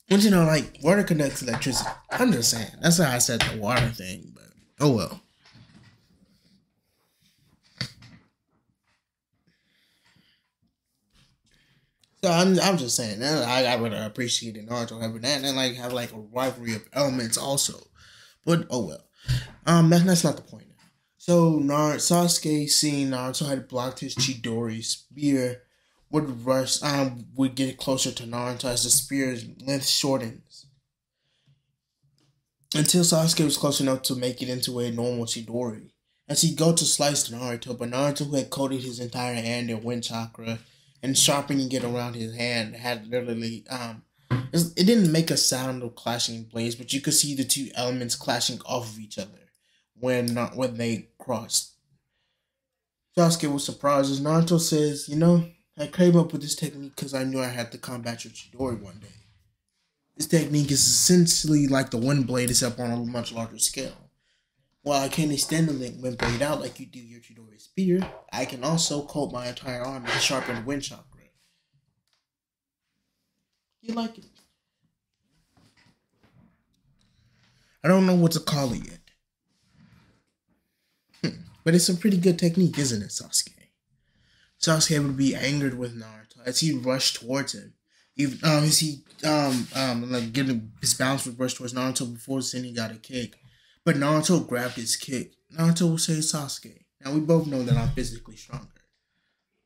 [SPEAKER 1] But you know, like water conducts electricity. I'm just saying. That's why I said the water thing, but oh well. So I'm, I'm just saying I, I would appreciate Naruto having that and like have like a rivalry of elements also, but oh well, um that, that's not the point. So Naruto Sasuke seeing Naruto had blocked his Chidori spear would rush um would get closer to Naruto as the spear's length shortens. Until Sasuke was close enough to make it into a normal Chidori. As he go to slice Naruto, but Naruto who had coated his entire hand in wind chakra and sharpening it around his hand had literally um it didn't make a sound of clashing blades, but you could see the two elements clashing off of each other when not when they crossed. Sasuke was surprised as Naruto says, you know, I came up with this technique because I knew I had to combat your Chidori one day. This technique is essentially like the wind blade, except on a much larger scale. While I can't extend the link wind blade out like you do your Chidori spear, I can also coat my entire arm with sharpened wind chakra. You like it? I don't know what to call it yet. Hmm. But it's a pretty good technique, isn't it, Sasuke? Sasuke would be angered with Naruto as he rushed towards him. Even um, as he um um like getting his balance would rush towards Naruto before Zenny got a kick, but Naruto grabbed his kick. Naruto would say Sasuke. Now we both know that I'm physically stronger.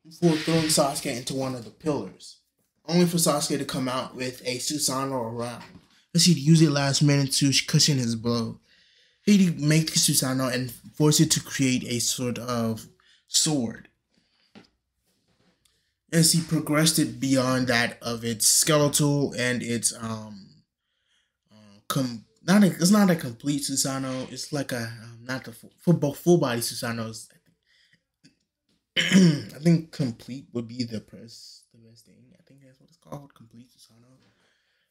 [SPEAKER 1] Before throwing Sasuke into one of the pillars, only for Sasuke to come out with a Susanoo around, as he'd use it last minute to cushion his blow. He'd make the Susanoo and force it to create a sort of sword as he progressed it beyond that of its skeletal and its um, uh, com- not a, it's not a complete Susanoo. It's like a um, not the full, full, full body Susanoo. I think I think complete would be the press the best thing. I think that's what it's called, complete Susanoo.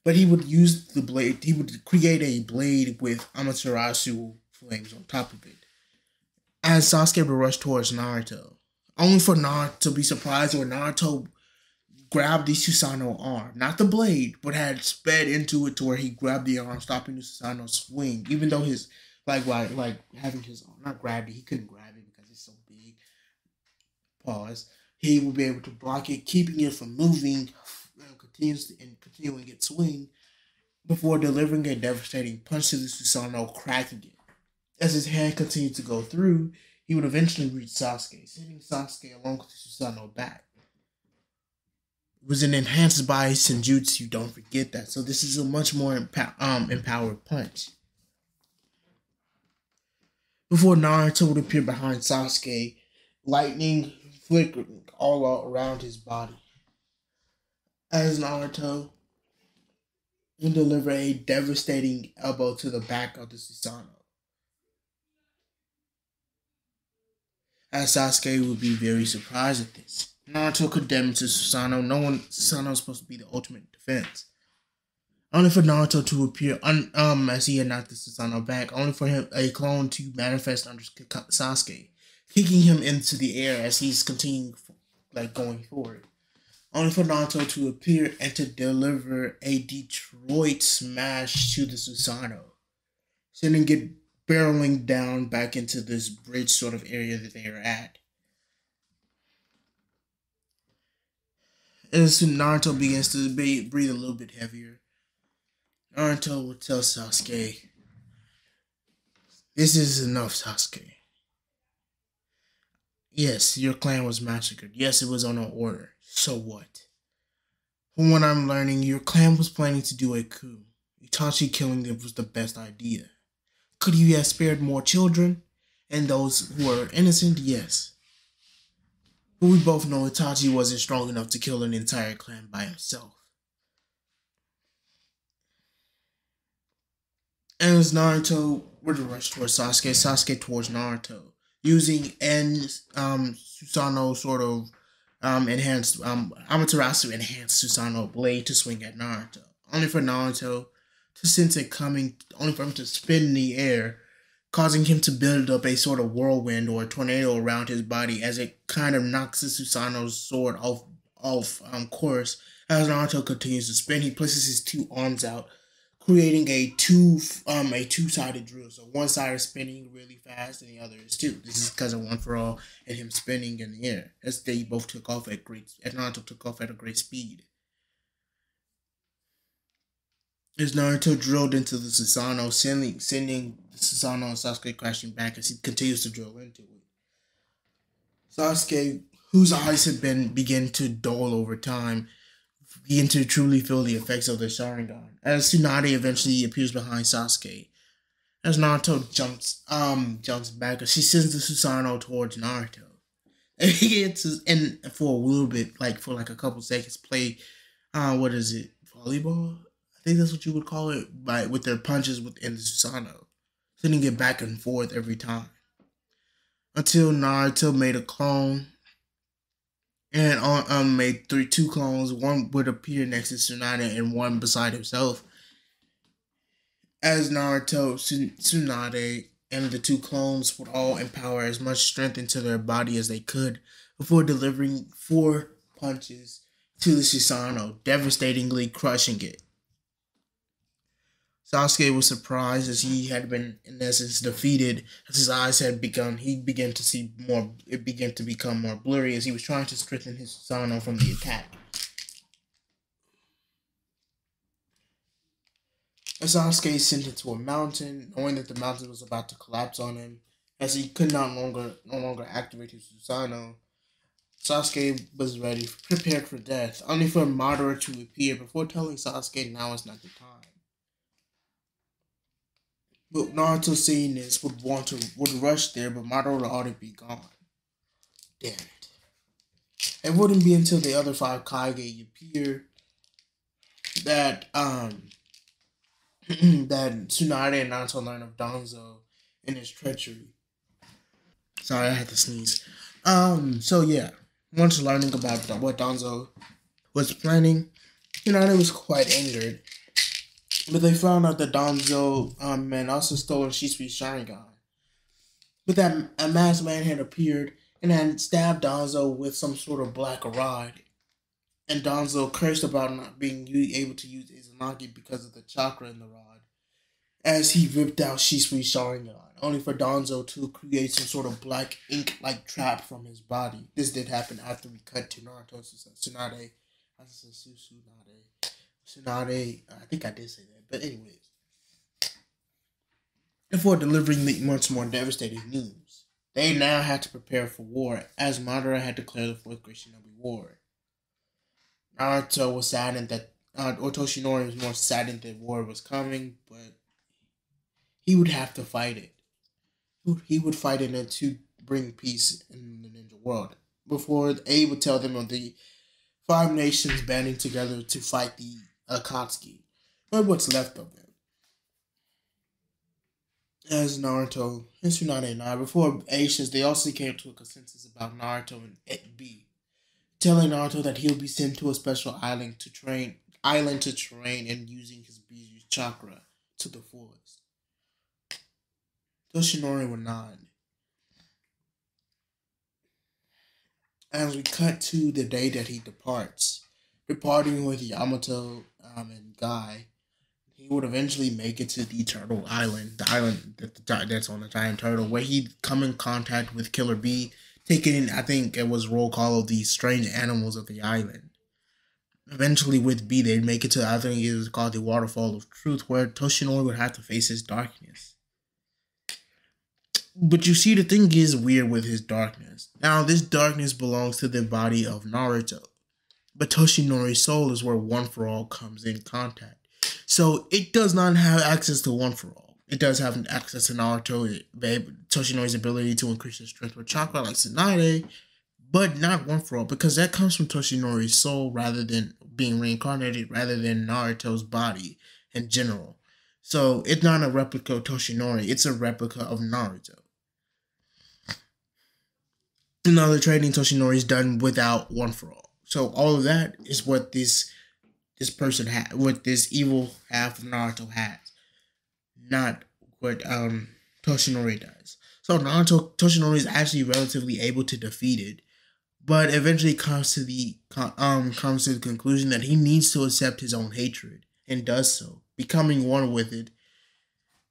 [SPEAKER 1] But he would use the blade. He would create a blade with Amaterasu flames on top of it. As Sasuke would rush towards Naruto, only for Naruto to be surprised when Naruto grabbed the Susanoo arm, not the blade, but had sped into it to where he grabbed the arm, stopping the Susanoo swing. Even though his like like like having his arm not grabbed it, he couldn't grab it because it's so big. Pause. He would be able to block it, keeping it from moving, and continues and continuing its swing before delivering a devastating punch to the Susanoo, cracking it. As his hand continued to go through, he would eventually reach Sasuke, sending Sasuke along with Susanoo back. It was an enhanced by Senjutsu, don't forget that. So this is a much more um, empowered punch. Before Naruto would appear behind Sasuke, lightning flickering all around his body. As Naruto would deliver a devastating elbow to the back of the Susanoo. As Sasuke would be very surprised at this. Naruto condemned to Susanoo. No one Susanoo was supposed to be the ultimate defense. Only for Naruto to appear un, um as he had knocked the Susanoo back, only for him a clone to manifest under Sasuke, kicking him into the air as he's continuing like going forward. Only for Naruto to appear and to deliver a Detroit smash to the Susanoo, sending it barreling down back into this bridge sort of area that they are at. As Naruto begins to breathe a little bit heavier, Naruto will tell Sasuke, This is enough, Sasuke. Yes, your clan was massacred. Yes, it was on an order. So what? From what I'm learning, your clan was planning to do a coup. Itachi killing them was the best idea. Could you have spared more children and those who were innocent? Yes. But we both know Itachi wasn't strong enough to kill an entire clan by himself. And it's Naruto with the rush towards Sasuke, Sasuke towards Naruto, using and um Susanoo sort of um enhanced um Amaterasu enhanced Susanoo blade to swing at Naruto. Only for Naruto to sense it coming, only for him to spin in the air, causing him to build up a sort of whirlwind or tornado around his body as it kind of knocks the Susanoo's sword off off um course. As Naruto continues to spin, he places his two arms out creating a two um a two sided drill. So one side is spinning really fast, and the other is two. This is because of one for all and him spinning in the air. As they both took off at great, as Naruto took off at a great speed. As Naruto drilled into the Susanoo, sending sending Susanoo and Sasuke crashing back as he continues to drill into it. Sasuke, whose eyes had been begin to dull over time, begin to truly feel the effects of the Sharingan. As Tsunade eventually appears behind Sasuke, as Naruto jumps um jumps back, as she sends the Susanoo towards Naruto. And he gets and for a little bit, like for like a couple seconds, play uh what is it, volleyball? I think that's what you would call it, by with their punches within the Susanoo. Sending it back and forth every time. Until Naruto made a clone and on um made three two clones. One would appear next to Tsunade and one beside himself. As Naruto, Tsunade, and the two clones would all empower as much strength into their body as they could before delivering four punches to the Susanoo, devastatingly crushing it. Sasuke was surprised as he had been, in essence, defeated. As his eyes had begun, he began to see more. It began to become more blurry as he was trying to strengthen his Susanoo from the attack. As Sasuke sent it to a mountain, knowing that the mountain was about to collapse on him, as he could not longer no longer activate his Susanoo. Sasuke was ready, prepared for death, only for a Madara to appear before telling Sasuke now is not the time. But Naruto seeing this would want to would rush there, but Madara would already be gone. Damn it. It wouldn't be until the other five Kage appear that um that Tsunade and Naruto learn of Danzo and his treachery. Sorry, I had to sneeze. Um, so yeah, once learning about what Danzo was planning, Tsunade was quite angered but they found out that Danzo um, man also stole Shisui's Sharingan. But that a masked man had appeared and had stabbed Danzo with some sort of black rod. And Danzo cursed about not being able to use Izanagi because of the chakra in the rod. As he ripped out Shisui's Sharingan, only for Danzo to create some sort of black ink like trap from his body. This did happen after we cut to Naruto Tsunade. Tsunade. Tsunade. I think I did say that. But anyways, before delivering the much more devastating news, they now had to prepare for war as Madara had declared the fourth Great Shinobi War. Naruto was saddened that uh, Otoshinori was more saddened that war was coming, but he would have to fight it. He would fight it to bring peace in the ninja world. Before A would tell them of the five nations banding together to fight the Akatsuki or what's left of them. As Naruto and Tsunade and I, before Asians, they also came to a consensus about Naruto and Et B, telling Naruto that he'll be sent to a special island to train island to train and using his Biju chakra to the fullest. Toshinori would nod. As we cut to the day that he departs, departing with Yamato um, and Guy, he would eventually make it to the Turtle Island, the island that that's on the giant turtle, where he'd come in contact with Killer B, taking I think it was roll call of these strange animals of the island. Eventually, with B, they'd make it to I think it was called the Waterfall of Truth, where Toshinori would have to face his darkness. But you see, the thing is weird with his darkness. Now, this darkness belongs to the body of Naruto, but Toshinori's soul is where One for All comes in contact. So it does not have access to one for all. It does have access to Naruto, Toshinori's ability to increase his strength with chakra like Tsunade, but not one for all because that comes from Toshinori's soul rather than being reincarnated, rather than Naruto's body in general. So it's not a replica of Toshinori, it's a replica of Naruto. Another training Toshinori is done without one for all. So all of that is what this this person had, what this evil half of Naruto has, not what um Toshinori does. So Naruto Toshinori is actually relatively able to defeat it, but eventually comes to the um comes to the conclusion that he needs to accept his own hatred and does so, becoming one with it.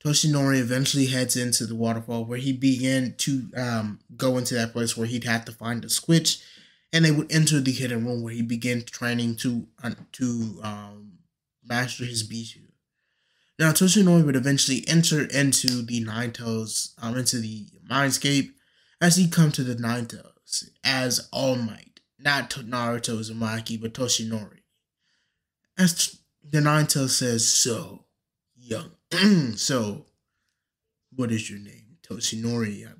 [SPEAKER 1] Toshinori eventually heads into the waterfall where he began to um, go into that place where he'd have to find a switch, and they would enter the hidden room where he began training to uh, to um, master his Bijuu. Now Toshinori would eventually enter into the Nine Tails, um, into the Mindscape, as he come to the Nine Tails as All Might, not Naruto Uzumaki, but Toshinori. As the Nine Tails says, "So, young, so, what is your name? Toshinori, I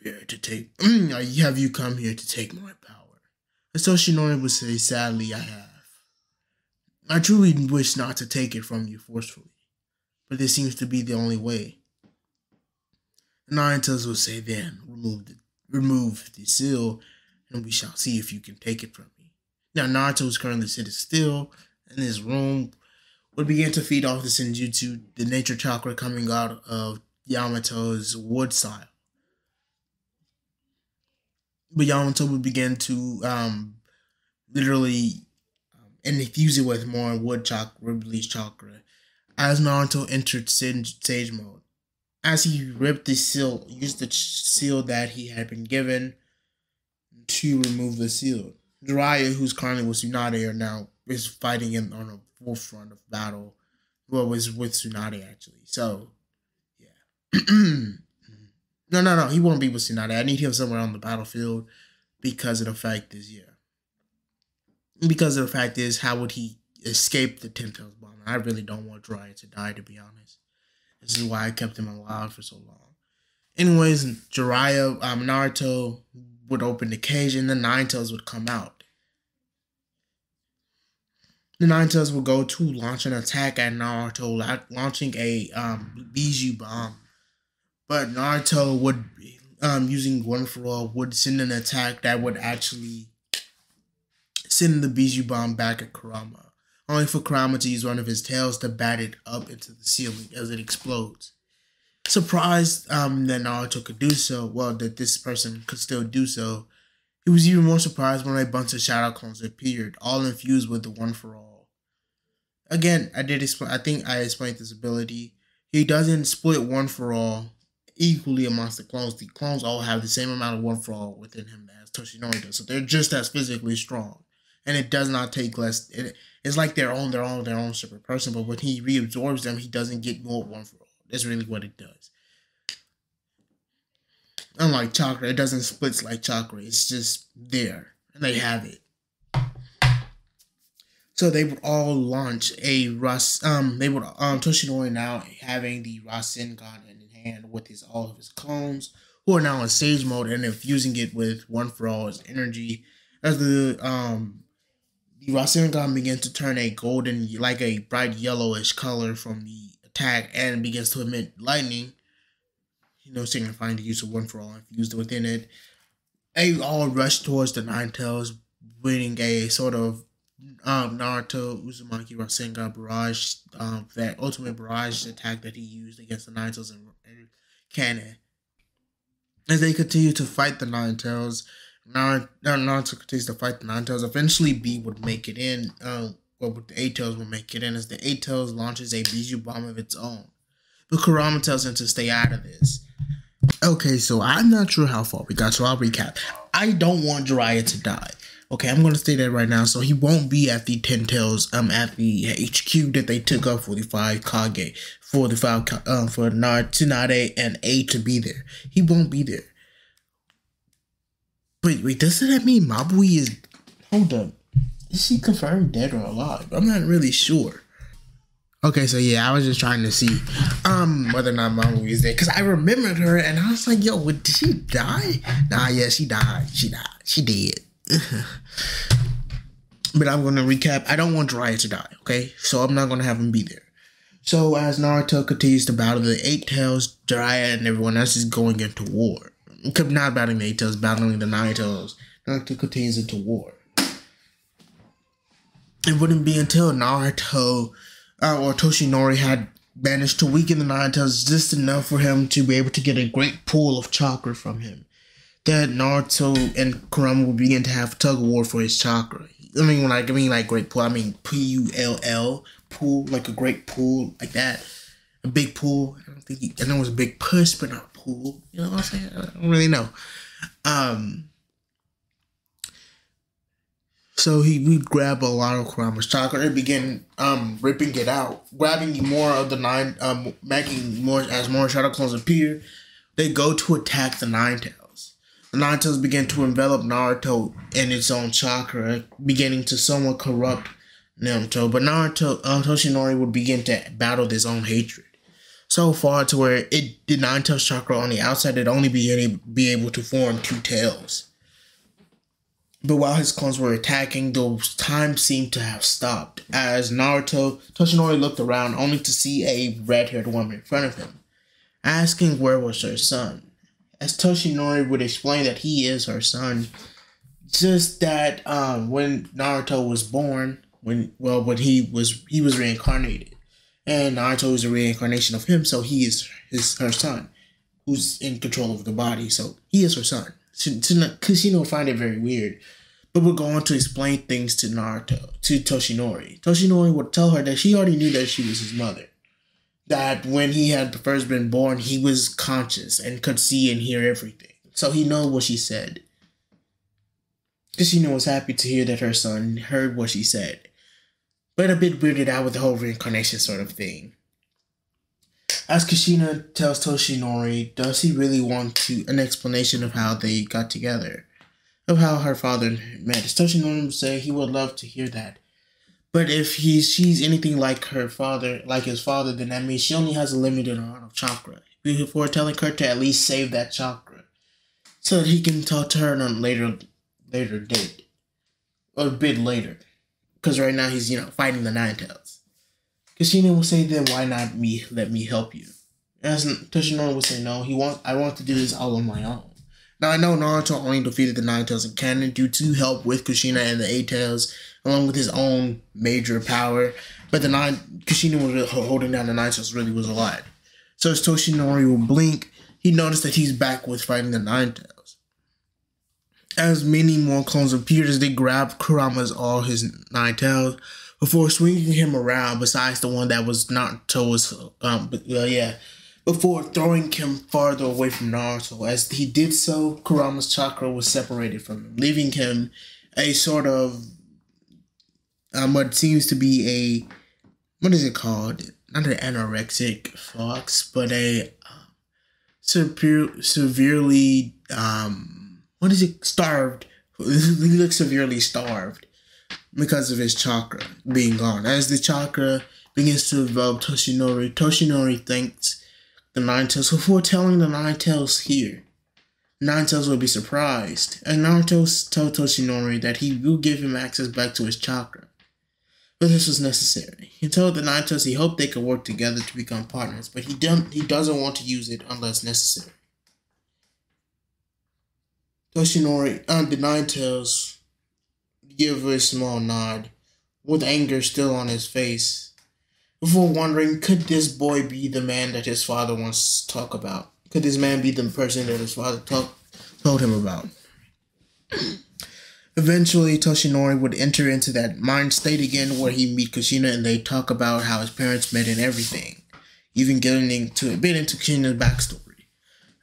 [SPEAKER 1] prepared to take? Mm, Are you, have you come here to take my power?" As Toshinori would say, "Sadly, I have." I truly wish not to take it from you forcefully, but this seems to be the only way. Nine Tails will say, then, remove the, remove the seal, and we shall see if you can take it from me. Now, Naruto is currently sitting still in his room, would begin to feed off the Senjutsu, the nature chakra coming out of Yamato's wood style. But Yamato would begin to um, literally and infuse it with more wood chakra, release chakra. As Naruto entered sage mode, as he ripped the seal, used the seal that he had been given to remove the seal. Jiraiya, who's currently with Tsunade, are now is fighting him on a forefront of battle. Well, was with Tsunade actually. So, yeah. no, no, no. He won't be with Tsunade. I need him somewhere on the battlefield because of the fact is, yeah because of the fact is, how would he escape the Ten bomb? I really don't want Jiraiya to die, to be honest. This is why I kept him alive for so long. Anyways, Jiraiya, um, Naruto would open the cage and the Nine Tails would come out. The Nine Tails would go to launch an attack at Naruto, launching a um, Bijuu bomb. But Naruto would, um, using One for All, would send an attack that would actually send the Bijuu bomb back at Kurama, only for Kurama to use one of his tails to bat it up into the ceiling as it explodes. Surprised um, that Naruto could do so, well, that this person could still do so, he was even more surprised when a bunch of shadow clones appeared, all infused with the One for All. Again, I did explain. I think I explained this ability. He doesn't split One for All equally amongst the clones. The clones all have the same amount of One for All within him as Toshinori does, so they're just as physically strong and it does not take less. It, it's like their own, their own, their own separate person. But when he reabsorbs them, he doesn't get more one for all. That's really what it does. Unlike chakra, it doesn't split like chakra. It's just there, and they have it. So they would all launch a Ras. Um, they would um Toshinori now having the Rasengan hand with his all of his clones, who are now in sage mode and infusing it with one for all his energy as the um the Rasengan begins to turn a golden, like a bright yellowish color from the attack and begins to emit lightning, you know, signifying the use of one for all infused within it. They all rush towards the Nine Tails, winning a sort of um, Naruto Uzumaki Rasengan barrage, um, that ultimate barrage attack that he used against the Nine Tails and, and Canon. As they continue to fight the Nine Tails, Naruto, Naruto continues to fight the Nine Tails. Eventually, B would make it in. Uh, well, the Eight Tails will make it in as the Eight Tails launches a Biju bomb of its own. But Kurama tells him to stay out of this. Okay, so I'm not sure how far we got, so I'll recap. I don't want Jiraiya to die. Okay, I'm gonna say that right now. So he won't be at the Ten Tails, um, at the HQ that they took up for the five Kage, for the five, um, for and A to be there. He won't be there. Wait, wait, does that mean Mabui is. Hold up. Is she confirmed dead or alive? I'm not really sure. Okay, so yeah, I was just trying to see um whether or not Mabui is dead. Because I remembered her and I was like, yo, did she die? Nah, yeah, she died. She died. She did. but I'm going to recap. I don't want Jiraiya to die, okay? So I'm not going to have him be there. So as Naruto continues to battle the Eight Tails, Jiraiya, and everyone else is going into war. Not battling the Eight Tails, battling the Nine Tails. Naruto continues into war. It wouldn't be until Naruto uh, or Toshinori had managed to weaken the Nine Tails just enough for him to be able to get a great pool of chakra from him that Naruto and Kurama will begin to have tug of war for his chakra. I mean, like I mean, like great pool. I mean, P U L L pool, like a great pool, like that. A big pool. I don't think he, I know it was a big push, but not a pool. You know what I'm saying? I don't really know. Um. So he would grab a lot of Kurama's chakra and begin um ripping it out, grabbing more of the nine, um, making more as more shadow clones appear. They go to attack the nine tails. The Tails begin to envelop Naruto in its own chakra, beginning to somewhat corrupt Naruto. But Naruto, uh, Toshinori would begin to battle this own hatred. So far to where it the Nine Tails chakra on the outside would only be, able, be able to form two tails. But while his clones were attacking, those times seemed to have stopped. As Naruto, Toshinori looked around only to see a red haired woman in front of him, asking where was her son as Toshinori would explain that he is her son. Just that um, when Naruto was born, when well, when he was he was reincarnated, and Naruto is a reincarnation of him, so he is his her son, who's in control of the body. So he is her son. Kushina will find it very weird, but we're going to explain things to Naruto to Toshinori. Toshinori would tell her that she already knew that she was his mother that when he had first been born, he was conscious and could see and hear everything. So he knew what she said. Kushina was happy to hear that her son heard what she said, but a bit weirded out with the whole reincarnation sort of thing. As Kushina tells Toshinori, does he really want to an explanation of how they got together, of how her father met? Toshinori would say he would love to hear that, but if he's she's anything like her father, like his father, then that means she only has a limited amount of chakra. Before telling her to at least save that chakra, so that he can talk to her on a later, later date, or a bit later, because right now he's you know fighting the Nine Tails. Kushina will say, "Then why not me? Let me help you." As Toshinori will say, "No, he wants. I want to do this all on my own." Now I know Naruto only defeated the Nine Tails in canon due to help with Kushina and the Eight Tails along with his own major power. But the nine Kushina was holding down the Nine Tails really was a lot. So as Toshinori will blink, he noticed that he's back with fighting the Nine Tails. As many more clones appear as they grab Kurama's all his Nine Tails before swinging him around. Besides the one that was not towards, um, but, uh, yeah, before throwing him farther away from Naruto. As he did so, Kurama's chakra was separated from him, leaving him a sort of um, what seems to be a what is it called? Not an anorexic fox, but a uh, severe, severely um, what is it? Starved. he looks severely starved because of his chakra being gone. As the chakra begins to develop Toshinori, Toshinori thanks the Nine Tails before telling the Nine Tails here. Nine Tails will be surprised, and Naruto tells Toshinori that he will give him access back to his chakra but this was necessary. He told the Nine Tails he hoped they could work together to become partners, but he don't he doesn't want to use it unless necessary. Toshinori and the Nine Tails give a small nod, with anger still on his face, before wondering could this boy be the man that his father wants to talk about? Could this man be the person that his father talk, told him about? Eventually, Toshinori would enter into that mind state again where he meet Kushina and they talk about how his parents met and everything, even getting into a bit into Kushina's backstory.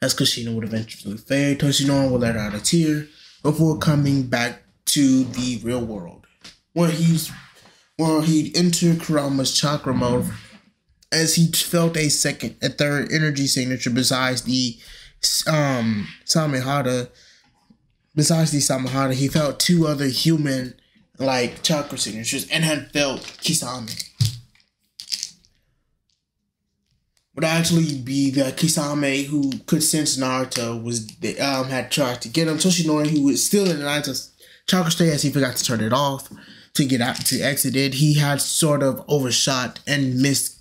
[SPEAKER 1] As Kushina would eventually fade, Toshinori would let out a tear before coming back to the real world, where he's where he'd enter Kurama's chakra mode as he felt a second, a third energy signature besides the um Samehada besides the Samehada, he felt two other human like chakra signatures and had felt Kisame. Would actually be the Kisame who could sense Naruto was um had tried to get him. Toshinori, who was still in the Naruto's chakra state as he forgot to turn it off to get out to exit it, he had sort of overshot and missed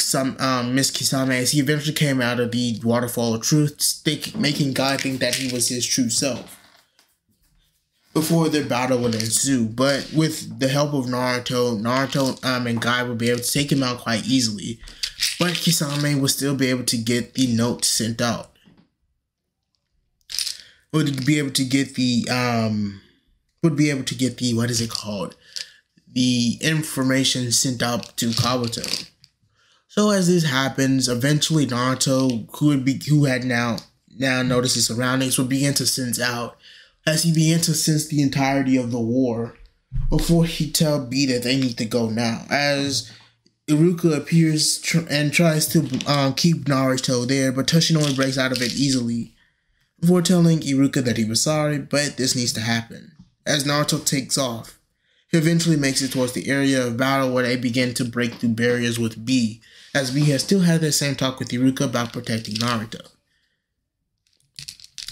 [SPEAKER 1] some um, Miss Kisame as he eventually came out of the waterfall of truth, think, making Guy think that he was his true self. Before their battle would ensue, but with the help of Naruto, Naruto um, and Guy would be able to take him out quite easily. But Kisame would still be able to get the note sent out. Would be able to get the um would be able to get the what is it called? The information sent out to Kabuto. So as this happens, eventually Naruto, who would be who had now now noticed his surroundings, would begin to send out as he began to sense the entirety of the war before he tell B that they need to go now. As Iruka appears tr- and tries to um, keep Naruto there, but Toshinori breaks out of it easily before telling Iruka that he was sorry, but this needs to happen. As Naruto takes off, he eventually makes it towards the area of battle where they begin to break through barriers with B as B has still had the same talk with Iruka about protecting Naruto.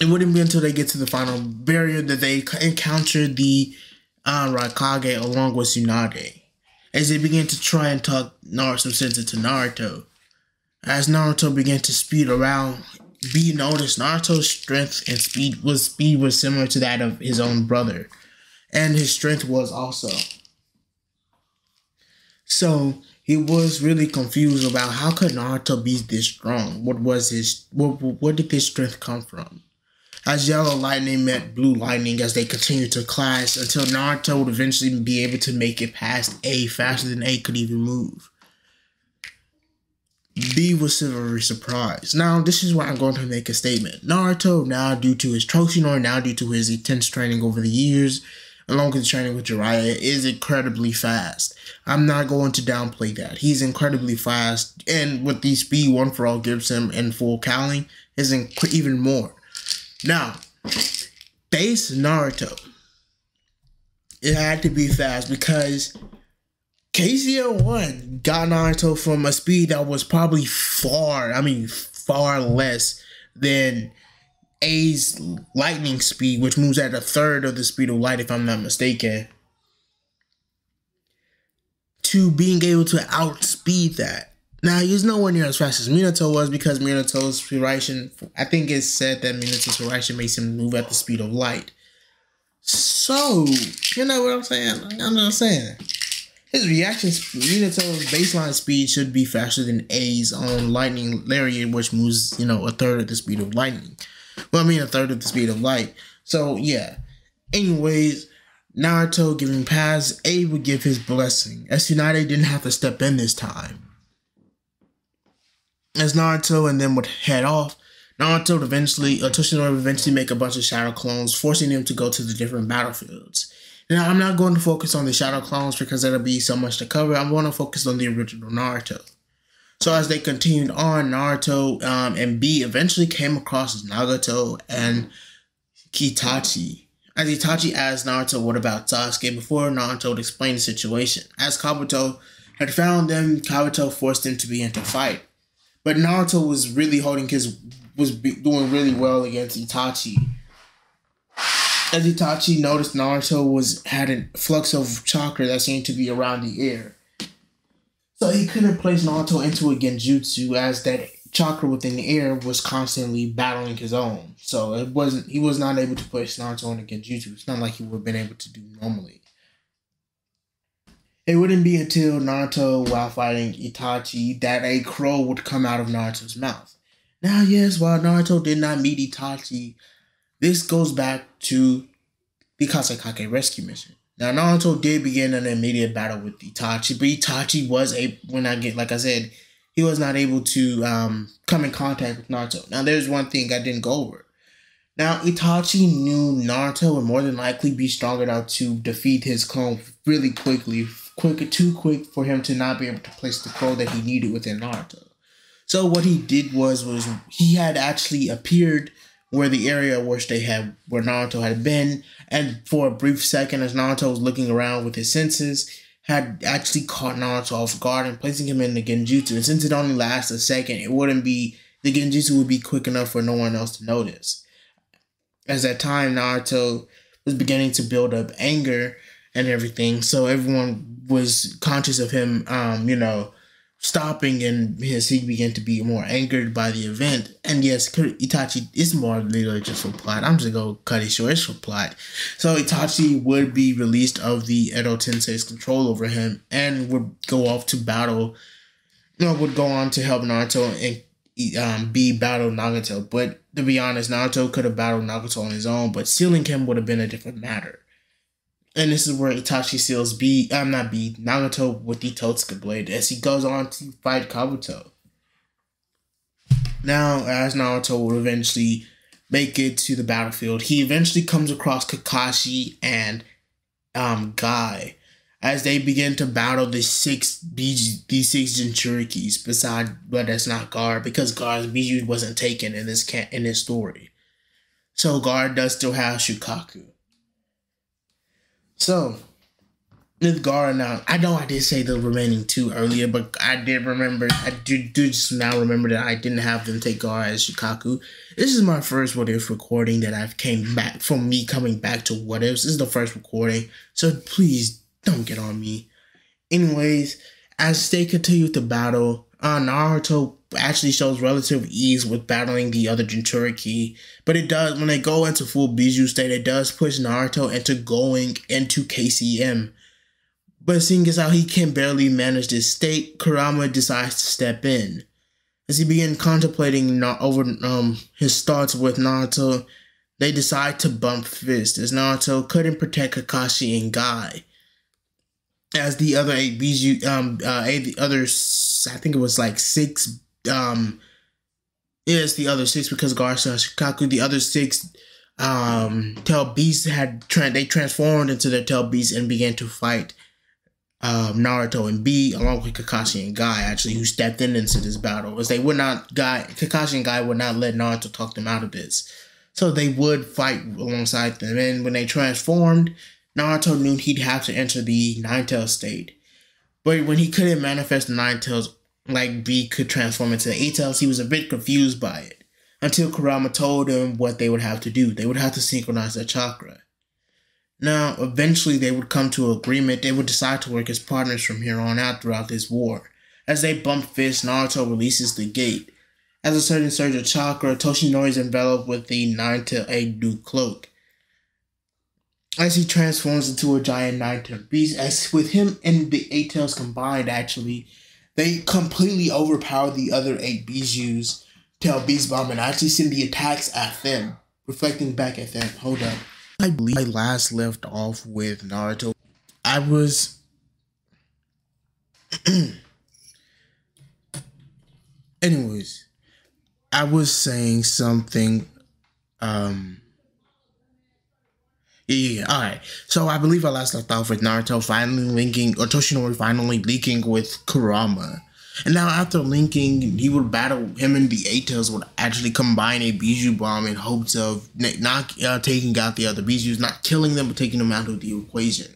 [SPEAKER 1] It wouldn't be until they get to the final barrier that they encounter the uh, Raikage along with Tsunade, as they begin to try and talk Naruto sense into Naruto. As Naruto began to speed around, be noticed Naruto's strength and speed was speed was similar to that of his own brother, and his strength was also. So he was really confused about how could Naruto be this strong? What was his what where did this strength come from? As yellow lightning met blue lightning as they continued to clash until Naruto would eventually be able to make it past A faster than A could even move. B was very surprised. Now, this is where I'm going to make a statement. Naruto, now due to his Toshinori, now due to his intense training over the years, along with training with Jiraiya, is incredibly fast. I'm not going to downplay that. He's incredibly fast, and with the speed One for All gives him in full cowling is even more. Now, base Naruto, it had to be fast because KCM1 got Naruto from a speed that was probably far, I mean, far less than A's lightning speed, which moves at a third of the speed of light, if I'm not mistaken, to being able to outspeed that. Now he's nowhere near as fast as Minato was because Minato's reaction, I think it's said that Minato's reaction makes him move at the speed of light. So, you know what I'm saying? I'm not saying. His reaction, Minato's baseline speed should be faster than A's on Lightning Lariat, which moves, you know, a third of the speed of lightning. Well, I mean, a third of the speed of light. So, yeah. Anyways, Naruto giving pass, A would give his blessing, as Tsunade didn't have to step in this time. As Naruto and them would head off, Naruto eventually, uh, Toshinori would eventually make a bunch of shadow clones, forcing them to go to the different battlefields. Now, I'm not going to focus on the shadow clones because that'll be so much to cover. I'm going to focus on the original Naruto. So as they continued on, Naruto um, and B eventually came across Nagato and Itachi. As Itachi asked Naruto what about Sasuke before Naruto would explain the situation. As Kabuto had found them, Kabuto forced him to begin to fight. But Naruto was really holding his was doing really well against Itachi. As Itachi noticed Naruto was had a flux of chakra that seemed to be around the air. So he couldn't place Naruto into a genjutsu as that chakra within the air was constantly battling his own. So it wasn't he was not able to place Naruto in a genjutsu. It's not like he would have been able to do normally. It wouldn't be until Naruto, while fighting Itachi, that a crow would come out of Naruto's mouth. Now, yes, while Naruto did not meet Itachi, this goes back to the Kazekage rescue mission. Now, Naruto did begin an immediate battle with Itachi, but Itachi was a when I get like I said, he was not able to um, come in contact with Naruto. Now, there's one thing I didn't go over. Now, Itachi knew Naruto would more than likely be strong enough to defeat his clone really quickly quick, too quick for him to not be able to place the crow that he needed within Naruto. So what he did was was he had actually appeared where the area which they had where Naruto had been, and for a brief second, as Naruto was looking around with his senses, had actually caught Naruto off guard and placing him in the genjutsu. And since it only lasts a second, it wouldn't be the genjutsu would be quick enough for no one else to notice. As that time, Naruto was beginning to build up anger and everything, so everyone was conscious of him, um, you know, stopping and his he began to be more angered by the event. And yes, Itachi is more literally just for plot. I'm just gonna cut it short. It's for plot. So Itachi would be released of the Edo Tensei's control over him and would go off to battle. You know, would go on to help Naruto and um, be battle Nagato. But to be honest, Naruto could have battled Nagato on his own, but sealing him would have been a different matter. And this is where Itachi seals B, I'm not B, Nagato with the Totsuka blade as he goes on to fight Kabuto. Now, as Naruto will eventually make it to the battlefield, he eventually comes across Kakashi and um, Guy as they begin to battle the six BG, these six Jinchurikis beside, but that's not Gaara because Gaara's Biju wasn't taken in this in this story. So Gaara does still have Shukaku. So, with Gaara now, I know I did say the remaining two earlier, but I did remember, I do, do just now remember that I didn't have them take Gaara as Shukaku. This is my first What If recording that I've came back from me coming back to What Ifs. This is the first recording, so please don't get on me. Anyways, as they continue to battle, uh, Naruto actually shows relative ease with battling the other Jinchuriki, but it does when they go into full Biju state, it does push Naruto into going into KCM. But seeing as how he can barely manage this state, Kurama decides to step in. As he begins contemplating over um his thoughts with Naruto, they decide to bump fists as Naruto couldn't protect Kakashi and Guy. As the other eight Biju um uh eight, the others I think it was like six um is the other six because Gaara's Shukaku, the other six um tail beasts had tra- they transformed into their tail beasts and began to fight um, Naruto and B along with Kakashi and Guy actually who stepped in into this battle as they would not Guy Kakashi and Guy would not let Naruto talk them out of this. So they would fight alongside them and when they transformed, Naruto knew he'd have to enter the Nine Tail state. But when he couldn't manifest the Nine Tails like B could transform into the Tails, he was a bit confused by it. Until Kurama told him what they would have to do. They would have to synchronize their chakra. Now, eventually they would come to an agreement. They would decide to work as partners from here on out throughout this war. As they bump fists, Naruto releases the gate. As a certain surge of chakra, Toshinori is enveloped with the 9 to 8 new cloak. As he transforms into a giant nine tailed beast, as with him and the eight tails combined, actually, they completely overpower the other eight Bijus, tail beast bomb, and actually send the attacks at them, reflecting back at them. Hold up. I believe I last left off with Naruto. I was. Anyways, I was saying something. Um. Yeah, yeah, all right. So I believe I last left off with Naruto finally linking, or Toshinori finally linking with Kurama. And now after linking, he would battle him and the Eight would actually combine a Biju bomb in hopes of not uh, taking out the other Bijus, not killing them, but taking them out of the equation.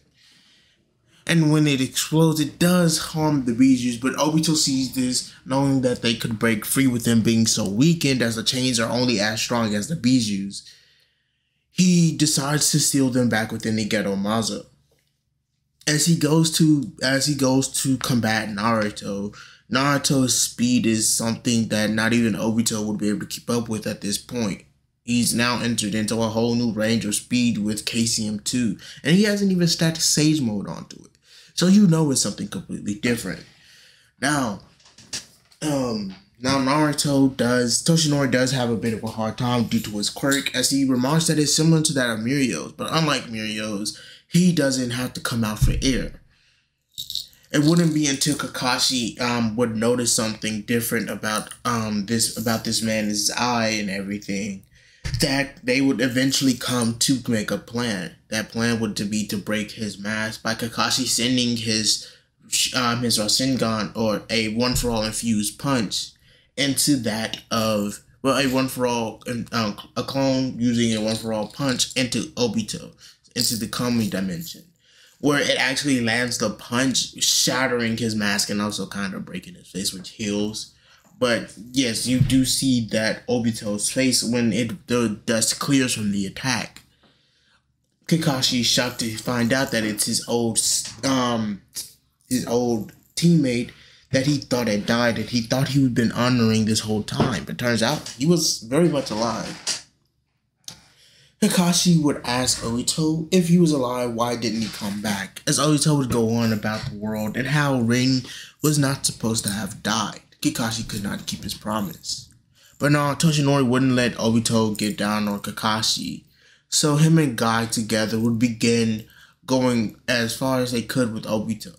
[SPEAKER 1] And when it explodes, it does harm the Bijus, but Obito sees this, knowing that they could break free with them being so weakened as the chains are only as strong as the Bijus. He decides to steal them back within the Gedo Mazo. As he goes to as he goes to combat Naruto, Naruto's speed is something that not even Obito would be able to keep up with at this point. He's now entered into a whole new range of speed with KCM2, and he hasn't even stacked Sage mode onto it. So you know it's something completely different. Now, um, now Naruto does Toshinori does have a bit of a hard time due to his quirk, as he remarks that it's similar to that of Mirio's, but unlike Mirio's, he doesn't have to come out for air it wouldn't be until Kakashi um would notice something different about um this about this man's eye and everything that they would eventually come to make a plan. That plan would to be to break his mask by Kakashi sending his um his Rasengan or a one for all infused punch into that of well a one for all um, a clone using a one for all punch into Obito into the Kamui dimension where it actually lands the punch, shattering his mask and also kind of breaking his face, which heals. But yes, you do see that Obito's face when it the dust clears from the attack. Kakashi shocked to find out that it's his old um his old teammate that he thought had died, that he thought he had been honoring this whole time. But turns out he was very much alive. Kakashi would ask Obito if he was alive, why didn't he come back? As Obito would go on about the world and how Rin was not supposed to have died. Kakashi could not keep his promise. But no, Toshinori wouldn't let Obito get down on Kakashi. So him and Guy together would begin going as far as they could with Obito.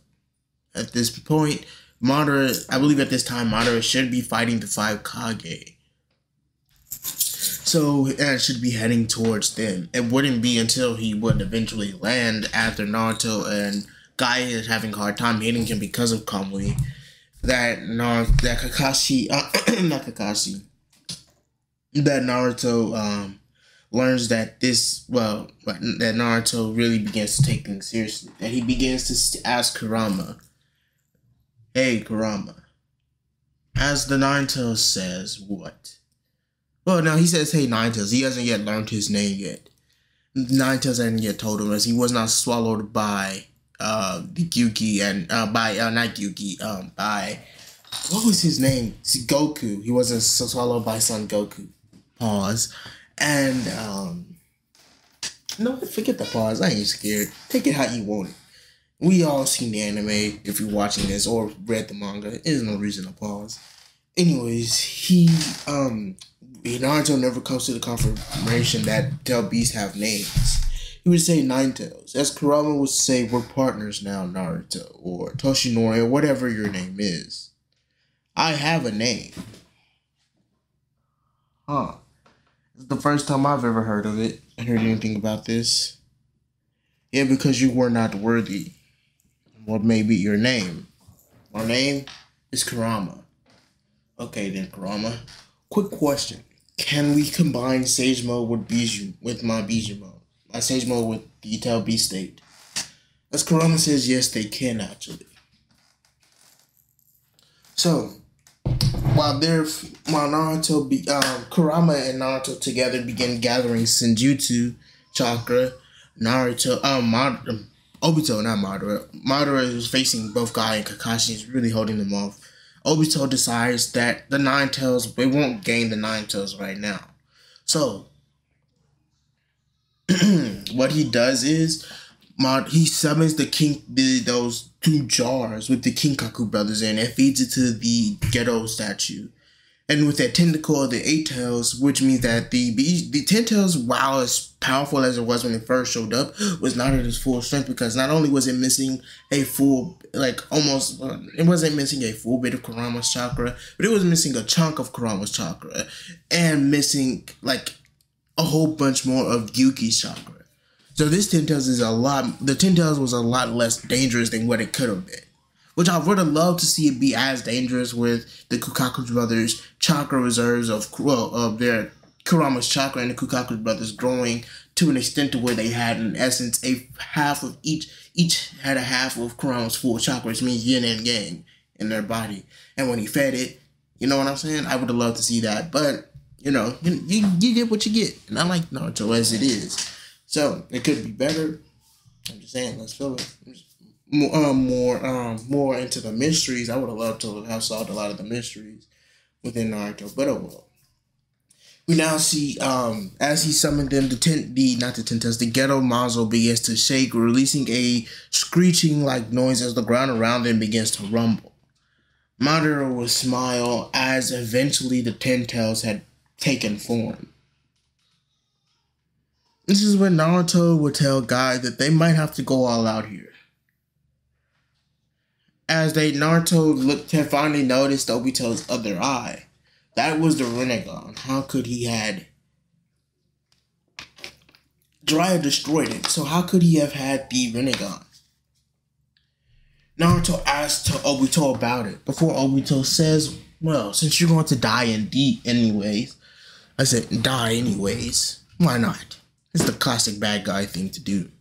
[SPEAKER 1] At this point, Madara, I believe at this time, Madara should be fighting the five Kage. So it should be heading towards them. It wouldn't be until he would eventually land after Naruto and Guy is having a hard time hitting him because of Kamui that no that Kakashi uh, not Kakashi that Naruto um learns that this well that Naruto really begins to take things seriously that he begins to ask Kurama hey Kurama as the Nine Tails says what well no he says hey Nine Tails he hasn't yet learned his name yet Nine Tails hasn't yet told him as he was not swallowed by uh the Gyuki and uh by uh not Gyuki um by what was his name? It's Goku. He wasn't swallowed by Son Goku. Pause. And um no, forget the pause. I ain't scared. Take it how you want it. We all seen the anime if you're watching this or read the manga. There's no reason to pause. Anyways, he um Naruto never comes to the confirmation that Tail Beasts have names he would say Nine Tails. As Kurama would say, we're partners now, Naruto, or Toshinori, or whatever your name is. I have a name. Huh. It's the first time I've ever heard of it and heard anything about this. Yeah, because you were not worthy. What may be your name? My name is Kurama. Okay then, Kurama. Quick question. Can we combine Sage Mode with Biju with my Biju mode? My Sage Mode with Detail B State? As Kurama says, yes, they can actually. So, while they're while Naruto be um, Kurama and Naruto together begin gathering Senjutsu chakra, Naruto um Obito not Madara Madara is facing both Guy and Kakashi is really holding them off. Obito decides that the Nine Tails they won't gain the Nine Tails right now, so what he does is he summons the king the, those two jars with the Kinkaku brothers in and feeds it to the Gedo statue. And with that tentacle the eight tails, which means that the the ten tails, while as powerful as it was when it first showed up, was not at its full strength because not only was it missing a full, like almost, it wasn't missing a full bit of Kurama's chakra, but it was missing a chunk of Kurama's chakra, and missing like a whole bunch more of Gyuki's chakra. So this Ten Tails is a lot. The Ten Tails was a lot less dangerous than what it could have been. Which I would have loved to see it be as dangerous with the Kinkaku brothers' chakra reserves of well of their Kurama's chakra and the Kinkaku brothers growing to an extent to where they had in essence a half of each each had a half of Kurama's full chakra, which means yin and yang in their body. And when he fed it, you know what I'm saying? I would have loved to see that. But, you know, you, you, you get what you get. And I like Naruto as it is. So it could be better. I'm just saying, let's feel it. More, um, more, um, more into the mysteries. I would have loved to have solved a lot of the mysteries within Naruto, but oh well. We now see, um, as he summoned them, the tent, the not the Tentas, the Gedo Mazo begins to shake, releasing a screeching like noise as the ground around them begins to rumble. Madara would smile as eventually the Ten Tails had taken form. This is when Naruto would tell Guy that they might have to go all out here. As they Naruto looked finally noticed Obito's other eye. That was the Rinnegan. How could he had Jiraiya destroyed it, so how could he have had the Rinnegan? Naruto asked Obito about it before Obito says, Well, since you're going to die in deep anyways, I said, Die anyways. Why not? It's the classic bad guy thing to do.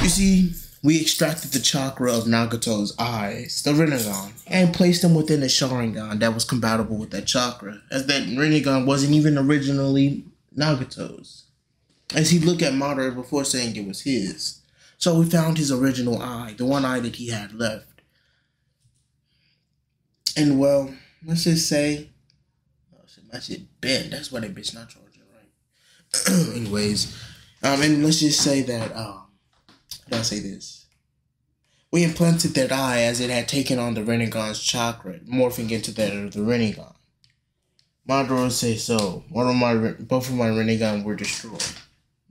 [SPEAKER 1] You see, we extracted the chakra of Nagato's eyes, the Rinnegan, and placed them within a Sharingan that was compatible with that chakra, as that Rinnegan wasn't even originally Nagato's. As he looked at Madara before saying it was his. So we found his original eye, the one eye that he had left. And well, let's just say, oh shit, my shit bent. That's why that bitch not charging right. Anyways, um, and let's just say that um, I say this? We implanted that eye as it had taken on the Rinnegan's chakra, morphing into that of the Rinnegan. Madara say so. One of my both of my Rinnegan were destroyed.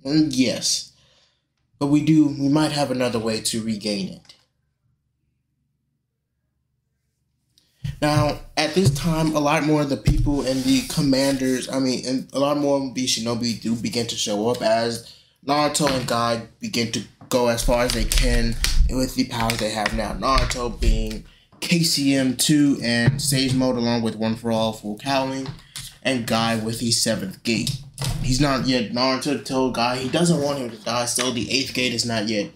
[SPEAKER 1] Mm, yes, but we do. We might have another way to regain it. Now, at this time, a lot more of the people and the commanders, I mean, and a lot more of the shinobi do begin to show up as Naruto and Guy begin to go as far as they can with the powers they have now. Naruto being KCM 2 and Sage Mode along with One for All Full Cowling, and Guy with the seventh gate. He's not yet Naruto told Guy he doesn't want him to die, so the eighth gate is not yet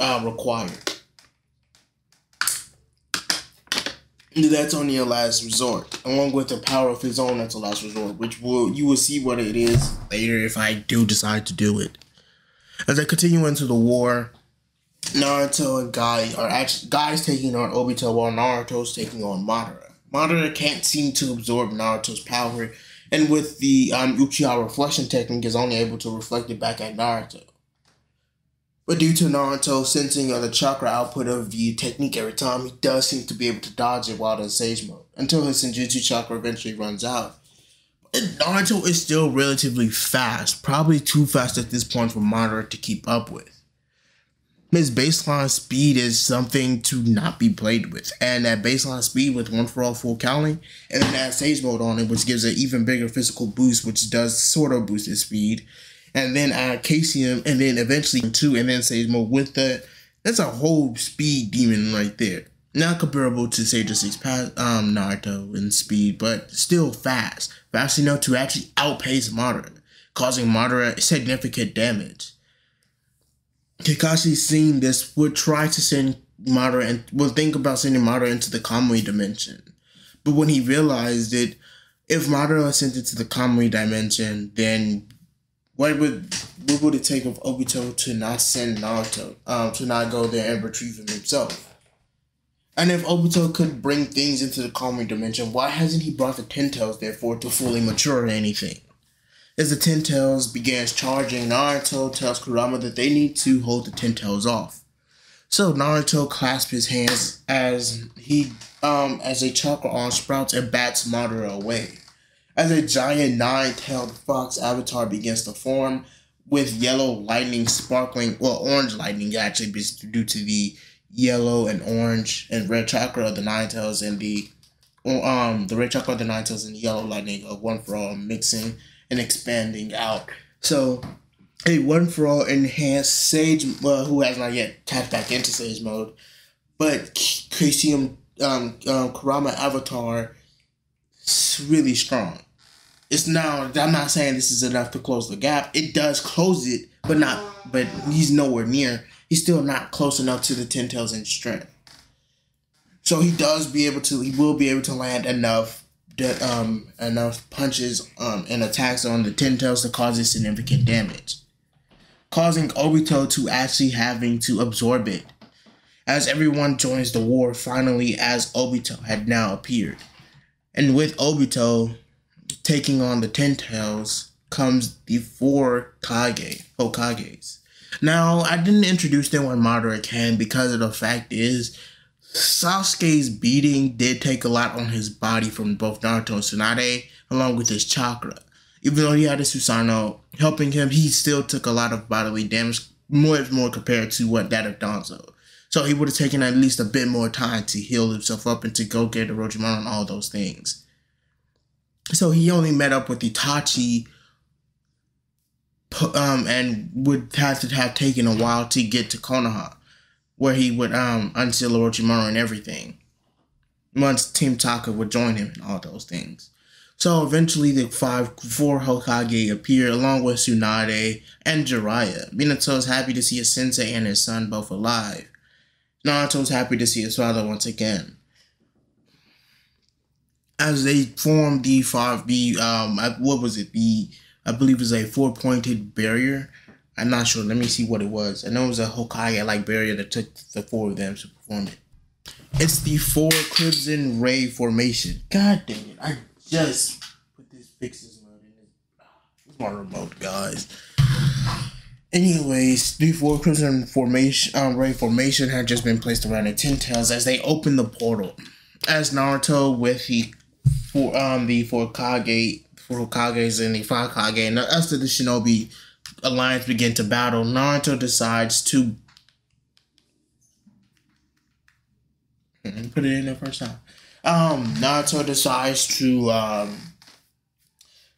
[SPEAKER 1] uh, required. That's only a last resort, along with the power of his own. That's a last resort, which will you will see what it is later if I do decide to do it. As they continue into the war, Naruto and Guy are actually Guy's taking on Obito while Naruto's taking on Madara. Madara can't seem to absorb Naruto's power, and with the um, Uchiha reflection technique, is only able to reflect it back at Naruto. But due to Naruto sensing the chakra output of the technique every time, he does seem to be able to dodge it while in Sage mode, until his Senjutsu chakra eventually runs out. Naruto is still relatively fast, probably too fast at this point for Madara to keep up with his baseline speed is something to not be played with. And that baseline speed with one for all full cowling, and then add sage mode on it, which gives an even bigger physical boost, which does sort of boost his speed. And then add KCM, and then eventually two, and then sage mode with that. That's a whole speed demon right there. Not comparable to Sage 6 past um, Naruto in speed, but still fast. Enough to actually outpace Madara, causing Madara significant damage. Kakashi seeing this would try to send Madara and would think about sending Madara into the Kamui dimension. But when he realized that if Madara was sent into the Kamui dimension, then what would what would it take of Obito to not send Naruto, um, to not go there and retrieve him himself? And if Obito could bring things into the Kamui dimension, why hasn't he brought the Ten Tails there for to fully mature or anything? As the Ten Tails begins charging, Naruto tells Kurama that they need to hold the Ten Tails off. So Naruto clasps his hands as he um as a chakra arm sprouts and bats Madara away. As a giant nine-tailed fox avatar begins to form, with yellow lightning sparkling, well, orange lightning actually, due to the yellow and orange and red chakra of the nine tails and the um the red chakra of the nine tails and the yellow lightning of one for all mixing and expanding out. So a one for all enhanced Sage, well, who has not yet tapped back into Sage mode, but KCM um, um, Kurama Avatar is really strong. It's now. I'm not saying this is enough to close the gap. It does close it, but not. But he's nowhere near. He's still not close enough to the ten tails in strength. So he does be able to. He will be able to land enough um, enough punches um, and attacks on the Ten Tails to cause significant damage, causing Obito to actually having to absorb it. As everyone joins the war, finally, as Obito had now appeared, and with Obito taking on the Ten Tails comes the four Kage Hokages. Now, I didn't introduce them when Madara came because of the fact is Sasuke's beating did take a lot on his body from both Naruto and Tsunade, along with his chakra. Even though he had a Susanoo helping him, he still took a lot of bodily damage, much more compared to what that of Danzo. So he would have taken at least a bit more time to heal himself up and to go get Orochimaru and all those things. So he only met up with Itachi um, and would have to have taken a while to get to Konoha where he would um unseal Orochimaru and everything. Once Team Taka would join him and all those things. So eventually the five four Hokage appear along with Tsunade and Jiraiya. Minato is happy to see his sensei and his son both alive. Naruto's happy to see his father once again. As they form the five the um what was it? The I believe it was a four pointed barrier I'm not sure. Let me see what it was. I know it was a Hokage like barrier that took the four of them to perform it. It's the four Crimson Ray formation. God dang it! I just put this fixes mode in it. It's my remote, guys. Anyways, the four Crimson formation, um, Ray formation had just been placed around the Ten Tails as they opened the portal. As Naruto with the four, um the four Kage, four Kages and the five Kage and the of the Shinobi alliance begin to battle, Naruto decides to put it in there first time. Um, Naruto decides to um,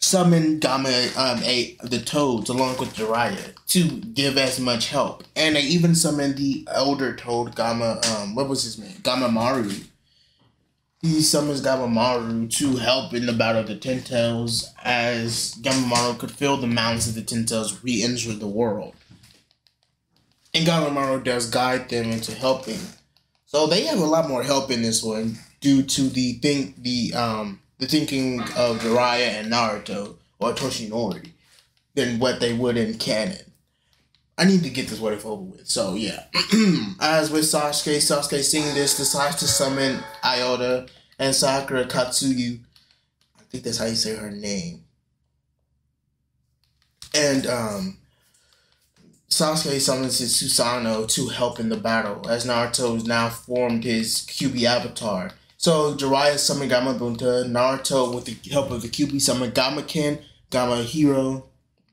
[SPEAKER 1] summon Game um, a, the Toads along with Jiraiya to give as much help, and they even summon the elder Toad Game. Um, what was his name? Gamamaru. He summons Gamamaru to help in the Battle of the Ten Tails, as Gamamaru could feel the mountains of the Ten Tails re-enter the world. And Gamamaru does guide them into helping so they have a lot more help in this one due to the think the um the thinking of Jiraiya and Naruto or Toshinori than what they would in canon. I need to get this what if over with. So yeah. As with Sasuke, Sasuke seeing this decides to summon Aoda and Sakura Katsuyu. I think that's how you say her name. And um Sasuke summons his Susanoo to help in the battle, as Naruto has now formed his Kyuubi avatar. So Jiraiya summoned Gamabunta, Naruto with the help of the Kyuubi summoned Gamaken, Gamahiro.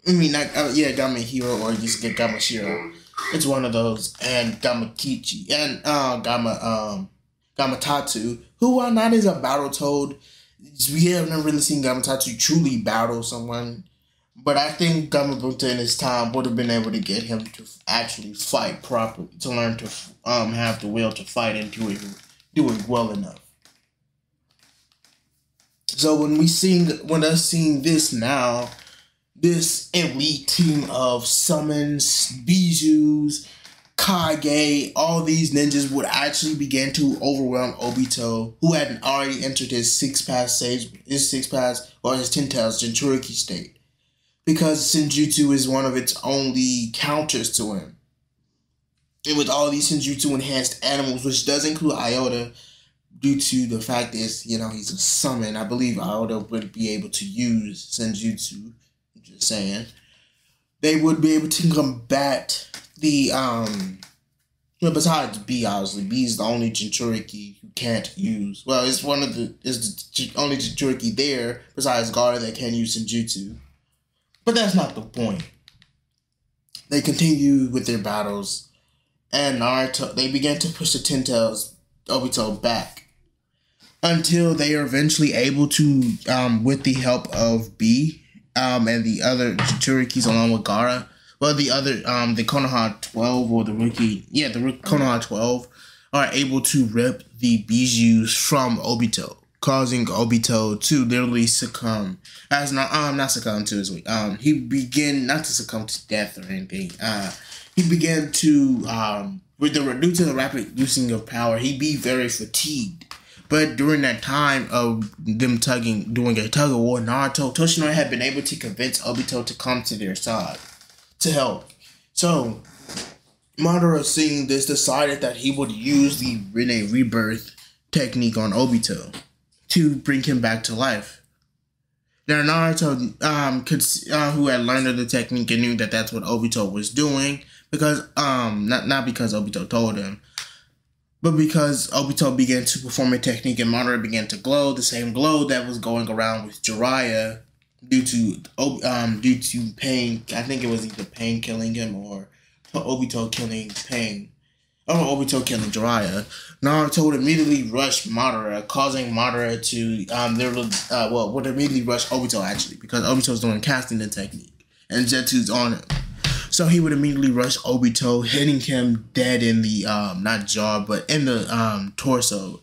[SPEAKER 1] I mean, not, uh, yeah, Gamahiro, or just get Gamashiro. It's one of those, and Gamakichi, and uh, Gama, um, Gamatatsu, who while not as a battle toad, we have never really seen Gamatatsu truly battle someone but I think Gamabunta in his time would have been able to get him to actually fight properly, to learn to um have the will to fight and do it, do it well enough. So when we seeing when us seeing this now, this elite team of summons, bijus, Kage, all these ninjas would actually begin to overwhelm Obito, who hadn't already entered his six paths stage, his six paths or his ten tails Jinchuriki state because Senjutsu is one of its only counters to him. And with all these Senjutsu enhanced animals, which does include Aoda, due to the fact is, you know, he's a summon, I believe Aoda would be able to use Senjutsu. Just saying. They would be able to combat the um you besides B obviously. B is the only Jinchuriki who can't use well, it's one of the is the only Jinchuriki there besides Gaara that can use Senjutsu. But that's not the point. They continue with their battles, and Naruto they begin to push the Ten Tails Obito back until they are eventually able to, um, with the help of B um, and the other Jinchurikis along with Gaara. Well, the other, um, the Konoha 12 or the Rookie, yeah, the Konoha 12 are able to rip the Bijus from Obito causing Obito to literally succumb. As not um not succumb to his um he began not to succumb to death or anything. Uh he began to um with the due to the rapid using of power, he be very fatigued. But during that time of them tugging, doing a tug of war, Naruto, Toshinori had been able to convince Obito to come to their side to help. So, Madara, seeing this, decided that he would use the Rinne rebirth technique on Obito to bring him back to life. Now Naruto, um, could uh, who had learned of the technique and knew that that's what Obito was doing because um, not not because Obito told him, but because Obito began to perform a technique and Madara began to glow, the same glow that was going around with Jiraiya due to um due to pain. I think it was either pain killing him or Obito killing pain. Oh, Obito killing Jiraiya. Naruto would immediately rush Madara, causing Madara to um there uh well would immediately rush Obito actually because Obito's doing casting the technique and Zetsu's on it. So he would immediately rush Obito, hitting him dead in the um not jaw but in the um torso,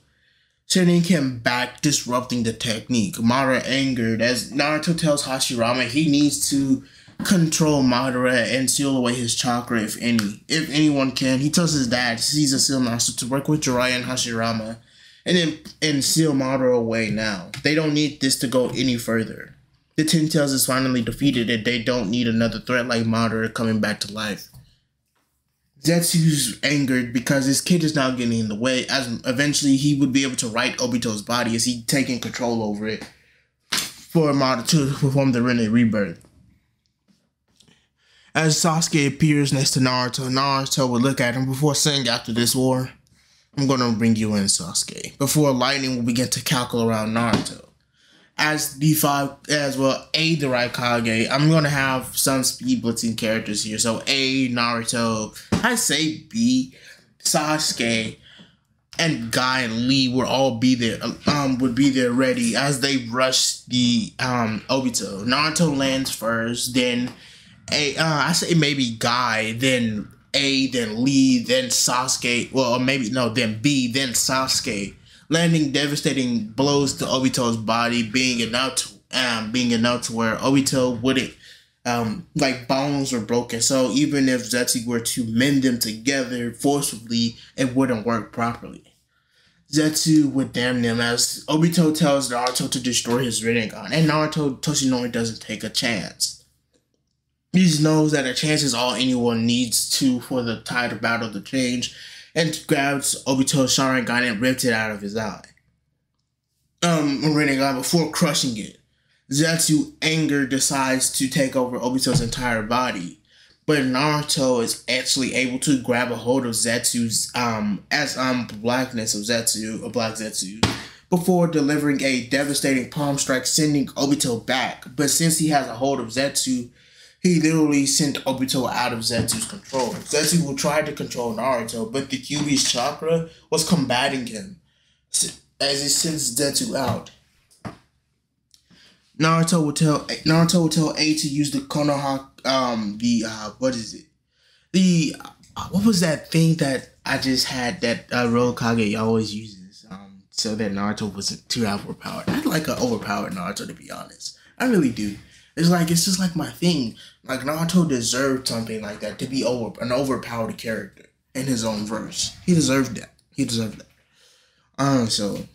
[SPEAKER 1] sending him back, disrupting the technique. Madara angered as Naruto tells Hashirama he needs to control Madara and seal away his chakra if any. If anyone can. He tells his dad, he's a seal master, to work with Jiraiya and Hashirama and then and seal Madara away now. They don't need this to go any further. The Ten Tails is finally defeated and they don't need another threat like Madara coming back to life. Zetsu's angered because his kid is now getting in the way. As eventually he would be able to right Obito's body as he taking control over it for Madara to perform the Rinne rebirth. As Sasuke appears next to Naruto, Naruto would look at him before saying, "After this war, I'm gonna bring you in, Sasuke." Before lightning will begin to calculate around Naruto as the five as well A the Raikage, I'm gonna have some speed blitzing characters here. So A Naruto, I say B, Sasuke, and Guy and Lee would all be there. Um, would be there ready as they rush the um Obito. Naruto lands first, then A. Uh, I say maybe Guy, then A, then Lee, then Sasuke. Well, maybe no, then B, then Sasuke landing devastating blows to Obito's body, being enough to, um, being enough to where Obito wouldn't um, like bones were broken. So even if Zetsu were to mend them together forcibly, it wouldn't work properly. Zetsu would damn them as Obito tells Naruto to destroy his Rinnegan, and Naruto Toshinori doesn't take a chance. He knows that a chance is all anyone needs to for the tide of battle to change, and grabs Obito's Sharingan and ripped it out of his eye. Um, Rinnegan before crushing it. Zetsu, anger, decides to take over Obito's entire body. But Naruto is actually able to grab a hold of Zetsu's um as um blackness of Zetsu, a black Zetsu, before delivering a devastating palm strike, sending Obito back. But since he has a hold of Zetsu, he literally sent Obito out of Zetsu's control. Zetsu will try to control Naruto, but the Kyuubi's chakra was combating him as he sends Zetsu out. Naruto will tell Naruto will tell A to use the Konoha um the uh what is it? The uh, what was that thing that I just had that uh, Rokage always uses um so that Naruto wasn't too overpowered. I'd like an overpowered Naruto to be honest. I really do. It's like it's just like my thing. Like Naruto deserved something like that to be over an overpowered character in his own verse. He deserved that. He deserved that. Um, so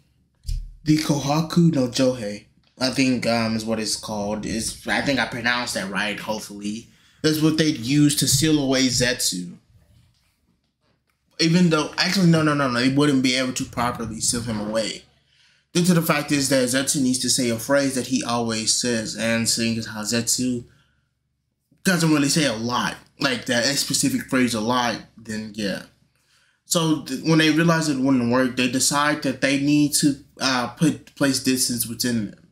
[SPEAKER 1] the Kohaku no Johei, I think um is what it's called. Is I think I pronounced that right. Hopefully, that's what they'd use to seal away Zetsu. Even though, actually, no, no, no, no, they wouldn't be able to properly seal him away Due to the fact is that Zetsu needs to say a phrase that he always says, and seeing as how Zetsu doesn't really say a lot, like that specific phrase a lot, then yeah. So when they realize it wouldn't work, they decide that they need to uh, put place distance within them.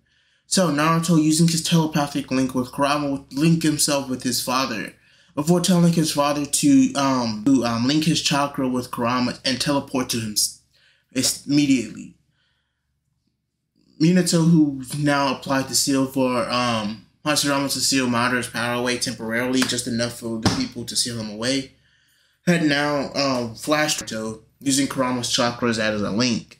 [SPEAKER 1] So Naruto, using his telepathic link with Kurama, would link himself with his father before telling his father to um to um, link his chakra with Kurama and teleport to him immediately. Minato, who now applied the seal for um, Hashirama to seal Madara's power away temporarily, just enough for the people to seal him away, had now um, flashed to using Kurama's chakras as a link.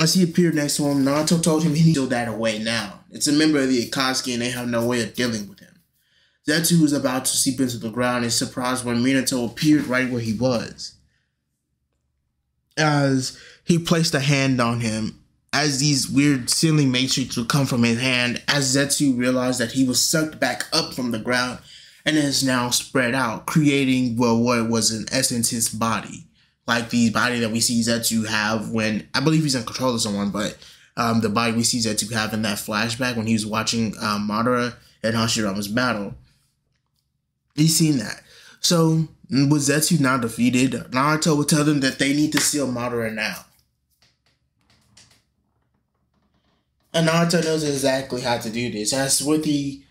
[SPEAKER 1] As he appeared next to him, Naruto told him he needs to that away now. It's a member of the Akatsuki and they have no way of dealing with him. Zetsu was about to seep into the ground is surprised when Minato appeared right where he was. As he placed a hand on him as these weird sealing matrix would come from his hand, as Zetsu realized that he was sucked back up from the ground and is now spread out, creating well, what was in essence his body. Like the body that we see Zetsu have when I believe he's in control of someone, but um, the body we see Zetsu have in that flashback when he was watching um, Madara and Hashirama's battle. He's seen that. So with Zetsu now defeated, Naruto would tell them that they need to seal Madara now. And Naruto knows exactly how to do this. As with the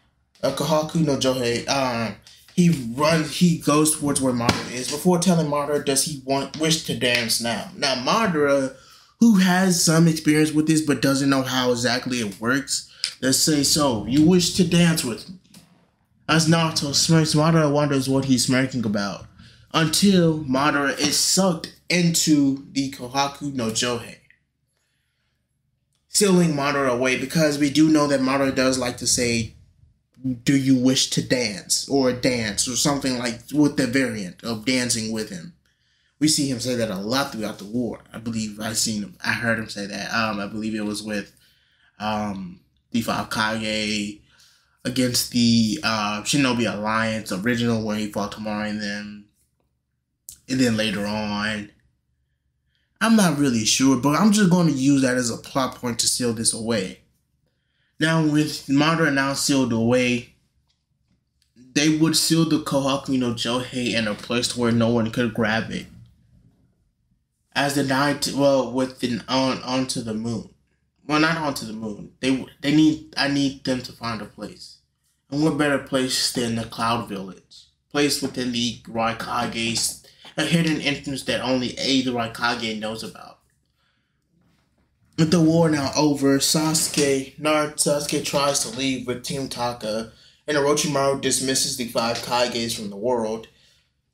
[SPEAKER 1] uh, Kohaku no Johei, um, he runs, he goes towards where Madara is. Before telling Madara, does he want wish to dance now? Now Madara, who has some experience with this but doesn't know how exactly it works, let's say so. You wish to dance with me. As Naruto smirks, Madara wonders what he's smirking about. Until Madara is sucked into the Kohaku no Johei sealing Madara away because we do know that Madara does like to say, "Do you wish to dance?" or "dance" or something like with the variant of dancing with him. We see him say that a lot throughout the war. I believe I seen him. I heard him say that. Um, I believe it was with um the Five Kage against the uh, Shinobi Alliance original where he fought Temari and them. and then later on, I'm not really sure, but I'm just going to use that as a plot point to seal this away. Now, with Madara now sealed away, they would seal the Kohaku no Johei in a place where no one could grab it. As the night, well, with the on onto the moon. Well, not onto the moon. They they need. I need them to find a place, and what better place than the Cloud Village, place within the Raikage's a hidden entrance that only A the Raikage knows about. With the war now over, Sasuke, Naruto Sasuke tries to leave with Team Taka, and Orochimaru dismisses the five Kages from the world.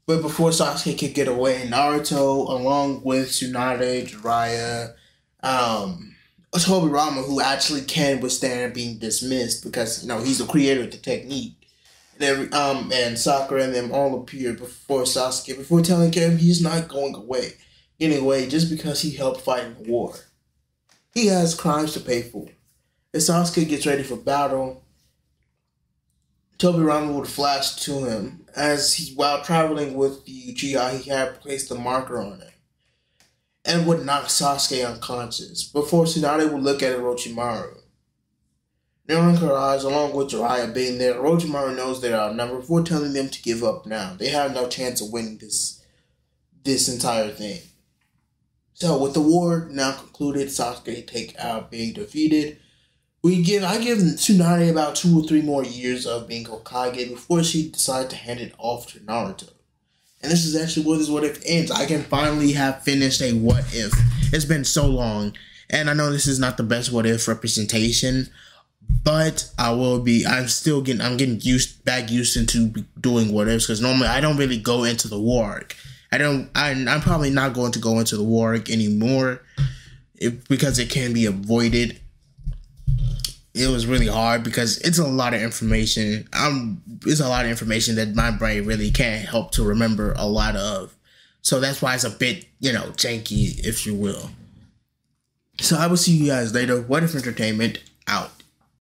[SPEAKER 1] But before Sasuke could get away, Naruto, along with Tsunade, Jiraiya, um, Tobirama, who actually can withstand being dismissed because you know he's the creator of the technique, and um, and Sakura and them all appear before Sasuke before telling him he's not going away, anyway just because he helped fight in the war. He has crimes to pay for. As Sasuke gets ready for battle, Tobirama would flash to him as he, while traveling with the Uchiha, he had placed the marker on it and would knock Sasuke unconscious before Tsunade would look at Orochimaru. Her eyes, along with Jiraiya being there, Orochimaru knows they are outnumbered before telling them to give up now. They have no chance of winning this this entire thing. So with the war now concluded, Sasuke take out being defeated, we give I give Tsunade about two or three more years of being Hokage before she decides to hand it off to Naruto. And this is actually where this what if ends. I can finally have finished a what if. It's been so long. And I know this is not the best what if representation, but I will be I'm still getting I'm getting used back used into doing what ifs because normally I don't really go into the war arc. I don't I, I'm probably not going to go into the war arc anymore if, because it can be avoided it was really hard because it's a lot of information. I'm it's a lot of information that my brain really can't help to remember a lot of. So that's why it's a bit, you know, janky, if you will. So I will see you guys later. What if entertainment out.